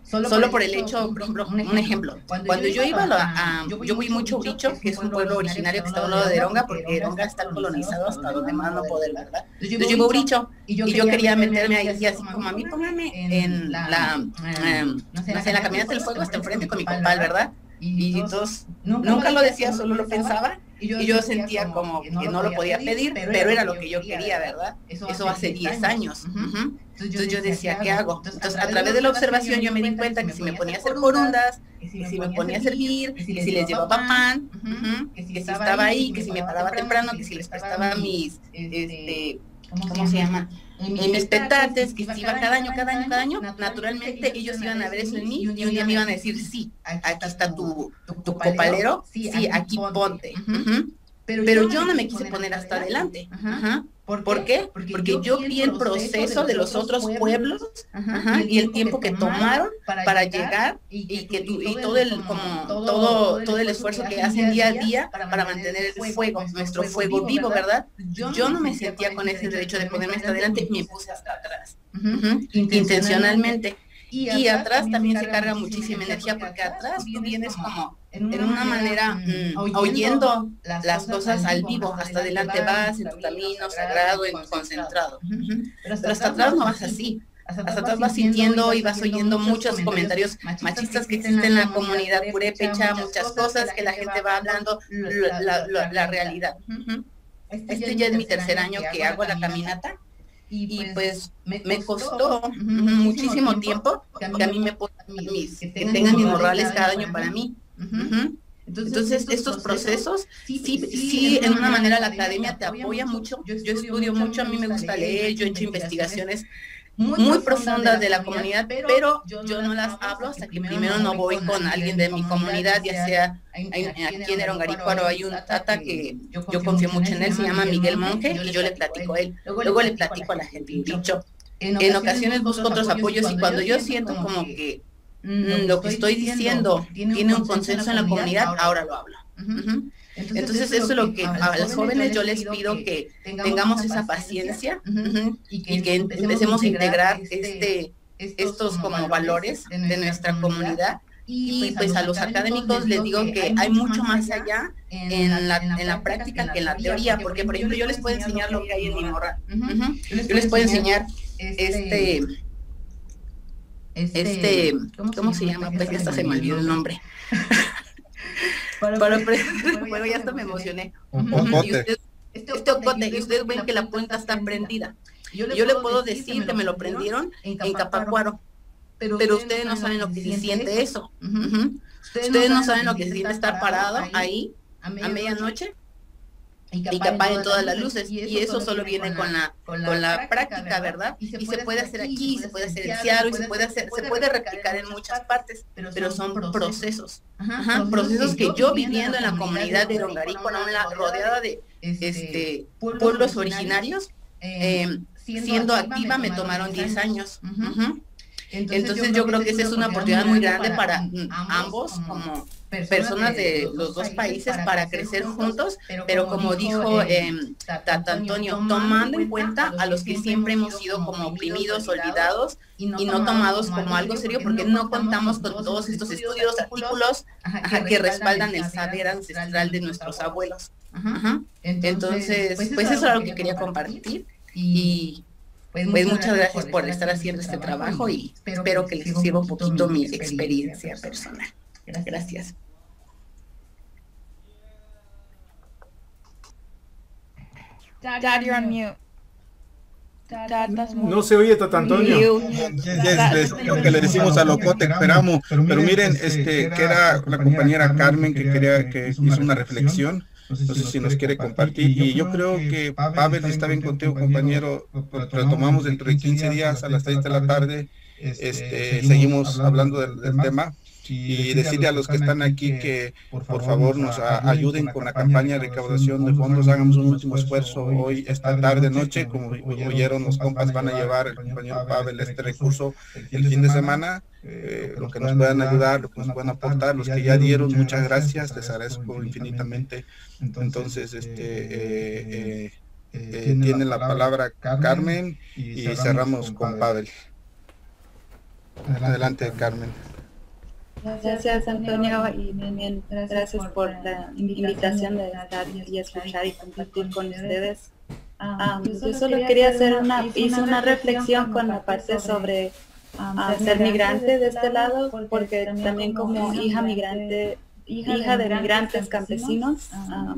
Solo, por el hecho, por ejemplo, un ejemplo, cuando yo iba a, a- yo fui mucho Uricho, que es un pueblo originario que está al lado de Eronga, porque Eronga está colonizado hasta donde más no poder, ¿verdad? Entonces yo iba a Uricho y yo quería meterme ahí así como a mí, póngame en la, em, no sé, en la caminata del fuego hasta enfrente con mi compal, ¿verdad? Y entonces nunca lo decía, solo lo pensaba y yo sentía como que no lo podía pedir, pero era lo que yo quería, ¿verdad? Eso hace 10 años. Entonces yo decía, ¿qué hago? Entonces a través de la observación yo me di cuenta que si me ponía a hacer corundas, que si me ponía a servir, que si les llevaba pan, que si estaba ahí, que si me paraba temprano, que si les prestaba mis, este, ¿cómo se llama? Petates, que si iba cada año, cada año, cada año, naturalmente ellos iban a ver eso en mí y un día me iban a decir, sí, aquí está tu, tu copalero, sí, aquí ponte. Pero yo no me quise poner hasta adelante. Ajá. ¿Por qué? Porque yo vi el proceso de los otros pueblos ajá, y el tiempo que tomaron para llegar y que y todo el como todo todo el esfuerzo que hacen día a día para mantener el fuego, nuestro fuego vivo, ¿verdad? Yo no me sentía con ese derecho de ponerme hasta adelante y me puse hasta atrás. Intencionalmente. Y atrás también se carga muchísima energía porque atrás tú vienes como en una manera mm, oyendo las cosas al vivo, hasta adelante vas en tu camino sagrado, en concentrado. Pero hasta atrás no vas así. Hasta atrás vas sintiendo y vas oyendo muchos comentarios machistas que existen en la comunidad purépecha, muchas cosas que la gente va hablando, la, la- la- la realidad. Ujú. Este ya es mi tercer año que hago la caminata y pues me costó muchísimo tiempo que a mí me pongan mis, que tengan mis morrales cada año para mí. Entonces, estos procesos, sí, sí, en una manera la academia te apoya mucho. Yo estudio mucho, a mí me gusta leer, yo he hecho investigaciones muy, profundas de la comunidad, pero yo no las hablo hasta que primero no voy con alguien de mi comunidad, ya sea aquí en Erongarícuaro hay un tata que yo confío mucho en él, se llama Miguel Monge, y yo le platico a él. Luego le platico a la gente. Dicho, en ocasiones busco otros apoyos y cuando yo siento como que Mm, lo que estoy diciendo tiene un consenso en la comunidad, ahora lo hablo. Entonces, eso es lo que a los jóvenes yo les pido que tengamos esa paciencia y que empecemos a integrar este, este estos como valores de nuestra comunidad. Y pues a los académicos les digo que hay mucho más allá en la, en la práctica que en la teoría, porque por ejemplo yo les puedo enseñar lo que hay en mi morra. Yo les puedo enseñar este este, ¿cómo, se llama? Pues ya hasta se me olvidó el nombre. Para, bueno, ya hasta me emocioné. Y usted, este, este ocote, y ustedes ven que la puerta está prendida. Yo le, puedo decir que me lo prendieron en Capacuaro, pero, ustedes no saben lo que se siente eso. Ustedes no saben lo que se siente estar parado ahí a medianoche y que, apaguen todas las luces. Y eso, solo viene con la, con la, práctica, ¿verdad? Y se, puede hacer aquí, se puede hacer en Seattle, y se puede hacer, se puede replicar en muchas partes, pero son procesos. procesos que yo viviendo en la comunidad de Rongarícuaro, rodeada de este, este pueblos originarios, eh, siendo activa me tomaron 10 años. Entonces, yo creo que esa es una oportunidad muy grande para ambos como personas de los dos países para crecer juntos, pero como dijo eh, Tata Antonio, tomando en cuenta a los que siempre hemos sido como oprimidos, olvidados y no tomados como algo serio porque no contamos con todos estos estudios, artículos que respaldan el saber ancestral de nuestros abuelos. Entonces, pues, pues eso es lo que quería compartir y pues, pues muchas gracias por estar haciendo este trabajo y espero que les sirva un poquito mi experiencia personal. Gracias. Dad, you're on mute. no se oye Tata Antonio. lo que le decimos a Locote, esperamos. Pero miren, este, que era la compañera Carmen que quería que hizo una reflexión. No sé, si, nos quiere compartir. Y yo creo que Pavel está bien contigo, compañero. Retomamos dentro de 15 días a las 6 de la tarde. Este, este seguimos hablando del, tema y decirle a los que están aquí que por favor nos ayuden con la campaña de recaudación de fondos, hagamos un último esfuerzo hoy, esta tarde, noche, como oyeron los compas, van a llevar el compañero Pavel este recurso el fin de semana, eh, lo que nos puedan ayudar, lo que nos puedan aportar, los que ya dieron, muchas gracias, les agradezco infinitamente. Entonces, este... Eh, eh, tiene la palabra Carmen y cerramos con Pavel. Adelante, Carmen. Gracias Antonio y también gracias por la invitación de estar y escuchar y compartir con ustedes. Ah, yo solo quería hacer una, hice una reflexión con la parte sobre ah, ser migrante de este lado, porque también como hija migrante, hija de migrantes campesinos, ah,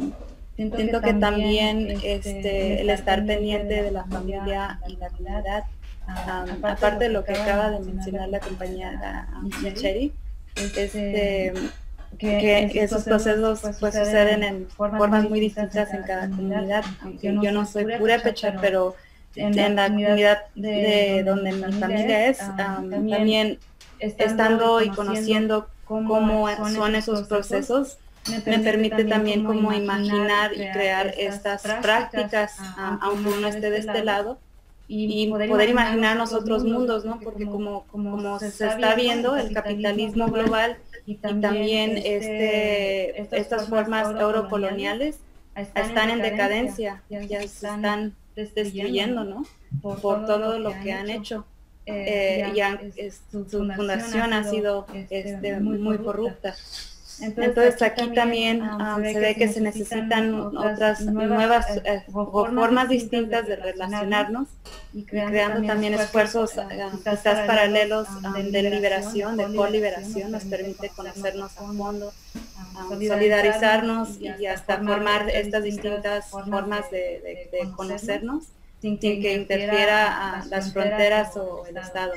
siento que también este, el estar pendiente de la familia y la comunidad, aparte de lo que acaba de mencionar la compañera Micheri, este, que, esos procesos pues, pues suceden en formas muy distintas en cada comunidad. Aunque yo no soy pura pecha, pero en la comunidad de donde mi familia es, también estando y conociendo cómo son esos procesos, me permite también como imaginar y crear estas prácticas, aunque uno esté de este lado, y, poder, imaginar otros mundos, ¿no? Porque como, como, se, está viendo el capitalismo global y también este, este estas formas eurocoloniales están en decadencia, ya se están destruyendo, ¿no? Por, todo lo que han hecho. Eh, y su, fundación ha sido este, muy corrupta. Entonces, aquí también um, se ve que se necesitan otras nuevas eh, formas distintas de relacionarnos y creando también esfuerzos uh, quizás paralelos um, de liberación, de co-liberación, nos permite conocernos a fondo, um, solidarizarnos y hasta formar estas distintas formas de, conocernos sin que interfiera a las fronteras o el Estado.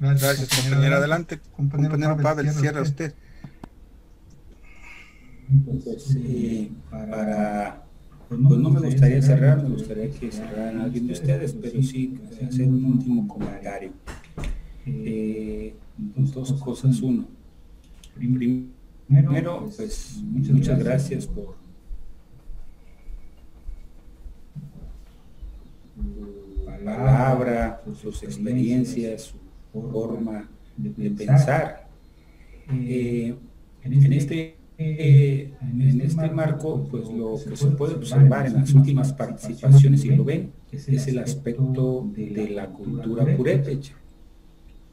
Gracias, compañera. Adelante, compañero Pavel, cierra usted. Pues, eh, para, pues no me gustaría cerrar, me gustaría que cerraran alguien de ustedes, pero sí hacer un último comentario. Eh, dos cosas. Uno, primero, pues muchas gracias por su palabra, sus experiencias, su forma de pensar. Eh, en este eh, en este marco, pues lo que se puede observar en las últimas participaciones, y lo ven, es el aspecto de la cultura purépecha.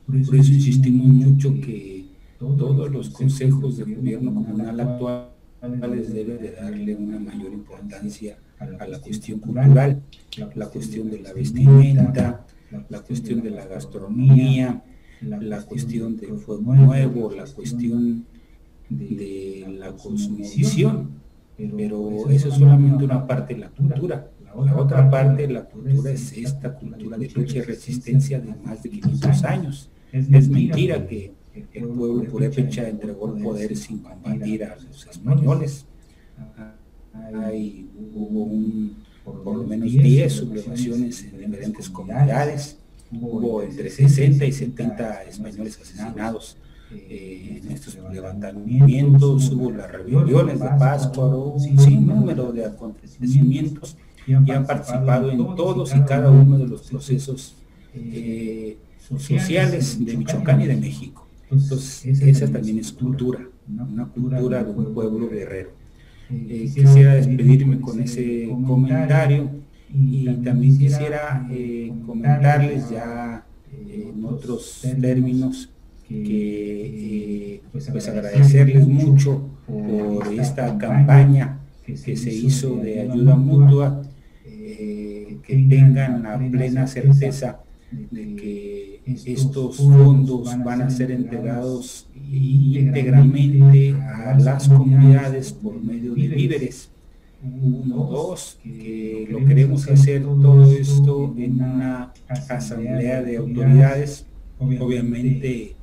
Por eso insistimos mucho que todos los consejos de gobierno comunal actuales deben de darle una mayor importancia a la cuestión cultural, la cuestión de la vestimenta, la cuestión de la gastronomía, la cuestión del fuego nuevo, la cuestión de la cosmovisión, pero eso es solamente una parte de la cultura. La otra parte de la cultura es esta cultura de lucha y resistencia de más de 500 años. Es mentira que el pueblo purépecha entregó el poder sin combatir a los españoles. Hubo un, por lo menos 10 sublevaciones en diferentes comunidades, hubo entre 60 y 70 españoles asesinados eh, en estos levantamientos, hubo las rebeliones de Pascua, un sinnúmero de acontecimientos y han participado en todos y cada uno de los procesos eh, sociales de Michoacán y de México. Entonces, esa también es cultura, una cultura de un pueblo guerrero. Eh, quisiera despedirme con ese comentario y también quisiera comentarles ya en otros términos que eh, pues, agradecerles mucho por esta campaña que se hizo de ayuda mutua, eh, que tengan la plena certeza de que estos fondos van a ser entregados íntegramente a las comunidades por medio de víveres. Uno, dos, que lo queremos hacer todo esto en una asamblea de autoridades, obviamente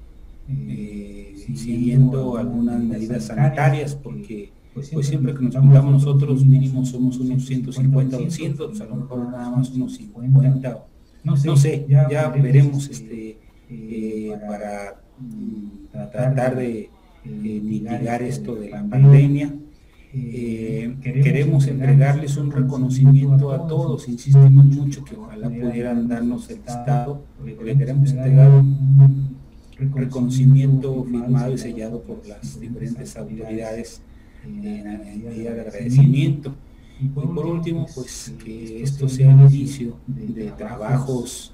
eh, siguiendo algunas medidas sanitarias, porque pues, pues siempre que nos juntamos nosotros mínimo somos unos 150 o 200, a lo mejor nada más unos 50, no sé, no sé ya, veremos este, eh, para tratar de eh, mitigar esto de la pandemia. queremos entregarles un reconocimiento a todos, insistimos mucho que ojalá pudieran darnos el Estado, porque queremos entregar un, reconocimiento firmado y sellado por las diferentes autoridades en día de agradecimiento. Y por último, pues que esto sea el inicio de trabajos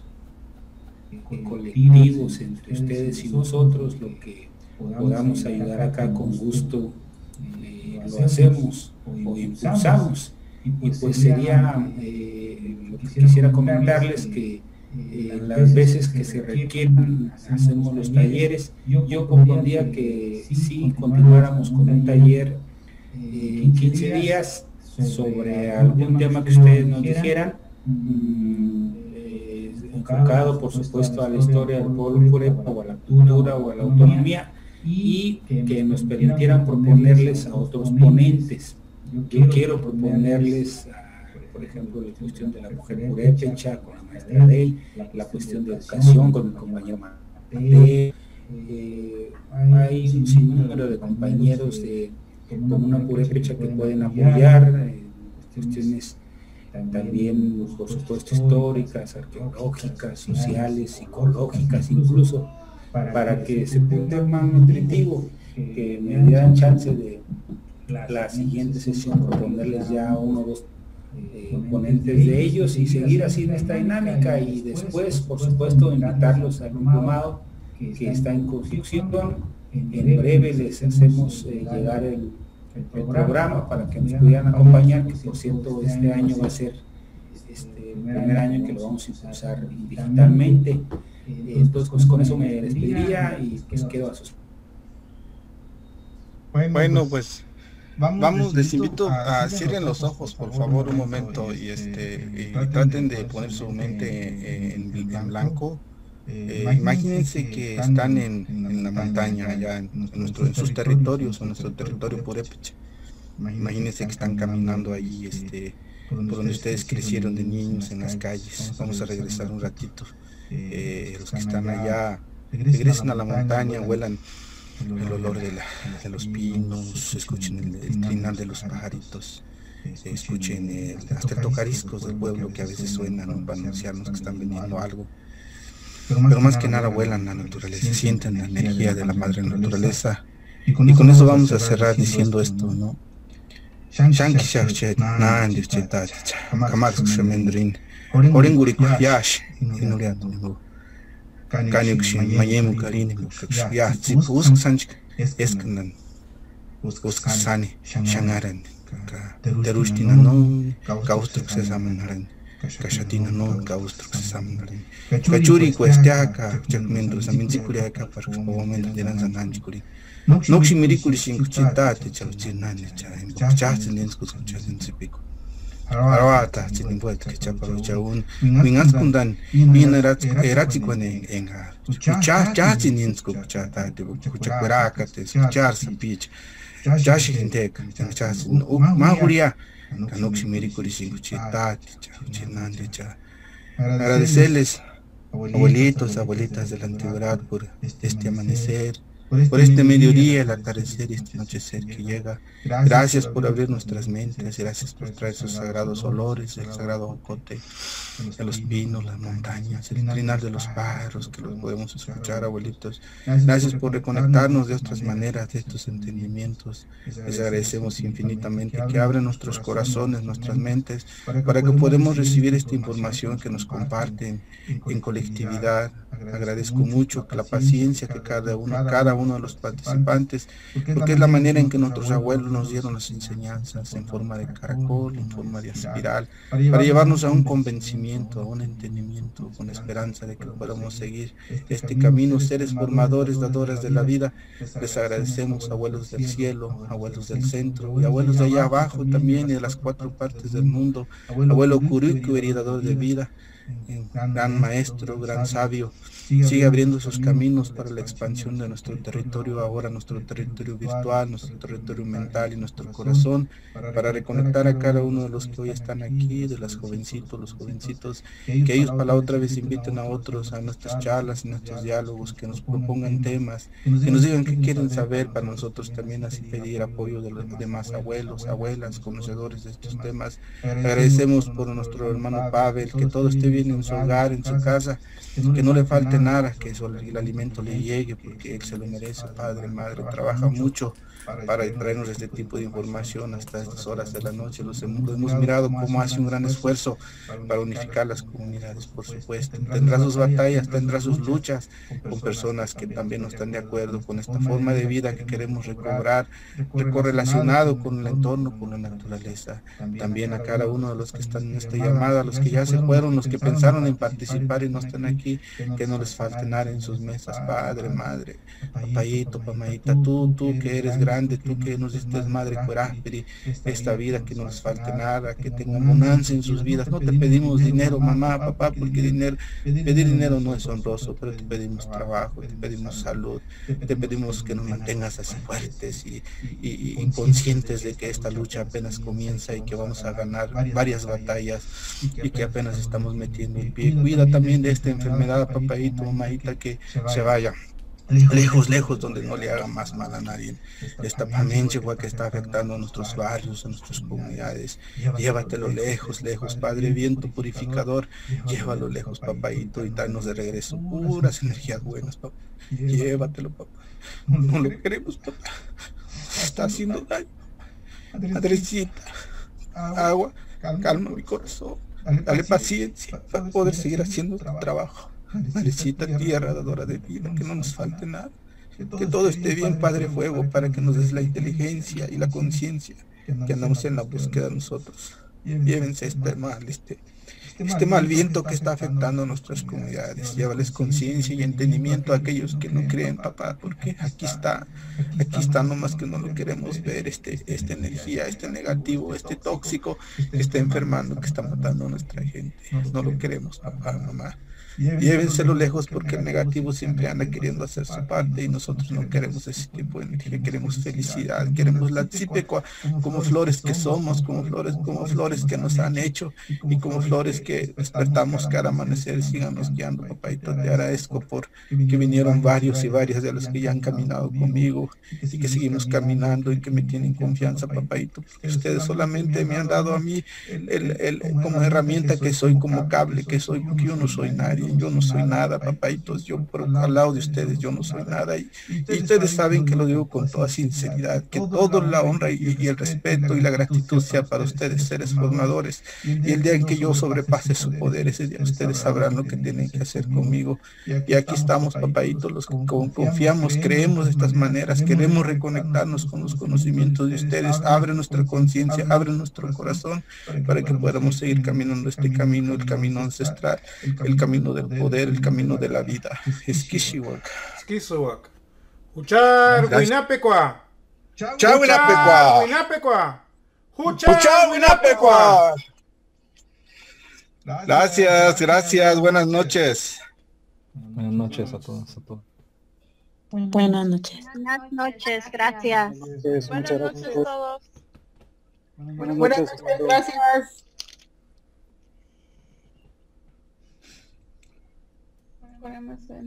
colectivos entre ustedes y nosotros, lo que podamos ayudar acá con gusto, eh, lo hacemos o impulsamos. Y pues sería eh, lo que quisiera comentarles que eh, las veces que se requieren hacemos los talleres. Yo propondría que si continuáramos con un taller eh, en 15 días sobre algún tema que ustedes nos dijeran, mm, eh, enfocado por supuesto a la historia del pueblo purepa o a la cultura o a la autonomía y que nos permitieran proponerles a otros ponentes. Yo quiero proponerles por ejemplo, la cuestión de la mujer purépecha con la maestra de la cuestión de educación con mi compañero Mate, eh, hay un sinnúmero de compañeros de con una purépecha que pueden apoyar eh, cuestiones también, por supuesto, históricas, arqueológicas, sociales, psicológicas, incluso para que se pueda más nutritivo, que me dieran chance de la siguiente sesión proponerles ya uno o dos componentes de ellos y seguir así en esta dinámica y después, por supuesto, invitarlos al diplomado que está en construcción. En breve les hacemos eh, llegar el, programa para que nos pudieran acompañar, que por cierto este año va a ser este, el primer año que lo vamos a impulsar digitalmente. Entonces, pues con eso me despediría y pues quedo a sus... Bueno, pues Vamos, les invito a, cierren los ojos, por favor, un momento y este y traten de poner su mente en, blanco, Eh, imagínense que están en, en, la montaña, allá en, nuestro, en sus territorios, en nuestro territorio purépecha. Imagínense que están caminando ahí, este, por donde ustedes crecieron de niños en las calles. Vamos a regresar un ratito. Eh, los que están allá regresen a la montaña, huelan el olor de, la, de los pinos, escuchen el, el trinar de los pajaritos, escuchen el, hasta el tocariscos del pueblo que a veces suenan para anunciarnos que están vendiendo algo. Pero más que nada huelan la naturaleza, sienten la energía de la madre naturaleza. Y con eso vamos a cerrar diciendo esto, ¿no? Shanki shakchet nan dicheta kamar shemendrin oren guri yash inuriat kanyuk shin mayemu karini ya si usk sanch eskandan usk sani shangaran terushtina no kaustruk se caxatina noca ustruk samdali kachuri kuestiaka chakmendu saminchikuriaka parkushpa wamendu deransananchikuri nokshi mirikuli shinkuchitate chauchinane cha embochachininchikuchun chasinchipiku arawata chininpuati kichaparo chaun mingatskundan ineratsikuane engar. Chachininchku kuchatate kuchakurakate kucharsa pich chashikinteka chasin ma huria Agradecerles abuelitos, abuelitas de la antigüedad por este amanecer, por este mediodía, el atardecer y este anochecer que llega. Gracias por abrir nuestras mentes, gracias por traer esos sagrados olores, el sagrado ocote de los pinos, las montañas, el trinar de los pájaros que los podemos escuchar, abuelitos. Gracias por reconectarnos de otras maneras, de estos entendimientos. Les agradecemos infinitamente que abren nuestros corazones, nuestras mentes, para que podamos recibir esta información que nos comparten en colectividad. Agradezco mucho que la paciencia que cada uno, cada uno de los participantes, porque es la manera en que nuestros abuelos nos dieron las enseñanzas en forma de caracol, en forma de espiral, para llevarnos a un convencimiento, a un entendimiento, con esperanza de que podamos seguir este camino, seres formadores, dadores de la vida. Les agradecemos, abuelos del cielo, abuelos del centro y abuelos de allá abajo también y de las cuatro partes del mundo, abuelo Curuco, heredador de vida gran maestro, gran sabio, sigue abriendo esos caminos para la expansión de nuestro territorio, ahora nuestro territorio virtual, nuestro territorio mental y nuestro corazón, para reconectar a cada uno de los que hoy están aquí, de las jovencitos, los jovencitos, que ellos para la otra vez inviten a otros a nuestras charlas, nuestros diálogos, que nos propongan temas, que nos digan qué quieren saber para nosotros también así pedir apoyo de los demás abuelos, abuelas, conocedores de estos temas. Agradecemos por nuestro hermano Pavel, que todo esté bien en su hogar, en su casa, que no le falte nada, que el alimento le llegue, porque él se lo merece, padre, madre, trabaja mucho para traernos este tipo de información hasta estas horas de la noche. Los hemos, hemos mirado cómo hace un gran esfuerzo para unificar las comunidades, por supuesto. Tendrá sus batallas, tendrá sus luchas con personas que también no están de acuerdo con esta forma de vida que queremos recobrar, correlacionado con el entorno, con la naturaleza. También a cada uno de los que están en esta llamada, los que ya se fueron, los que pensaron en participar y no están aquí, que no les falte nada en sus mesas, padre, madre, papayito, pamayita, tú, tú que eres grande, tú que nos diste madre cuerásperi, esta vida que no les falte nada, que tengan bonanza en sus vidas. No te pedimos dinero, mamá, papá, porque dinero, pedir dinero no es honroso, pero te pedimos trabajo, te pedimos salud, te pedimos que nos mantengas así fuertes y, y, y conscientes de que esta lucha apenas comienza y que vamos a ganar varias batallas y que apenas estamos metiendo el pie. Cuida también de esta enfermedad, papayito, mamadita, que se vaya lejos, lejos, donde no le haga más mal a nadie. Esta pamenchegua que está afectando a nuestros barrios, a nuestras comunidades. Llévatelo lejos, lejos, Padre viento purificador. Llévalo lejos, papayito, y danos de regreso puras energías buenas, papá. Llévatelo, papá. No lo queremos, papá. Está haciendo daño. Madrecita, agua, calma mi corazón. Dale paciencia para poder seguir haciendo tu trabajo. Madrecita tierra, dadora de vida, que no nos falte nada. Que todo esté bien, Padre Fuego, para que nos des la inteligencia y la conciencia que andamos en la búsqueda de nosotros. Llévense este mal, este, este mal viento que está afectando a nuestras comunidades. Llévales conciencia y entendimiento a aquellos que no creen, papá, porque aquí está, aquí está nomás que no lo queremos ver, este, esta energía, este negativo, este tóxico que está enfermando, que está matando a nuestra gente. No lo queremos, papá, mamá. Llévenselo lejos porque el negativo siempre anda queriendo hacer su parte y nosotros no queremos ese tipo de energía, queremos felicidad, queremos la típica como flores que somos, como flores, como flores que nos han hecho y como flores que despertamos cada amanecer, síganos guiando, papayito, te agradezco por que vinieron varios y varias de los que ya han caminado conmigo y que seguimos caminando y que me tienen confianza, papayito, porque ustedes solamente me han dado a mí el, el, como herramienta que soy, como cable que soy, porque yo no soy nadie, yo no soy nada, papayitos, yo por al lado de ustedes, yo no soy nada. Y, y ustedes saben que lo digo con toda sinceridad, que toda la honra y, y, el respeto y la gratitud sea para ustedes, seres formadores. Y el día en que yo sobrepase su poder, ese día ustedes sabrán lo que tienen que hacer conmigo. Y aquí estamos, papayitos, los que confiamos, creemos de estas maneras, queremos reconectarnos con los conocimientos de ustedes. Abre nuestra conciencia, abre nuestro corazón para que podamos seguir caminando este camino, el camino ancestral, el camino del poder, el camino de la vida. Es Kishiwak. Kishiwak. Uchar, Huinapecua. Chao, Huinapecua. Uchar, Huinapecua. Gracias, gracias. Buenas noches. Buenas noches a todos, a todos. Buenas noches. Buenas noches, gracias. Buenas noches a todos. Buenas noches, gracias. Podemos ver.